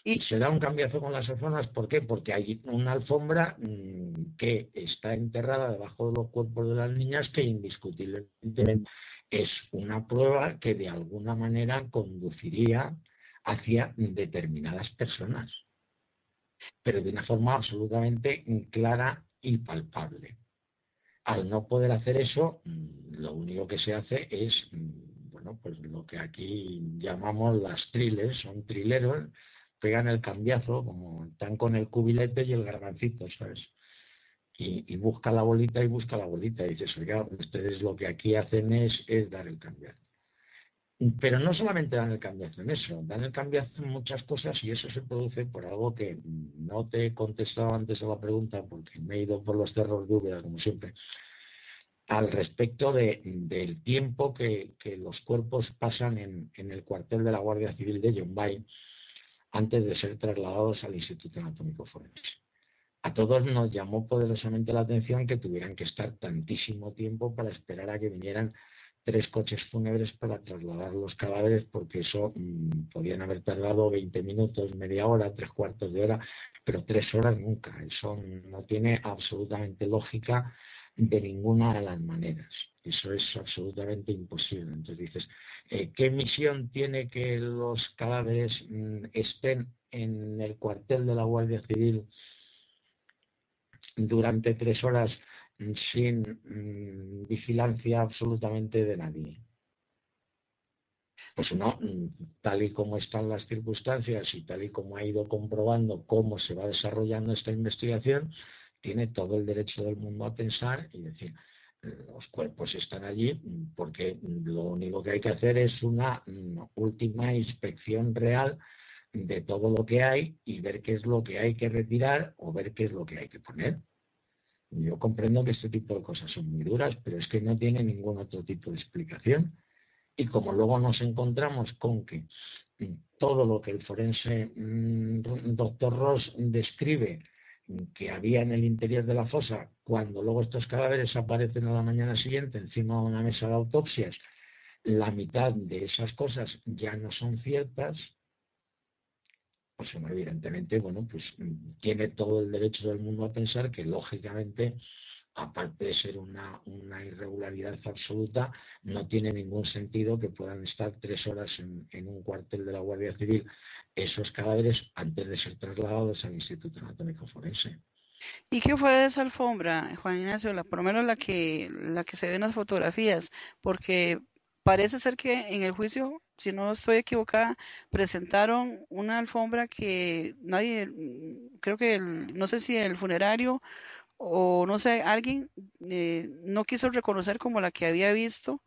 Y se da un cambiazo con las alfombras, ¿por qué? Porque hay una alfombra mm, que está enterrada debajo de los cuerpos de las niñas que indiscutiblemente es una prueba que de alguna manera conduciría hacia determinadas personas pero de una forma absolutamente clara y palpable. Al no poder hacer eso, mm, lo único que se hace es, mm, bueno, pues lo que aquí llamamos las triles, son trileros, pegan el cambiazo, como están con el cubilete y el garbancito, ¿sabes? y, busca la bolita y busca la bolita. Y dices, oiga, ustedes lo que aquí hacen es, es dar el cambiazo. Pero no solamente dan el cambiazo en eso, dan el cambiazo en muchas cosas y eso se produce por algo que no te he contestado antes a la pregunta porque me he ido por los cerros de como siempre, al respecto de, del tiempo que, los cuerpos pasan en, en, el cuartel de la Guardia Civil de Yombay antes de ser trasladados al Instituto Anatómico Forense. A todos nos llamó poderosamente la atención que tuvieran que estar tantísimo tiempo para esperar a que vinieran tres coches fúnebres para trasladar los cadáveres, porque eso mm, podían haber tardado 20 minutos, media hora, tres cuartos de hora, pero tres horas nunca. Eso no tiene absolutamente lógica de ninguna de las maneras. Eso es absolutamente imposible. Entonces dices, eh, ¿qué misión tiene que los cadáveres mm, estén en el cuartel de la Guardia Civil durante tres horas sin mm, vigilancia absolutamente de nadie. Pues no, tal y como están las circunstancias y tal y como ha ido comprobando cómo se va desarrollando esta investigación, tiene todo el derecho del mundo a pensar y decir, los cuerpos están allí porque lo único que hay que hacer es una mm, última inspección real de todo lo que hay y ver qué es lo que hay que retirar o ver qué es lo que hay que poner. Yo comprendo que este tipo de cosas son muy duras, pero es que no tiene ningún otro tipo de explicación. Y como luego nos encontramos con que todo lo que el forense mm, doctor Ross describe que había en el interior de la fosa, cuando luego estos cadáveres aparecen a la mañana siguiente encima de una mesa de autopsias, la mitad de esas cosas ya no son ciertas, pues evidentemente, bueno, pues tiene todo el derecho del mundo a pensar que lógicamente, aparte de ser una, irregularidad absoluta, no tiene ningún sentido que puedan estar tres horas en, un cuartel de la Guardia Civil esos cadáveres antes de ser trasladados al Instituto Anatómico Forense. ¿Y qué fue de esa alfombra, Juan Ignacio? La, por lo menos la que, la que se ve en las fotografías, porque parece ser que en el juicio si no estoy equivocada, presentaron una alfombra que nadie, creo que no sé si el funerario o no sé, alguien eh, no quiso reconocer como la que había visto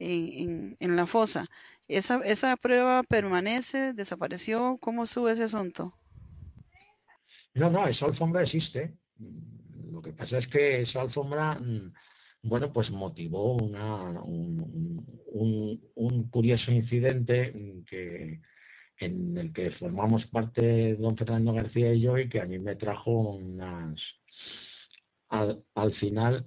en, en, la fosa. ¿Esa, ¿Esa prueba permanece? ¿Desapareció? ¿Cómo estuvo ese asunto? No, no, esa alfombra existe. Lo que pasa es que esa alfombra mm, bueno, pues motivó una, un, un, curioso incidente que, en el que formamos parte don Fernando García y yo y que a mí me trajo unas... Al, al final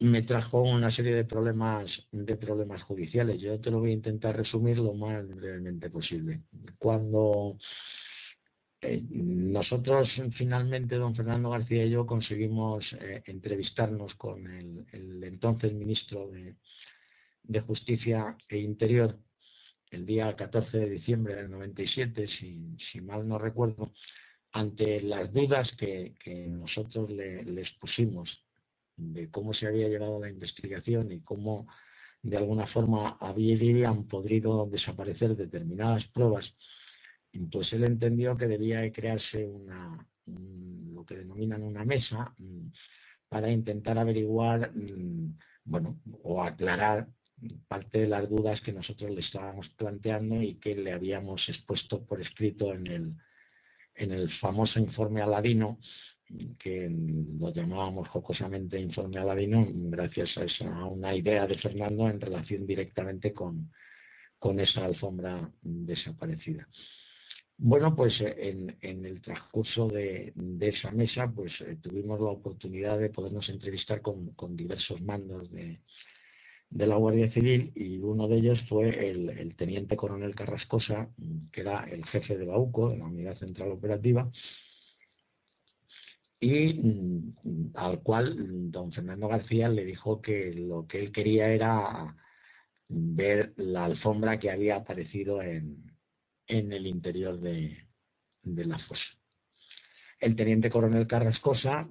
me trajo una serie de problemas de problemas judiciales. Yo te lo voy a intentar resumir lo más brevemente posible. Cuando eh, nosotros finalmente, don Fernando García y yo, conseguimos eh, entrevistarnos con el, entonces ministro de, Justicia e Interior el día 14 de diciembre del 97, si, si mal no recuerdo, ante las dudas que, nosotros le, les pusimos de cómo se había llevado la investigación y cómo de alguna forma habían podido desaparecer determinadas pruebas pues él entendió que debía crearse una, lo que denominan una mesa mm, para intentar averiguar, mm, bueno, o aclarar parte de las dudas que nosotros le estábamos planteando y que le habíamos expuesto por escrito en el, en el famoso informe Aladino, que lo llamábamos jocosamente informe Aladino, gracias a, a una idea de Fernando en relación directamente con, con esa alfombra desaparecida. Bueno, pues eh, en, el transcurso de, esa mesa, pues eh, tuvimos la oportunidad de podernos entrevistar con, diversos mandos de, la Guardia Civil y uno de ellos fue el, teniente coronel Carrascosa, que era el jefe de Bauco, de la Unidad Central Operativa, y mm, al cual don Fernando García le dijo que lo que él quería era ver la alfombra que había aparecido en, en el interior de, la fosa. El teniente coronel Carrascosa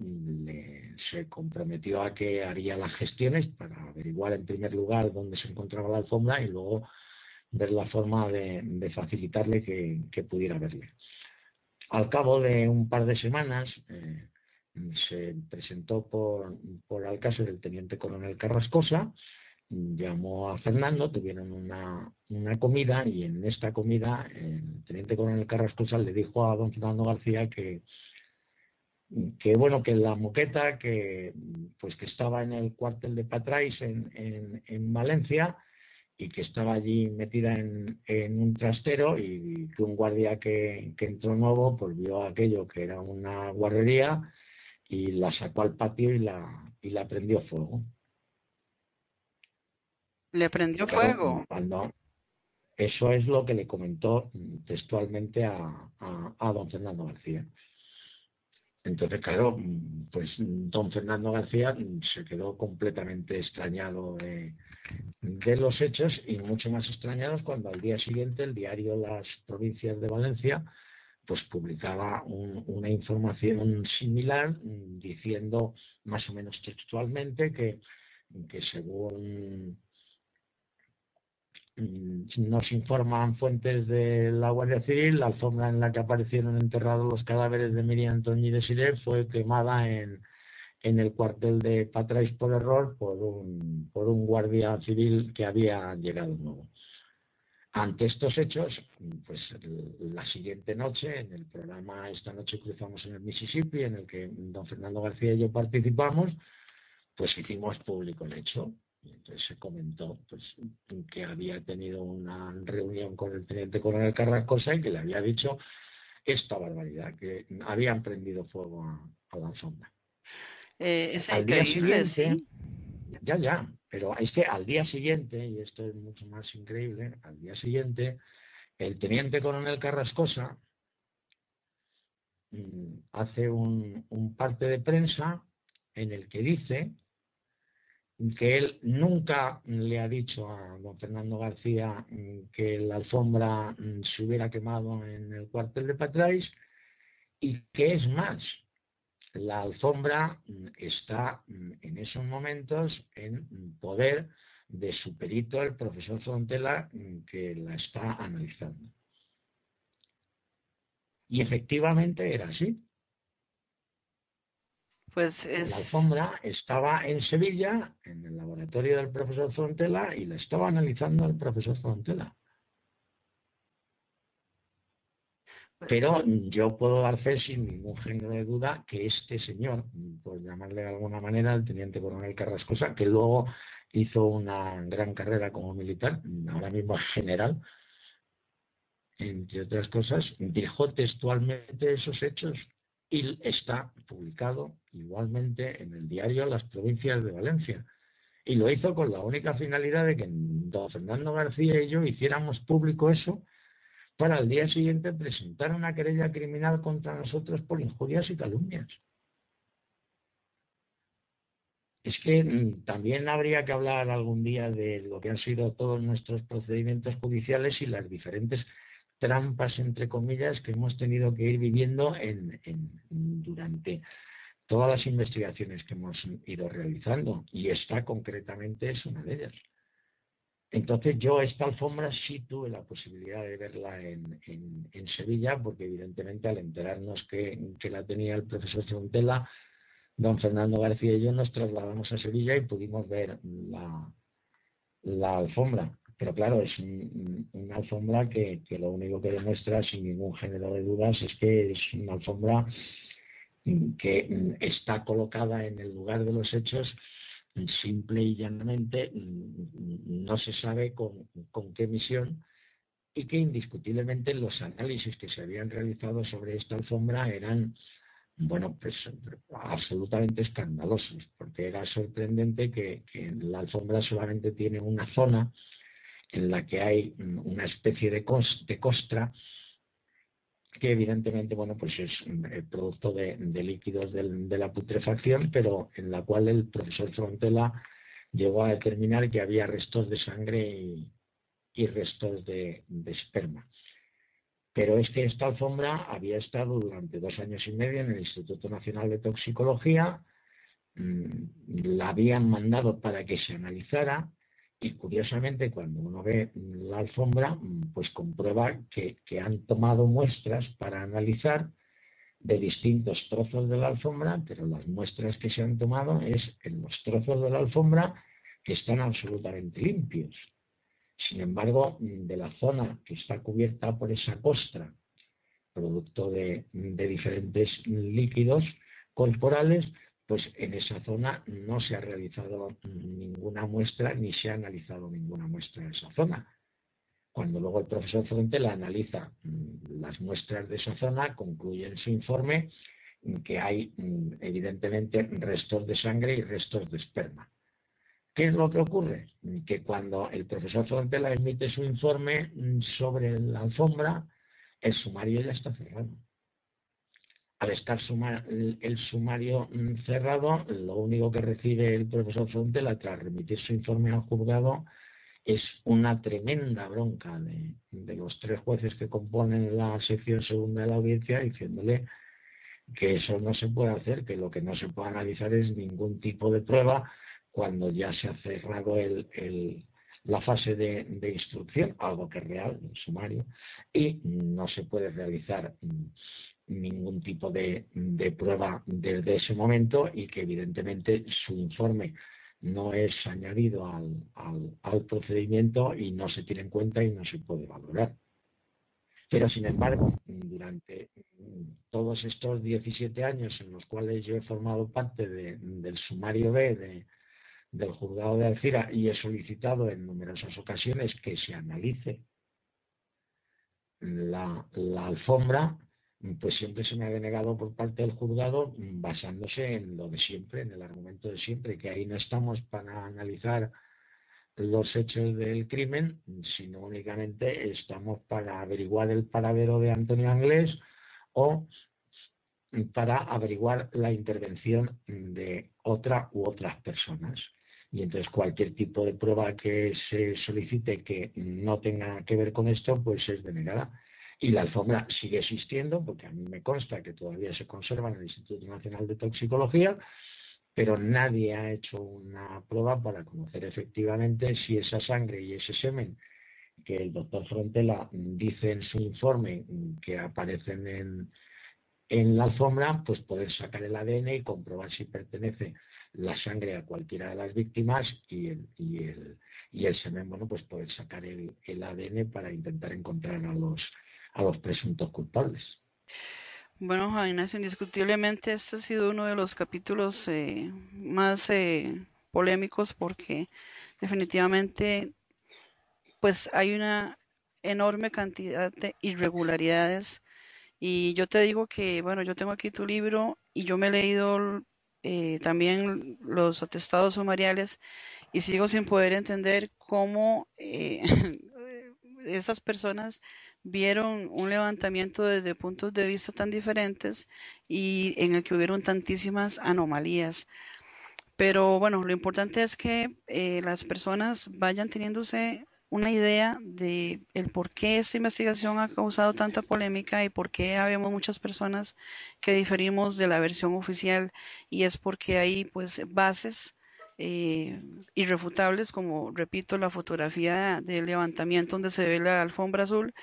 se comprometió a que haría las gestiones para averiguar en primer lugar dónde se encontraba la alfombra y luego ver la forma de, facilitarle que, pudiera verle. Al cabo de un par de semanas, eh, se presentó por, por Alcácer el teniente coronel Carrascosa, llamó a Fernando, tuvieron una, una comida y en esta comida el teniente coronel Carrascosa le dijo a don Fernando García que, que bueno, que la moqueta que pues que estaba en el cuartel de Patrais en, en, en Valencia y que estaba allí metida en, en, un trastero y que un guardia que, que entró nuevo pues vio aquello que era una guardería y la sacó al patio y la, y la prendió fuego. ¿Le prendió claro, fuego? Cuando, eso es lo que le comentó textualmente a, a, don Fernando García. Entonces, claro, pues don Fernando García se quedó completamente extrañado de, los hechos y mucho más extrañados cuando al día siguiente el diario Las Provincias de Valencia pues publicaba un, una información similar diciendo más o menos textualmente que, que según nos informan fuentes de la Guardia Civil, la alfombra en la que aparecieron enterrados los cadáveres de Miriam Toñi de Siré fue quemada en, en el cuartel de Patrais por error por un, por un guardia civil que había llegado nuevo. Ante estos hechos, pues la siguiente noche, en el programa Esta noche cruzamos en el Mississippi, en el que don Fernando García y yo participamos, pues hicimos público el hecho. Y entonces se comentó pues, que había tenido una reunión con el teniente coronel Carrascosa y que le había dicho esta barbaridad, que habían prendido fuego a, a la sonda. Eh, es al increíble, ¿sí? Ya, ya, pero es que al día siguiente, y esto es mucho más increíble, al día siguiente, el teniente coronel Carrascosa mmm, hace un, un parte de prensa en el que dice que él nunca le ha dicho a don Fernando García que la alfombra se hubiera quemado en el cuartel de Patrais y que es más, la alfombra está en esos momentos en poder de su perito, el profesor Frontela, que la está analizando. Y efectivamente era así. Pues es... La alfombra estaba en Sevilla, en el laboratorio del profesor Frontela, y la estaba analizando el profesor Frontela. Pero yo puedo dar fe sin ningún género de duda que este señor, por llamarle de alguna manera, el teniente coronel Carrascosa, que luego hizo una gran carrera como militar, ahora mismo general, entre otras cosas, dijo textualmente esos hechos y está publicado igualmente en el diario Las Provincias de Valencia. Y lo hizo con la única finalidad de que don Fernando García y yo hiciéramos público eso para al día siguiente presentar una querella criminal contra nosotros por injurias y calumnias. Es que mm, también habría que hablar algún día de lo que han sido todos nuestros procedimientos judiciales y las diferentes trampas, entre comillas, que hemos tenido que ir viviendo en, durante todas las investigaciones que hemos ido realizando. Y esta concretamente es una de ellas. Entonces yo esta alfombra sí tuve la posibilidad de verla en, en, Sevilla, porque evidentemente al enterarnos que, que, la tenía el profesor Frontela, don Fernando García y yo nos trasladamos a Sevilla y pudimos ver la, la alfombra pero claro, es un, una alfombra que, que, lo único que demuestra, sin ningún género de dudas, es que es una alfombra que está colocada en el lugar de los hechos simple y llanamente, no se sabe con, con qué misión y que indiscutiblemente los análisis que se habían realizado sobre esta alfombra eran bueno, pues absolutamente escandalosos, porque era sorprendente que, la alfombra solamente tiene una zona en la que hay una especie de costra que evidentemente bueno pues es el producto de, líquidos de, la putrefacción pero en la cual el profesor Frontela llegó a determinar que había restos de sangre y, restos de, de, esperma. Pero es que esta alfombra había estado durante dos años y medio en el Instituto Nacional de Toxicología mmm, la habían mandado para que se analizara y curiosamente cuando uno ve la alfombra, pues comprueba que, que han tomado muestras para analizar de distintos trozos de la alfombra, pero las muestras que se han tomado es en los trozos de la alfombra que están absolutamente limpios. Sin embargo, de la zona que está cubierta por esa costra, producto de, de diferentes líquidos corporales, pues en esa zona no se ha realizado ninguna muestra ni se ha analizado ninguna muestra de esa zona. Cuando luego el profesor Frontela analiza mm, las muestras de esa zona, concluye en su informe que hay mm, evidentemente restos de sangre y restos de esperma. ¿Qué es lo que ocurre? Que cuando el profesor Frontela emite su informe mm, sobre la alfombra, el sumario ya está cerrado. Al estar el sumario cerrado, lo único que recibe el profesor Frontela tras remitir su informe al juzgado es una tremenda bronca de, los tres jueces que componen la sección segunda de la audiencia diciéndole que eso no se puede hacer, que lo que no se puede analizar es ningún tipo de prueba cuando ya se ha cerrado la fase de, instrucción, algo que es real, el sumario, y no se puede realizar ningún tipo de prueba desde ese momento y que evidentemente su informe no es añadido al, procedimiento y no se tiene en cuenta y no se puede valorar. Pero, sin embargo, durante todos estos 17 años en los cuales yo he formado parte del sumario B del juzgado de Alcira y he solicitado en numerosas ocasiones que se analice la alfombra, pues siempre se me ha denegado por parte del juzgado basándose en lo de siempre, en el argumento de siempre, que ahí no estamos para analizar los hechos del crimen, sino únicamente estamos para averiguar el paradero de Antonio Anglés o para averiguar la intervención de otra u otras personas. Y entonces cualquier tipo de prueba que se solicite que no tenga que ver con esto, pues es denegada. Y la alfombra sigue existiendo, porque a mí me consta que todavía se conserva en el Instituto Nacional de Toxicología, pero nadie ha hecho una prueba para conocer efectivamente si esa sangre y ese semen que el doctor Frontela dice en su informe que aparecen en, en la alfombra, pues poder sacar el ADN y comprobar si pertenece la sangre a cualquiera de las víctimas y el, y el, y el semen, bueno, pues poder sacar el, el ADN para intentar encontrar a los, a los presuntos culpables. Bueno, Juan Ignacio, indiscutiblemente este ha sido uno de los capítulos eh, más eh, polémicos porque definitivamente pues hay una enorme cantidad de irregularidades y yo te digo que, bueno, yo tengo aquí tu libro y yo me he leído eh, también los atestados sumariales y sigo sin poder entender cómo esas personas vieron un levantamiento desde puntos de vista tan diferentes y en el que hubieron tantísimas anomalías. Pero bueno, lo importante es que eh, las personas vayan teniéndose una idea de el por qué esta investigación ha causado tanta polémica y por qué habemos muchas personas que diferimos de la versión oficial y es porque hay pues bases eh, irrefutables como repito la fotografía del levantamiento donde se ve la alfombra azul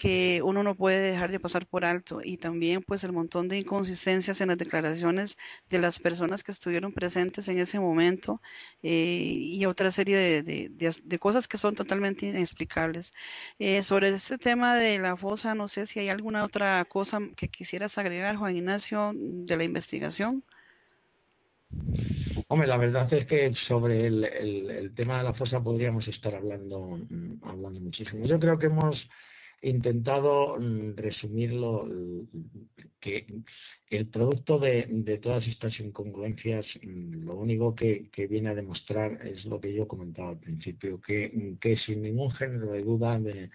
que uno no puede dejar de pasar por alto y también pues el montón de inconsistencias en las declaraciones de las personas que estuvieron presentes en ese momento eh, y otra serie de, cosas que son totalmente inexplicables. Eh, sobre este tema de la fosa, no sé si hay alguna otra cosa que quisieras agregar, Juan Ignacio, de la investigación. Hombre, la verdad es que sobre el, el tema de la fosa podríamos estar hablando, mm, hablando muchísimo. Yo creo que hemos intentado mm, resumirlo, que el producto de, todas estas incongruencias, mm, lo único que, viene a demostrar es lo que yo comentaba al principio, que, mm, sin ningún género de duda de,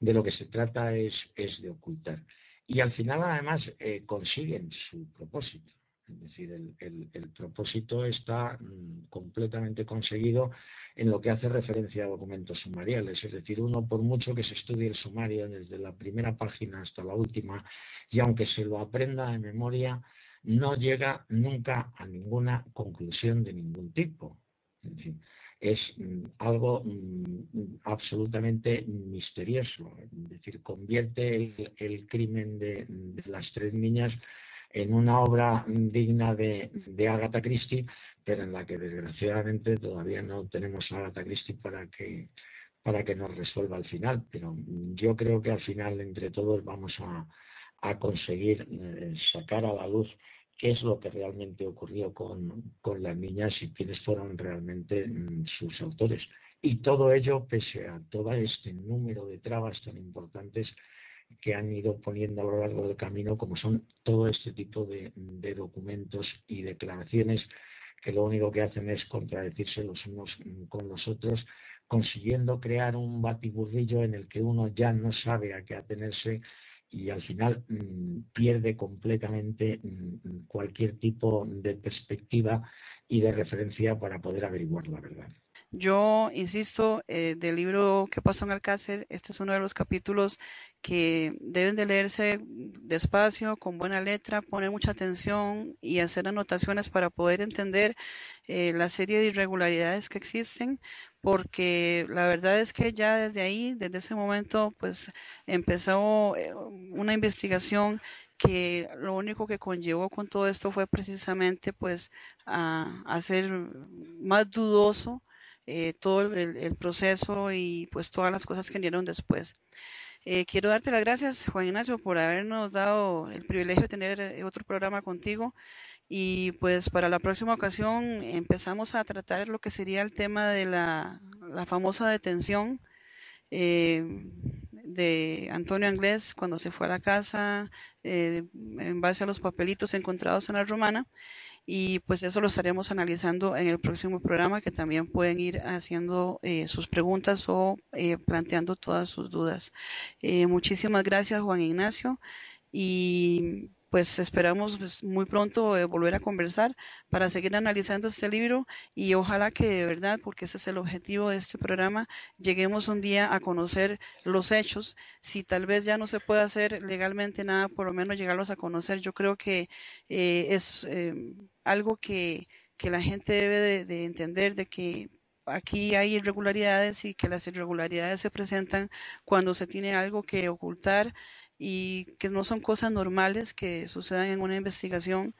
lo que se trata es, es de ocultar. Y al final, además, eh, consiguen su propósito. Es decir, el, el propósito está completamente conseguido en lo que hace referencia a documentos sumariales. Es decir, uno por mucho que se estudie el sumario desde la primera página hasta la última, y aunque se lo aprenda de memoria, no llega nunca a ninguna conclusión de ningún tipo. es mm, algo mm, absolutamente misterioso. Es decir, convierte el, crimen de, las tres niñas en una obra digna de, de Agatha Christie, en la que desgraciadamente todavía no tenemos a Agatha Christie para que para que nos resuelva al final, pero yo creo que al final entre todos vamos a, a conseguir eh, sacar a la luz qué es lo que realmente ocurrió con, con las niñas y quiénes fueron realmente mm, sus autores. Y todo ello pese a todo este número de trabas tan importantes que han ido poniendo a lo largo del camino, como son todo este tipo de documentos y declaraciones que lo único que hacen es contradecirse los unos con los otros, consiguiendo crear un batiburrillo en el que uno ya no sabe a qué atenerse y al final mmm, pierde completamente mmm, cualquier tipo de perspectiva y de referencia para poder averiguar la verdad. Yo insisto, eh, del libro ¿Qué pasó en Alcácer? Este es uno de los capítulos que deben de leerse despacio, con buena letra, poner mucha atención y hacer anotaciones para poder entender eh, la serie de irregularidades que existen, porque la verdad es que ya desde ahí, desde ese momento, pues empezó eh, una investigación que lo único que conllevó con todo esto fue precisamente pues a hacer más dudoso eh, todo el, proceso y pues todas las cosas que vinieron después. Eh, quiero darte las gracias, Juan Ignacio, por habernos dado el privilegio de tener eh, otro programa contigo. Y pues para la próxima ocasión empezamos a tratar lo que sería el tema de la, la famosa detención eh, de Antonio Anglés cuando se fue a la casa en base a los papelitos encontrados en la romana y pues eso lo estaremos analizando en el próximo programa que también pueden ir haciendo eh, sus preguntas o eh, planteando todas sus dudas. Eh, muchísimas gracias Juan Ignacio y pues esperamos pues, muy pronto eh, volver a conversar para seguir analizando este libro y ojalá que de verdad, porque ese es el objetivo de este programa, lleguemos un día a conocer los hechos. Si tal vez ya no se puede hacer legalmente nada, por lo menos llegarlos a conocer. Yo creo que eh, es algo que, que, la gente debe de, de entender de que aquí hay irregularidades y que las irregularidades se presentan cuando se tiene algo que ocultar y que no son cosas normales que sucedan en una investigación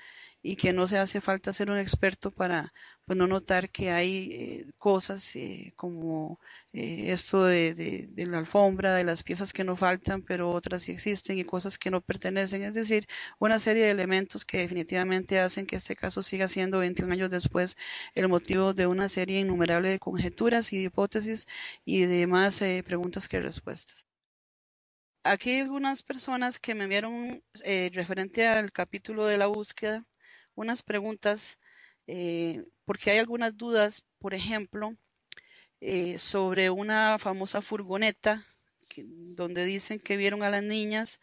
y que no se hace falta ser un experto para pues, no notar que hay eh, cosas eh, como eh, esto de, la alfombra, de las piezas que no faltan, pero otras sí existen y cosas que no pertenecen. Es decir, una serie de elementos que definitivamente hacen que este caso siga siendo 21 años después el motivo de una serie innumerable de conjeturas y de hipótesis y de más preguntas que respuestas aquí hay algunas personas que me enviaron eh, referente al capítulo de la búsqueda unas preguntas eh, porque hay algunas dudas, por ejemplo, eh, sobre una famosa furgoneta que, donde dicen que vieron a las niñas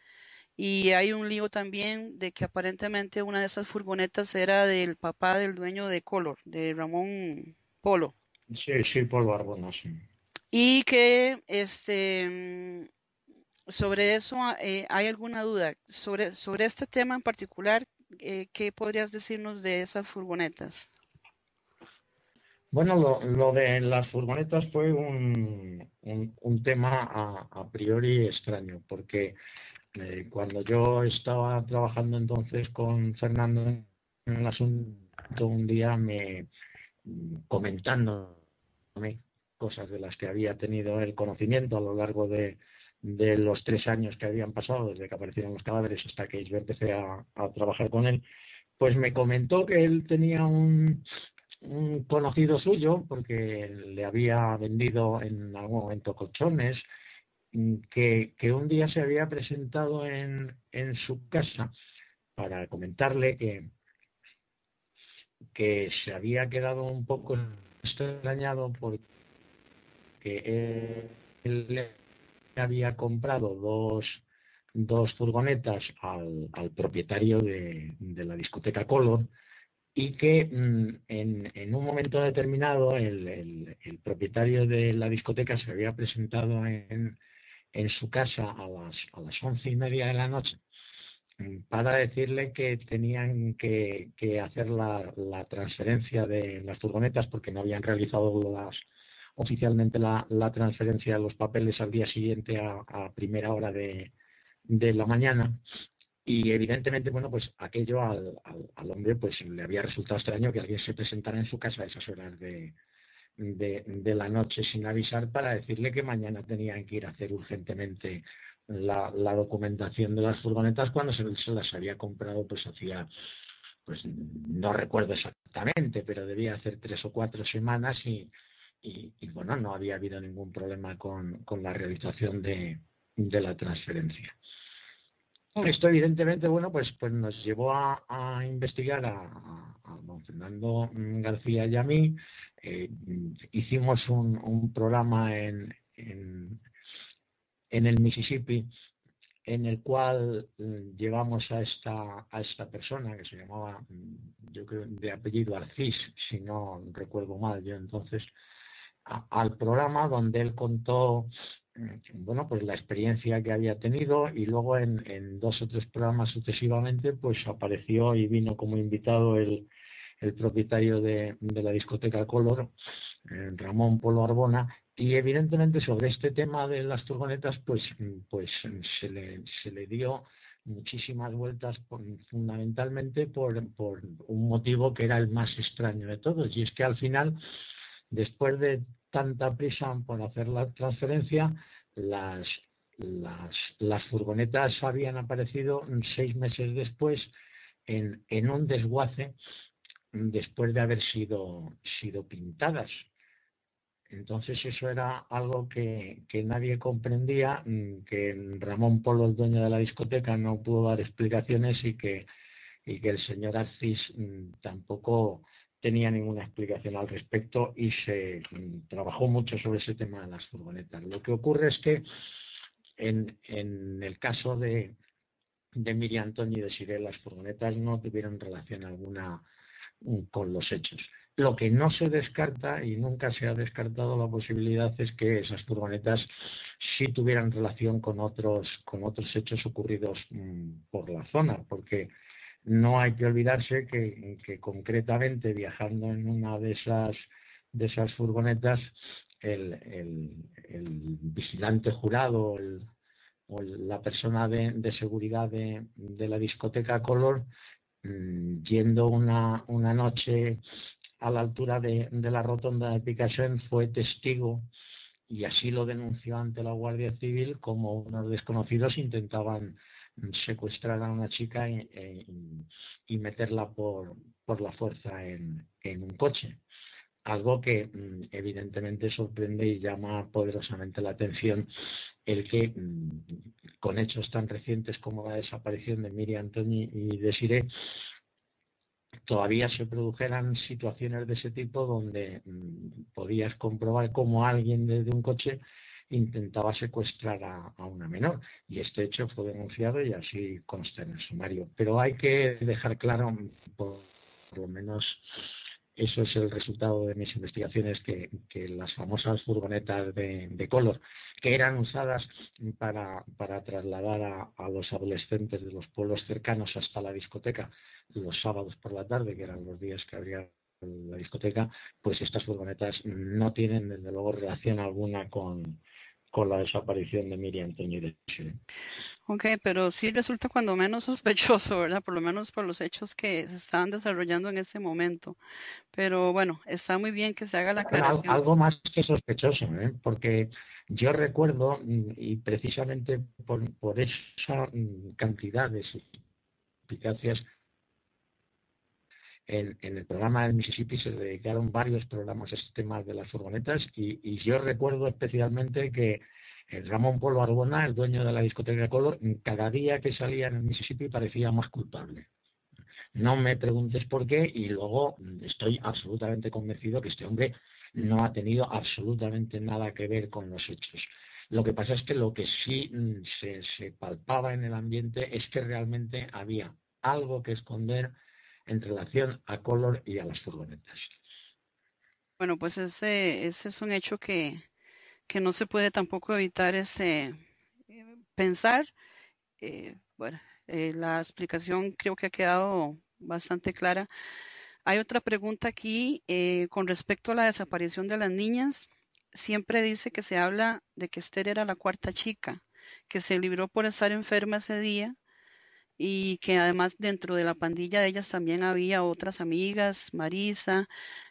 y hay un lío también de que aparentemente una de esas furgonetas era del papá del dueño de Color, de Ramón Polo. Sí, sí, Polo Arbona, sí. Y que este sobre eso eh, hay alguna duda. Sobre, sobre este tema en particular, eh, ¿qué podrías decirnos de esas furgonetas? Bueno, lo, de las furgonetas fue un, un, un tema a, a, priori extraño, porque eh, cuando yo estaba trabajando entonces con Fernando en el asunto, un día me comentando cosas de las que había tenido el conocimiento a lo largo de, de los tres años que habían pasado desde que aparecieron los cadáveres hasta que yo empecé a, a trabajar con él, pues me comentó que él tenía un, un, conocido suyo, porque le había vendido en algún momento colchones, que, que un día se había presentado en, en su casa para comentarle que, que se había quedado un poco extrañado porque él había comprado dos, dos furgonetas al, al propietario de, de, la discoteca Color y que mm, en, en, un momento determinado el, el, el, propietario de la discoteca se había presentado en, en su casa a las, a las once y media de la noche mm, para decirle que tenían que, que hacer la, la, transferencia de las furgonetas porque no habían realizado las, oficialmente la, la, transferencia de los papeles al día siguiente a, primera hora de, de, la mañana. Y evidentemente, bueno, pues aquello al, al, hombre pues le había resultado extraño que alguien se presentara en su casa a esas horas de, de, la noche sin avisar para decirle que mañana tenían que ir a hacer urgentemente la, la documentación de las furgonetas cuando se, se, las había comprado pues hacía pues no recuerdo exactamente pero debía hacer tres o cuatro semanas y, y, bueno, no había habido ningún problema con, con la realización de, de la transferencia. Esto evidentemente, bueno, pues, pues nos llevó a, a investigar a, a, don Fernando García y a mí. Eh, hicimos un, un programa en, en, en, el Mississippi en el cual mm, llevamos a esta, a esta persona que se llamaba, mm, yo creo, de apellido Arcis, si no recuerdo mal, yo entonces al programa donde él contó mm, bueno pues la experiencia que había tenido y luego en, dos o tres programas sucesivamente pues apareció y vino como invitado el, el propietario de, de, la discoteca Color eh, Ramón Polo Arbona y evidentemente sobre este tema de las furgonetas pues pues se le, se le dio muchísimas vueltas fundamentalmente por, por un motivo que era el más extraño de todos y es que al final Después de tanta prisa por hacer la transferencia, las, las, las furgonetas habían aparecido seis meses después en, en un desguace después de haber sido, sido pintadas. Entonces eso era algo que, que, nadie comprendía, que Ramón Polo, el dueño de la discoteca, no pudo dar explicaciones y que, y que el señor Arcis mm, tampoco tenía ninguna explicación al respecto y se trabajó mucho sobre ese tema de las furgonetas. Lo que ocurre es que en, el caso de, de Miriam Antonio y de Sirel, las furgonetas no tuvieron relación alguna mm, con los hechos. Lo que no se descarta y nunca se ha descartado la posibilidad es que esas furgonetas sí tuvieran relación con otros, con otros hechos ocurridos mm, por la zona, porque no hay que olvidarse que, concretamente viajando en una de esas de esas furgonetas el, el, vigilante jurado o la persona de, de seguridad de, de, la discoteca Color mmm, yendo una, una noche a la altura de, de la rotonda de Picasso fue testigo y así lo denunció ante la Guardia Civil como unos desconocidos intentaban secuestrar a una chica y, y meterla por, la fuerza en, un coche. Algo que mm, evidentemente sorprende y llama poderosamente la atención el que mm, con hechos tan recientes como la desaparición de Miriam Antoni y de Siré todavía se produjeran situaciones de ese tipo donde mm, podías comprobar cómo alguien desde un coche intentaba secuestrar a, una menor y este hecho fue denunciado y así consta en el sumario. Pero hay que dejar claro, por, por lo menos eso es el resultado de mis investigaciones, que, que las famosas furgonetas de, de, color, que eran usadas para, para trasladar a, a, los adolescentes de los pueblos cercanos hasta la discoteca los sábados por la tarde, que eran los días que habría la discoteca, pues estas furgonetas no tienen desde luego relación alguna con, con la desaparición de Miriam Toño. Ok, pero sí resulta cuando menos sospechoso, ¿verdad? Por lo menos por los hechos que se estaban desarrollando en ese momento. Pero bueno, está muy bien que se haga la aclaración. Algo más que sospechoso, ¿eh? Porque yo recuerdo, y precisamente por, por esa cantidad de eficacias en, en, el programa del Mississippi se dedicaron varios programas a este tema de las furgonetas y, yo recuerdo especialmente que el Ramón Polo Arbona, el dueño de la discoteca Color, cada día que salía en el Mississippi parecía más culpable. No me preguntes por qué y luego estoy absolutamente convencido que este hombre no ha tenido absolutamente nada que ver con los hechos. Lo que pasa es que lo que sí mm, se, se palpaba en el ambiente es que realmente había algo que esconder en relación a Color y a las furgonetas. Bueno, pues ese, ese es un hecho que, que no se puede tampoco evitar ese pensar. Eh, bueno, eh, la explicación creo que ha quedado bastante clara. Hay otra pregunta aquí eh, con respecto a la desaparición de las niñas. Siempre dice que se habla de que Esther era la cuarta chica, que se libró por estar enferma ese día y que además dentro de la pandilla de ellas también había otras amigas, Marisa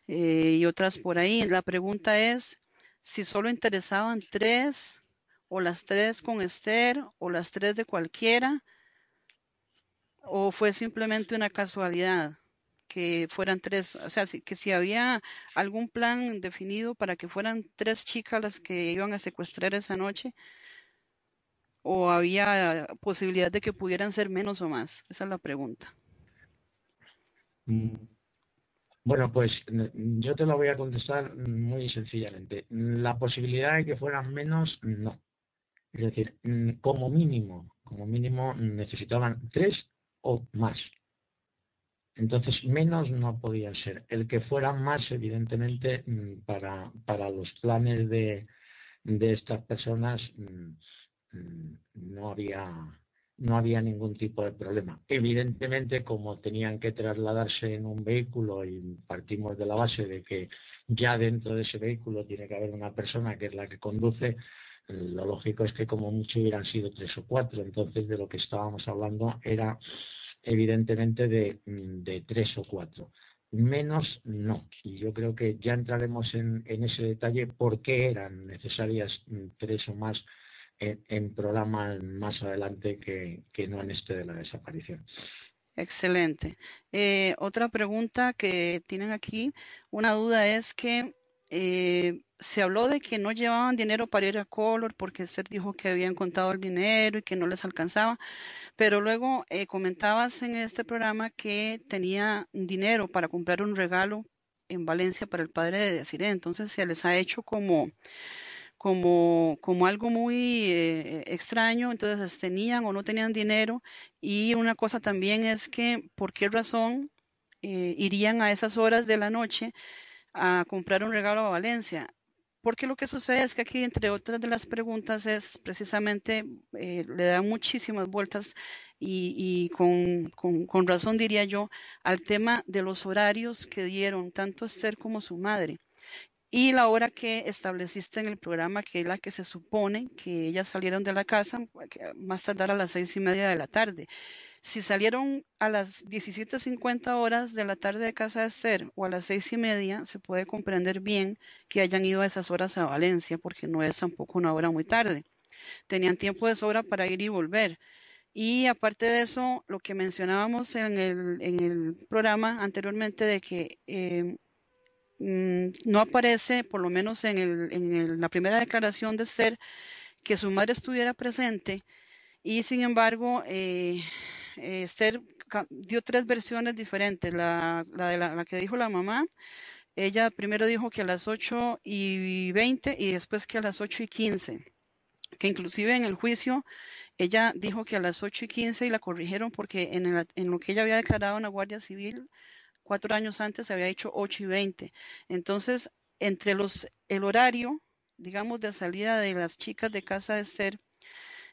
eh, y otras por ahí. La pregunta es si solo interesaban tres o las tres con Esther o las tres de cualquiera o fue simplemente una casualidad que fueran tres, o sea, que si había algún plan definido para que fueran tres chicas las que iban a secuestrar esa noche o había posibilidad de que pudieran ser menos o más? Esa es la pregunta. Mm. Bueno, pues yo te lo voy a contestar muy sencillamente. La posibilidad de que fueran menos, no. Es decir, mm, como mínimo, como mínimo necesitaban tres o más. Entonces, menos no podían ser. El que fueran más, evidentemente, mm, para, para los planes de, de estas personas, no había no había ningún tipo de problema. Evidentemente, como tenían que trasladarse en un vehículo y partimos de la base de que ya dentro de ese vehículo tiene que haber una persona que es la que conduce, lo lógico es que como mucho hubieran sido tres o cuatro. Entonces, de lo que estábamos hablando era evidentemente de, de tres o cuatro. Menos no. Y yo creo que ya entraremos en, en ese detalle por qué eran necesarias mm, tres o más en, programas más adelante que, no en este de la desaparición. Excelente. Eh, otra pregunta que tienen aquí, una duda es que eh, se habló de que no llevaban dinero para ir a Color porque usted dijo que habían contado el dinero y que no les alcanzaba, pero luego eh, comentabas en este programa que tenía dinero para comprar un regalo en Valencia para el padre de Desiree, entonces se les ha hecho como como, como algo muy eh, extraño, entonces tenían o no tenían dinero y una cosa también es que por qué razón eh, irían a esas horas de la noche a comprar un regalo a Valencia. Porque lo que sucede es que aquí, entre otras de las preguntas, es precisamente, eh, le da muchísimas vueltas y, y con, con, con razón diría yo, al tema de los horarios que dieron tanto Esther como su madre y la hora que estableciste en el programa, que es la que se supone que ellas salieron de la casa más tardar a las seis y media de la tarde. Si salieron a las 17.50 horas de la tarde de casa de Esther o a las seis y media, se puede comprender bien que hayan ido a esas horas a Valencia, porque no es tampoco una hora muy tarde. Tenían tiempo de sobra para ir y volver. Y aparte de eso, lo que mencionábamos en el, en el programa anteriormente de que eh, Mm, no aparece, por lo menos en, el, en la primera declaración de Esther, que su madre estuviera presente y sin embargo eh, Esther dio tres versiones diferentes. La, la de la, que dijo la mamá, ella primero dijo que a las 8 y 20 y después que a las 8 y 15, que inclusive en el juicio ella dijo que a las 8 y 15 y la corrigieron porque en, en lo que ella había declarado en la Guardia Civil cuatro años antes se había hecho 8 y 20. Entonces, entre los, el horario, digamos, de salida de las chicas de casa de ser,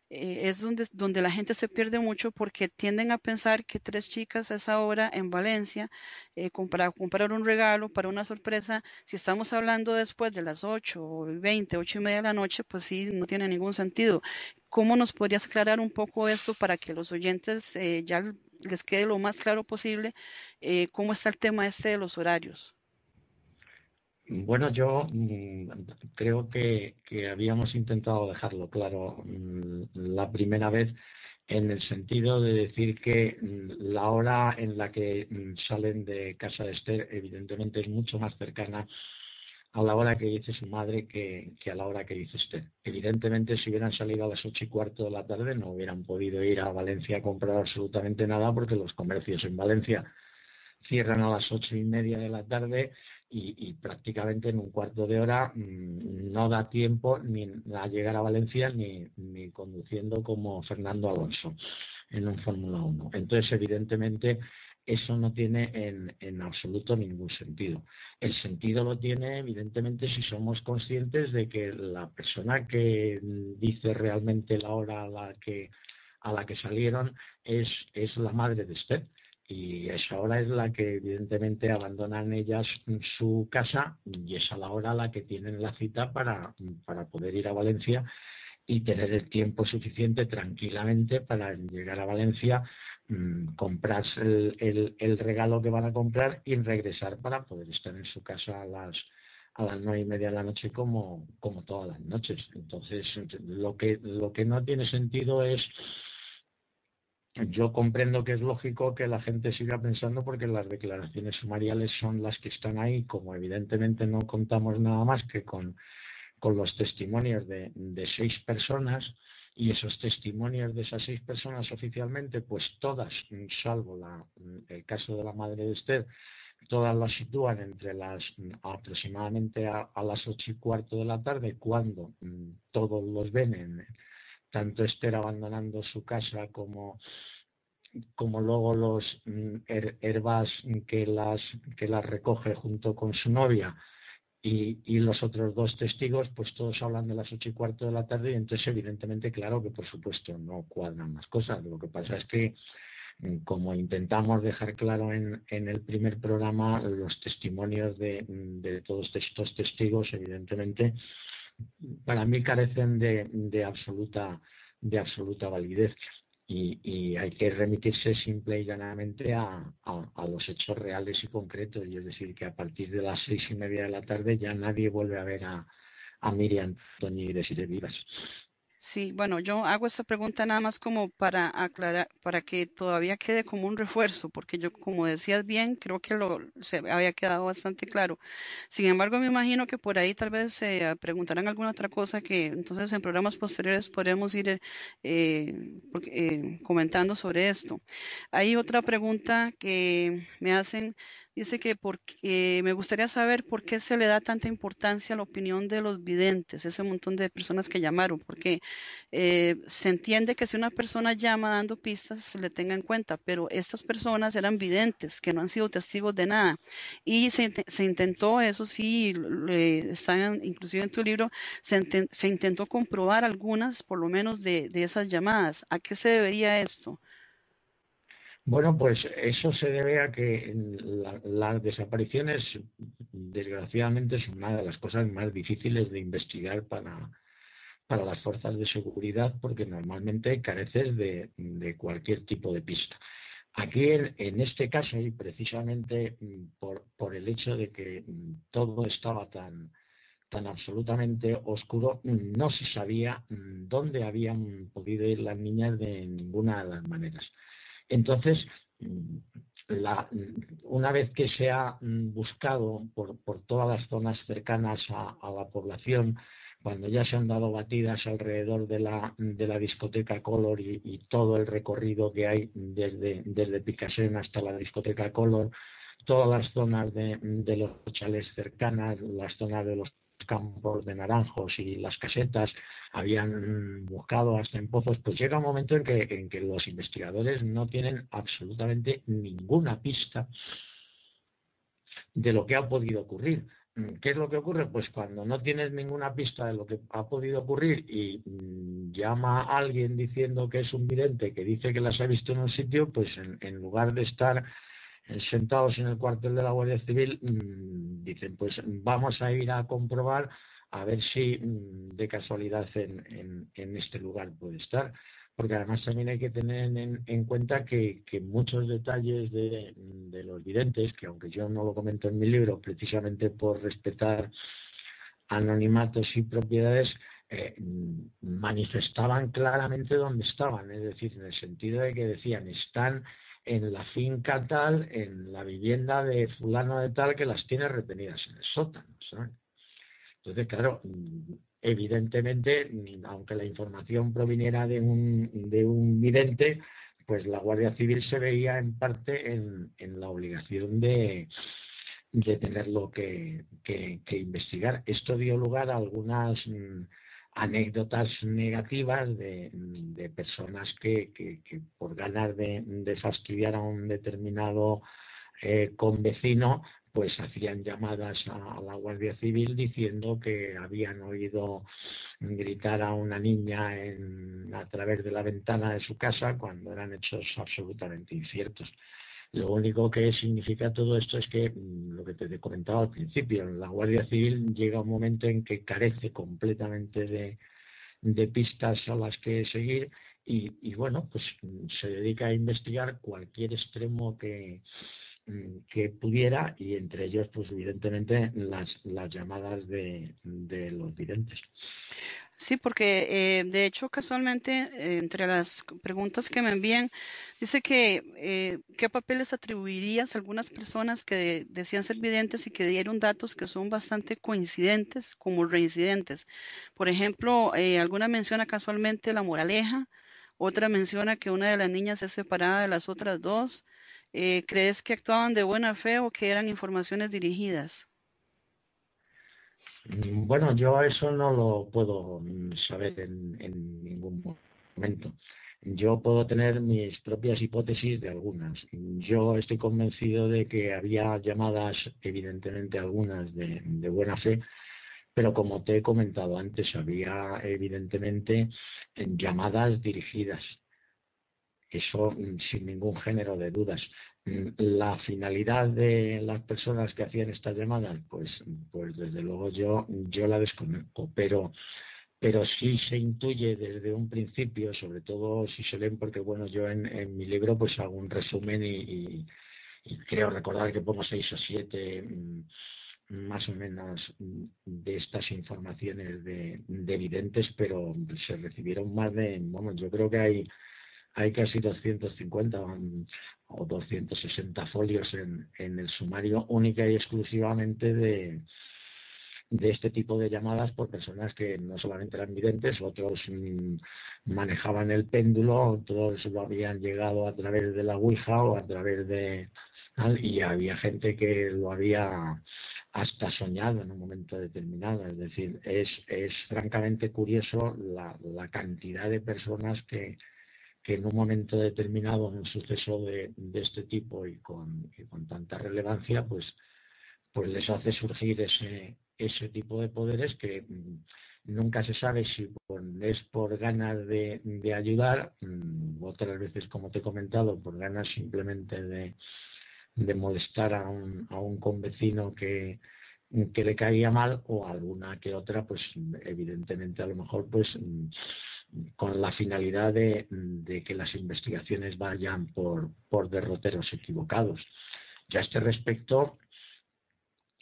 eh, es donde, donde la gente se pierde mucho porque tienden a pensar que tres chicas a esa hora en Valencia, eh, para comprar un regalo, para una sorpresa, si estamos hablando después de las 8 o 20, 8 y media de la noche, pues sí, no tiene ningún sentido. ¿Cómo nos podrías aclarar un poco esto para que los oyentes eh, ya les quede lo más claro posible eh, cómo está el tema este de los horarios. Bueno, yo mm, creo que, habíamos intentado dejarlo claro mm, la primera vez en el sentido de decir que mm, la hora en la que salen de casa de Esther evidentemente es mucho más cercana a la hora que dice su madre que, a la hora que dice usted. Evidentemente, si hubieran salido a las ocho y cuarto de la tarde, no hubieran podido ir a Valencia a comprar absolutamente nada porque los comercios en Valencia cierran a las ocho y media de la tarde y, prácticamente en un cuarto de hora mm, no da tiempo ni a llegar a Valencia ni, ni conduciendo como Fernando Alonso en un Fórmula 1. Entonces, evidentemente, eso no tiene en, en, absoluto ningún sentido. El sentido lo tiene, evidentemente, si somos conscientes de que la persona que dice realmente la hora a la que, a la que salieron es, es la madre de Esther. Y esa hora es la que, evidentemente, abandonan ellas su casa y es a la hora a la que tienen la cita para, para poder ir a Valencia y tener el tiempo suficiente tranquilamente para llegar a Valencia mm, comprarse el, el, regalo que van a comprar y regresar para poder estar en su casa a las a las nueve y media de la noche como, como todas las noches. Entonces, lo que, lo que no tiene sentido es yo comprendo que es lógico que la gente siga pensando porque las declaraciones sumariales son las que están ahí, como evidentemente no contamos nada más que con, con los testimonios de, de seis personas, y esos testimonios de esas seis personas oficialmente, pues todas, salvo la, el caso de la madre de Esther, todas las sitúan entre las aproximadamente a, las ocho y cuarto de la tarde, cuando mm, todos los ven en tanto Esther abandonando su casa como como luego los mm, herbas que las que las recoge junto con su novia y, y, los otros dos testigos, pues todos hablan de las ocho y cuarto de la tarde y entonces evidentemente claro que por supuesto no cuadran las cosas. Lo que pasa es que mm, como intentamos dejar claro en, en el primer programa, los testimonios de, de, todos estos testigos evidentemente para mí carecen de, de absoluta de absoluta validez y, hay que remitirse simple y llanamente a, los hechos reales y concretos, y es decir, que a partir de las seis y media de la tarde ya nadie vuelve a ver a, a Miriam y de Vivas. Sí, bueno, yo hago esta pregunta nada más como para aclarar, para que todavía quede como un refuerzo, porque yo, como decías bien, creo que lo se había quedado bastante claro. Sin embargo, me imagino que por ahí tal vez se preguntarán alguna otra cosa que entonces en programas posteriores podremos ir eh, eh, comentando sobre esto. Hay otra pregunta que me hacen Dice que porque, me gustaría saber por qué se le da tanta importancia a la opinión de los videntes, ese montón de personas que llamaron, porque eh, se entiende que si una persona llama dando pistas se le tenga en cuenta, pero estas personas eran videntes, que no han sido testigos de nada. Y se, se intentó, eso sí, está inclusive en tu libro, se, se, intentó comprobar algunas, por lo menos, de, de esas llamadas. ¿A qué se debería esto? Bueno, pues eso se debe a que las desapariciones, desgraciadamente, son una de las cosas más difíciles de investigar para, para las fuerzas de seguridad porque normalmente careces de, de cualquier tipo de pista. Aquí, en, este caso, y precisamente por, por el hecho de que todo estaba tan, tan absolutamente oscuro, no se sabía dónde habían podido ir las niñas de ninguna de las maneras. Entonces, una vez que se ha buscado por, todas las zonas cercanas a, la población, cuando ya se han dado batidas alrededor de la, discoteca Color y, todo el recorrido que hay desde, desde hasta la discoteca Color, todas las zonas de los chales cercanas, las zonas de los campos de naranjos y las casetas habían buscado hasta en pozos, pues llega un momento en que, en que los investigadores no tienen absolutamente ninguna pista de lo que ha podido ocurrir. ¿Qué es lo que ocurre? Pues cuando no tienes ninguna pista de lo que ha podido ocurrir y mm, llama alguien diciendo que es un vidente que dice que las ha visto en un sitio, pues en lugar de estar sentados en el cuartel de la Guardia Civil, mm, dicen, pues vamos a ir a comprobar a ver si mm, de casualidad en, en, este lugar puede estar. Porque además también hay que tener en, cuenta que, muchos detalles de, de, los videntes, que aunque yo no lo comento en mi libro, precisamente por respetar anonimatos y propiedades, eh, manifestaban claramente dónde estaban, es decir, en el sentido de que decían, están en la finca tal, en la vivienda de fulano de tal, que las tiene retenidas en el sótano. Entonces, claro, evidentemente, aunque la información proviniera de un, de un vidente, pues la Guardia Civil se veía en parte en, en la obligación de, de tenerlo que, que, investigar. Esto dio lugar a algunas mm, anécdotas negativas de, de personas que, que, que, por ganas de, de, fastidiar a un determinado eh, convecino, pues hacían llamadas a, la Guardia Civil diciendo que habían oído gritar a una niña en, a través de la ventana de su casa cuando eran hechos absolutamente inciertos. Lo único que significa todo esto es que mm, lo que te he comentado al principio, la Guardia Civil llega un momento en que carece completamente de, pistas a las que seguir y, bueno, pues se dedica a investigar cualquier extremo que, que pudiera y entre ellos pues evidentemente las, las llamadas de, de los videntes. Sí, porque eh, de hecho casualmente eh, entre las preguntas que me envían dice que eh, qué papeles atribuirías a algunas personas que decían ser videntes y que dieron datos que son bastante coincidentes como reincidentes. Por ejemplo, alguna menciona casualmente la moraleja, otra menciona que una de las niñas es separada de las otras dos. ¿Crees que actuaban de buena fe o que eran informaciones dirigidas? Mm, bueno, yo eso no lo puedo saber en, ningún momento. Yo puedo tener mis propias hipótesis de algunas. Yo estoy convencido de que había llamadas, evidentemente algunas de buena fe, pero como te he comentado antes, había evidentemente llamadas dirigidas. Eso mm, sin ningún género de dudas. Mm, la finalidad de las personas que hacían estas llamadas, pues, pues desde luego yo, yo la desconozco, pero, pero sí se intuye desde un principio, sobre todo si se leen, porque bueno, yo en, en mi libro pues hago un resumen y, creo recordar que pongo seis o siete mm, más o menos de estas informaciones de, de evidentes, pero se recibieron más de, bueno, yo creo que hay hay casi 250 o 260 folios en, en el sumario única y exclusivamente de, este tipo de llamadas por personas que no solamente eran videntes, otros mm, manejaban el péndulo, todos lo habían llegado a través de la Ouija o a través de... y había gente que lo había hasta soñado en un momento determinado. Es decir, es, es francamente curioso la cantidad de personas que, que en un momento determinado, en un suceso de, este tipo y con, con, tanta relevancia, pues, pues les hace surgir ese, ese tipo de poderes que mm, nunca se sabe si es por ganas de, de ayudar, mm, otras veces, como te he comentado, por ganas simplemente de, de molestar a un, a un convecino que, que le caía mal o alguna que otra, pues evidentemente a lo mejor pues mm, con la finalidad de, que las investigaciones vayan por, por derroteros equivocados. Ya a este respecto,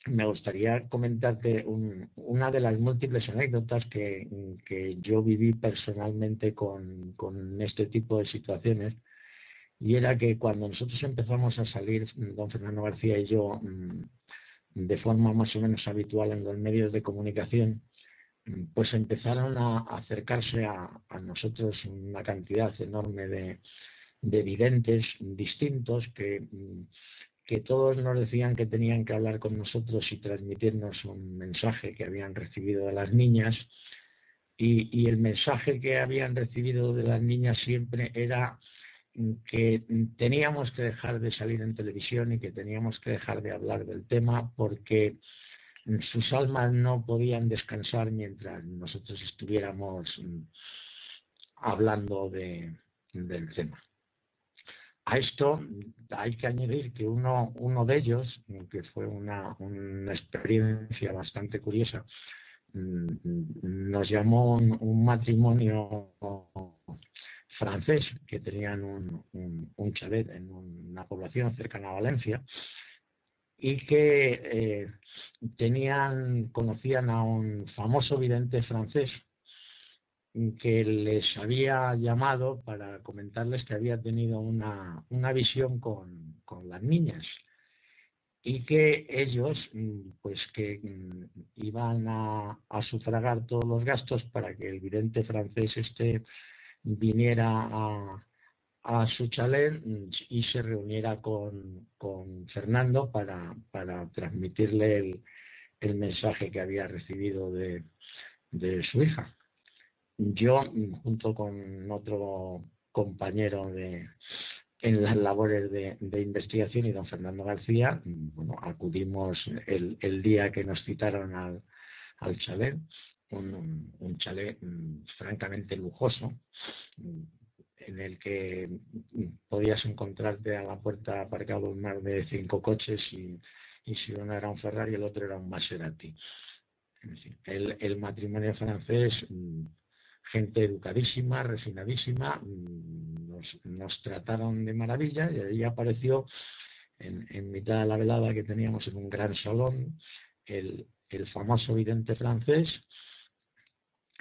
me gustaría comentarte una de las múltiples anécdotas que, que yo viví personalmente con, con, este tipo de situaciones, y era que cuando nosotros empezamos a salir, don Fernando García y yo, mm, de forma más o menos habitual en los medios de comunicación, pues empezaron a acercarse a, nosotros una cantidad enorme de, de videntes distintos que, que todos nos decían que tenían que hablar con nosotros y transmitirnos un mensaje que habían recibido de las niñas. Y, y, el mensaje que habían recibido de las niñas siempre era que teníamos que dejar de salir en televisión y que teníamos que dejar de hablar del tema porque sus almas no podían descansar mientras nosotros estuviéramos mm, hablando de, del tema. A esto hay que añadir que uno, uno de ellos, que fue una, una experiencia bastante curiosa, mm, nos llamó un, matrimonio francés que tenían un, un, un, chalet en una población cercana a Valencia y que eh, tenían, conocían a un famoso vidente francés que les había llamado para comentarles que había tenido una, una visión con, con, las niñas y que ellos pues que iban a, a, sufragar todos los gastos para que el vidente francés este viniera a, a su chalet y se reuniera con, con Fernando para, para transmitirle el, el, mensaje que había recibido de, de, su hija. Yo, junto con otro compañero de, en las labores de, de investigación y don Fernando García, bueno, acudimos el, el día que nos citaron al, al chalet, un, un chalet mm, francamente lujoso, en el que podías encontrarte a la puerta aparcado un mar de cinco coches y, y si uno era un Ferrari el otro era un Maserati. El, el matrimonio francés mm, gente educadísima, refinadísima, nos, nos trataron de maravilla y ahí apareció en, en, mitad de la velada que teníamos en un gran salón el, el famoso vidente francés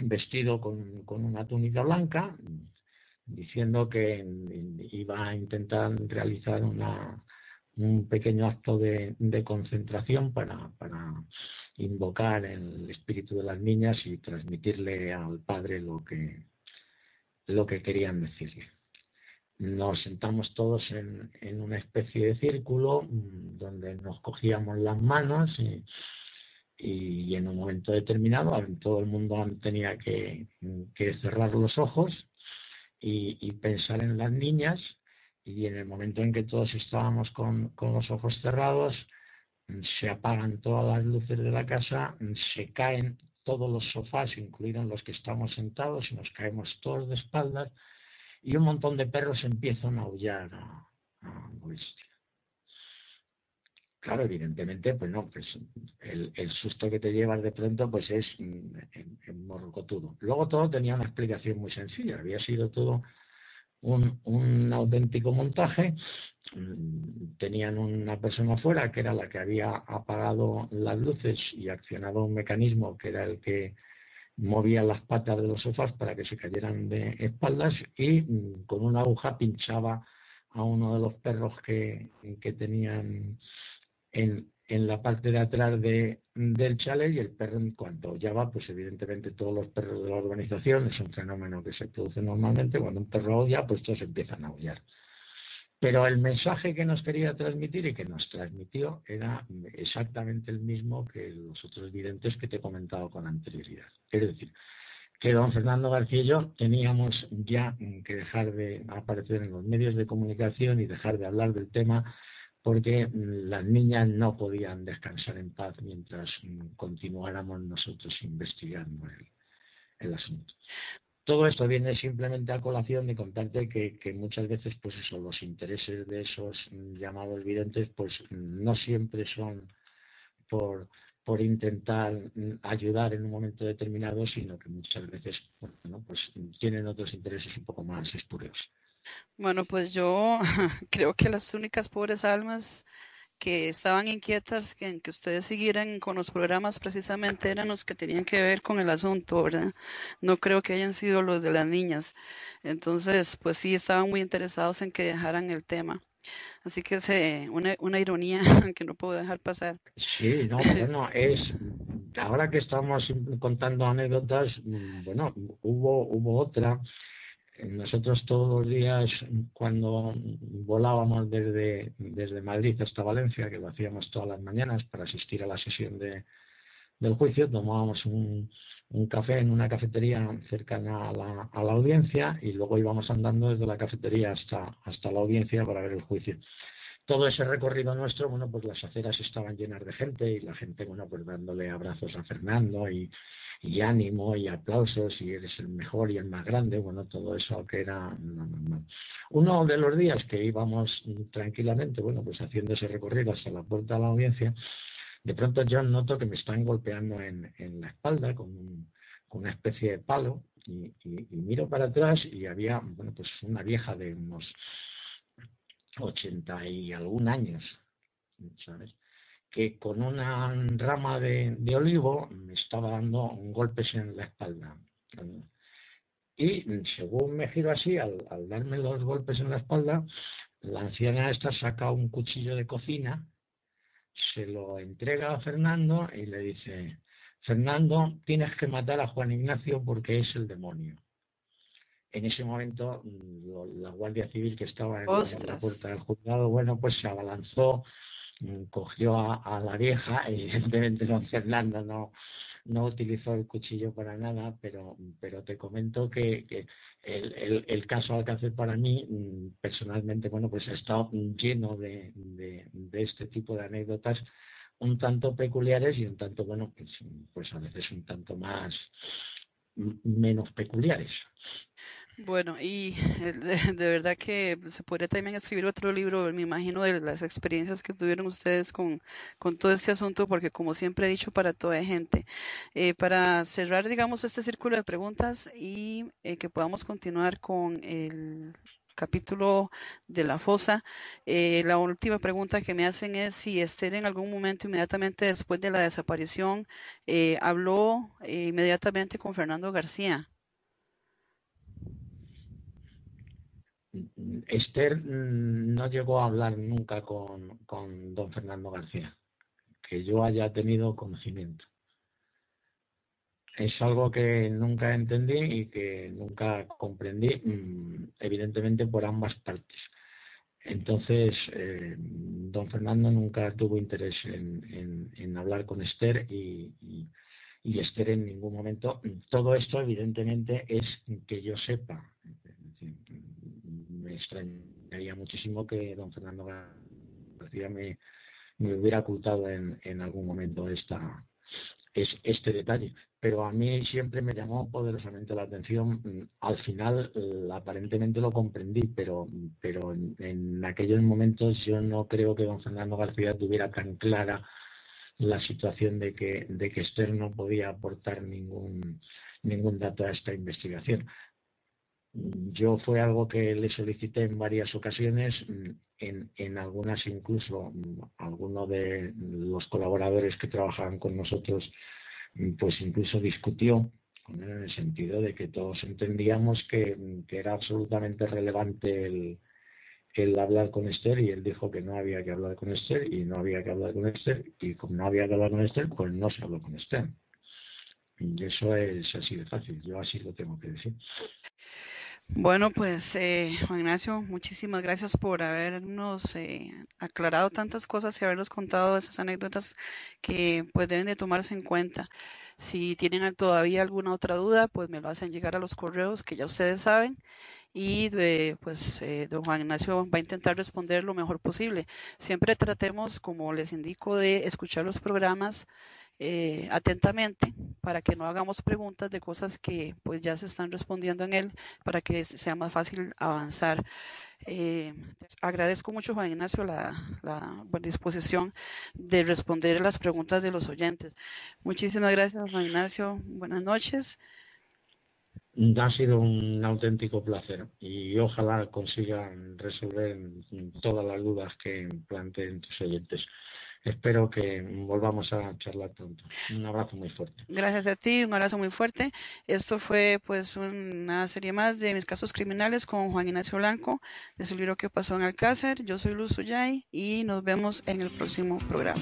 vestido con, con una túnica blanca diciendo que iba a intentar realizar una, un pequeño acto de, concentración para, para, invocar el espíritu de las niñas y transmitirle al padre lo que, lo que querían decirle. Nos sentamos todos en, en una especie de círculo mm, donde nos cogíamos las manos y, y en un momento determinado todo el mundo tenía que, que cerrar los ojos y, y, pensar en las niñas. Y en el momento en que todos estábamos con, con los ojos cerrados se apagan todas las luces de la casa, se caen todos los sofás, incluidos los que estamos sentados, y nos caemos todos de espaldas, y un montón de perros empiezan a aullar a, Claro, evidentemente, pues no, pues el, susto que te llevas de pronto, pues es en morrocotudo. Luego todo tenía una explicación muy sencilla, había sido todo un, auténtico montaje Mm, tenían una persona afuera que era la que había apagado las luces y accionado un mecanismo que era el que movía las patas de los sofás para que se cayeran de espaldas y mm, con una aguja pinchaba a uno de los perros que tenían en, en la parte de atrás de, del chalet y el perro en cuanto va pues evidentemente todos los perros de la urbanización, es un fenómeno que se produce normalmente, cuando un perro odia, pues todos empiezan a aullar. Pero el mensaje que nos quería transmitir y que nos transmitió era exactamente el mismo que los otros videntes que te he comentado con anterioridad. Es decir, que don Fernando García y yo teníamos ya que dejar de aparecer en los medios de comunicación y dejar de hablar del tema porque las niñas no podían descansar en paz mientras continuáramos nosotros investigando el, el asunto todo esto viene simplemente a colación de contarte que, que, muchas veces, pues eso, los intereses de esos llamados videntes, pues no siempre son por, por intentar ayudar en un momento determinado, sino que muchas veces, pues tienen otros intereses un poco más espurios. Bueno, pues yo creo que las únicas pobres almas que estaban inquietas que, en que ustedes siguieran con los programas precisamente eran los que tenían que ver con el asunto, ¿verdad? No creo que hayan sido los de las niñas. Entonces, pues sí, estaban muy interesados en que dejaran el tema. Así que es eh, una, una ironía que no puedo dejar pasar. Sí, no, bueno, es, ahora que estamos contando anécdotas, mm, bueno, hubo, hubo otra nosotros todos los días, cuando volábamos desde, desde Madrid hasta Valencia, que lo hacíamos todas las mañanas para asistir a la sesión de, del juicio, tomábamos un, un café en una cafetería cercana a la, a la audiencia y luego íbamos andando desde la cafetería hasta, hasta la audiencia para ver el juicio. Todo ese recorrido nuestro, bueno, pues las aceras estaban llenas de gente y la gente, bueno, pues dándole abrazos a Fernando y, y ánimo y aplausos y eres el mejor y el más grande, bueno, todo eso que era no, no, no. uno de los días que íbamos tranquilamente, bueno, pues haciendo ese recorrido hasta la puerta de la audiencia, de pronto yo noto que me están golpeando en, en la espalda con, con una especie de palo y, y, miro para atrás y había, bueno, pues una vieja de unos ochenta y algún años, ¿sabes? Que con una rama de, de, olivo me estaba dando golpes en la espalda. Y según me giro así, al, al, darme los golpes en la espalda, la anciana esta saca un cuchillo de cocina, se lo entrega a Fernando y le dice, Fernando, tienes que matar a Juan Ignacio porque es el demonio. En ese momento, la Guardia Civil que estaba en, en la puerta del juzgado, bueno, pues se abalanzó cogió a, la vieja, evidentemente don Fernando no, no utilizó el cuchillo para nada, pero, pero te comento que, que el, el, el, caso Alcácer para mí, personalmente, bueno, pues ha estado lleno de, de, de, este tipo de anécdotas un tanto peculiares y un tanto, bueno, pues, pues a veces un tanto más menos peculiares. Bueno, y de, verdad que se podría también escribir otro libro, me imagino, de las experiencias que tuvieron ustedes con, con todo este asunto, porque como siempre he dicho, para toda gente. Eh, para cerrar, digamos, este círculo de preguntas y eh, que podamos continuar con el capítulo de la fosa, eh, la última pregunta que me hacen es si Esther en algún momento, inmediatamente después de la desaparición, habló inmediatamente con Fernando García. Esther mm, no llegó a hablar nunca con, don Fernando García, que yo haya tenido conocimiento. Es algo que nunca entendí y que nunca comprendí, mm, evidentemente por ambas partes. Entonces, eh, don Fernando nunca tuvo interés en, hablar con Esther y, y, Esther en ningún momento. Todo esto, evidentemente, es que yo sepa me extrañaría muchísimo que don Fernando García me, hubiera ocultado en, algún momento esta, es, este detalle. Pero a mí siempre me llamó poderosamente la atención. Al final, aparentemente lo comprendí, pero, pero en, aquellos momentos yo no creo que don Fernando García tuviera tan clara la situación de que, de que Esther no podía aportar ningún, ningún dato a esta investigación. Yo fue algo que le solicité en varias ocasiones, en, en algunas incluso alguno de los colaboradores que trabajaban con nosotros, pues incluso discutió con él en el sentido de que todos entendíamos que, era absolutamente relevante el, el hablar con Esther y él dijo que no había que hablar con Esther y no había que hablar con Esther y como no había que hablar con Esther, pues no se habló con Esther. Y eso es así de fácil, yo así lo tengo que decir. Bueno, pues eh, Juan Ignacio, muchísimas gracias por habernos eh, aclarado tantas cosas y habernos contado esas anécdotas que pues deben de tomarse en cuenta. Si tienen todavía alguna otra duda, pues me lo hacen llegar a los correos que ya ustedes saben y pues eh, don Juan Ignacio va a intentar responder lo mejor posible. Siempre tratemos, como les indico, de escuchar los programas eh, atentamente para que no hagamos preguntas de cosas que pues ya se están respondiendo en él para que sea más fácil avanzar. Eh, agradezco mucho Juan Ignacio la, la disposición de responder las preguntas de los oyentes. Muchísimas gracias Juan Ignacio. Buenas noches. Ha sido un auténtico placer y ojalá consigan resolver todas las dudas que planteen tus oyentes espero que volvamos a charlar pronto. Un abrazo muy fuerte. Gracias a ti, un abrazo muy fuerte. Esto fue pues una serie más de mis casos criminales con Juan Ignacio Blanco, de su libro que pasó en Alcácer. Yo soy Luz Uyay y nos vemos en el próximo programa.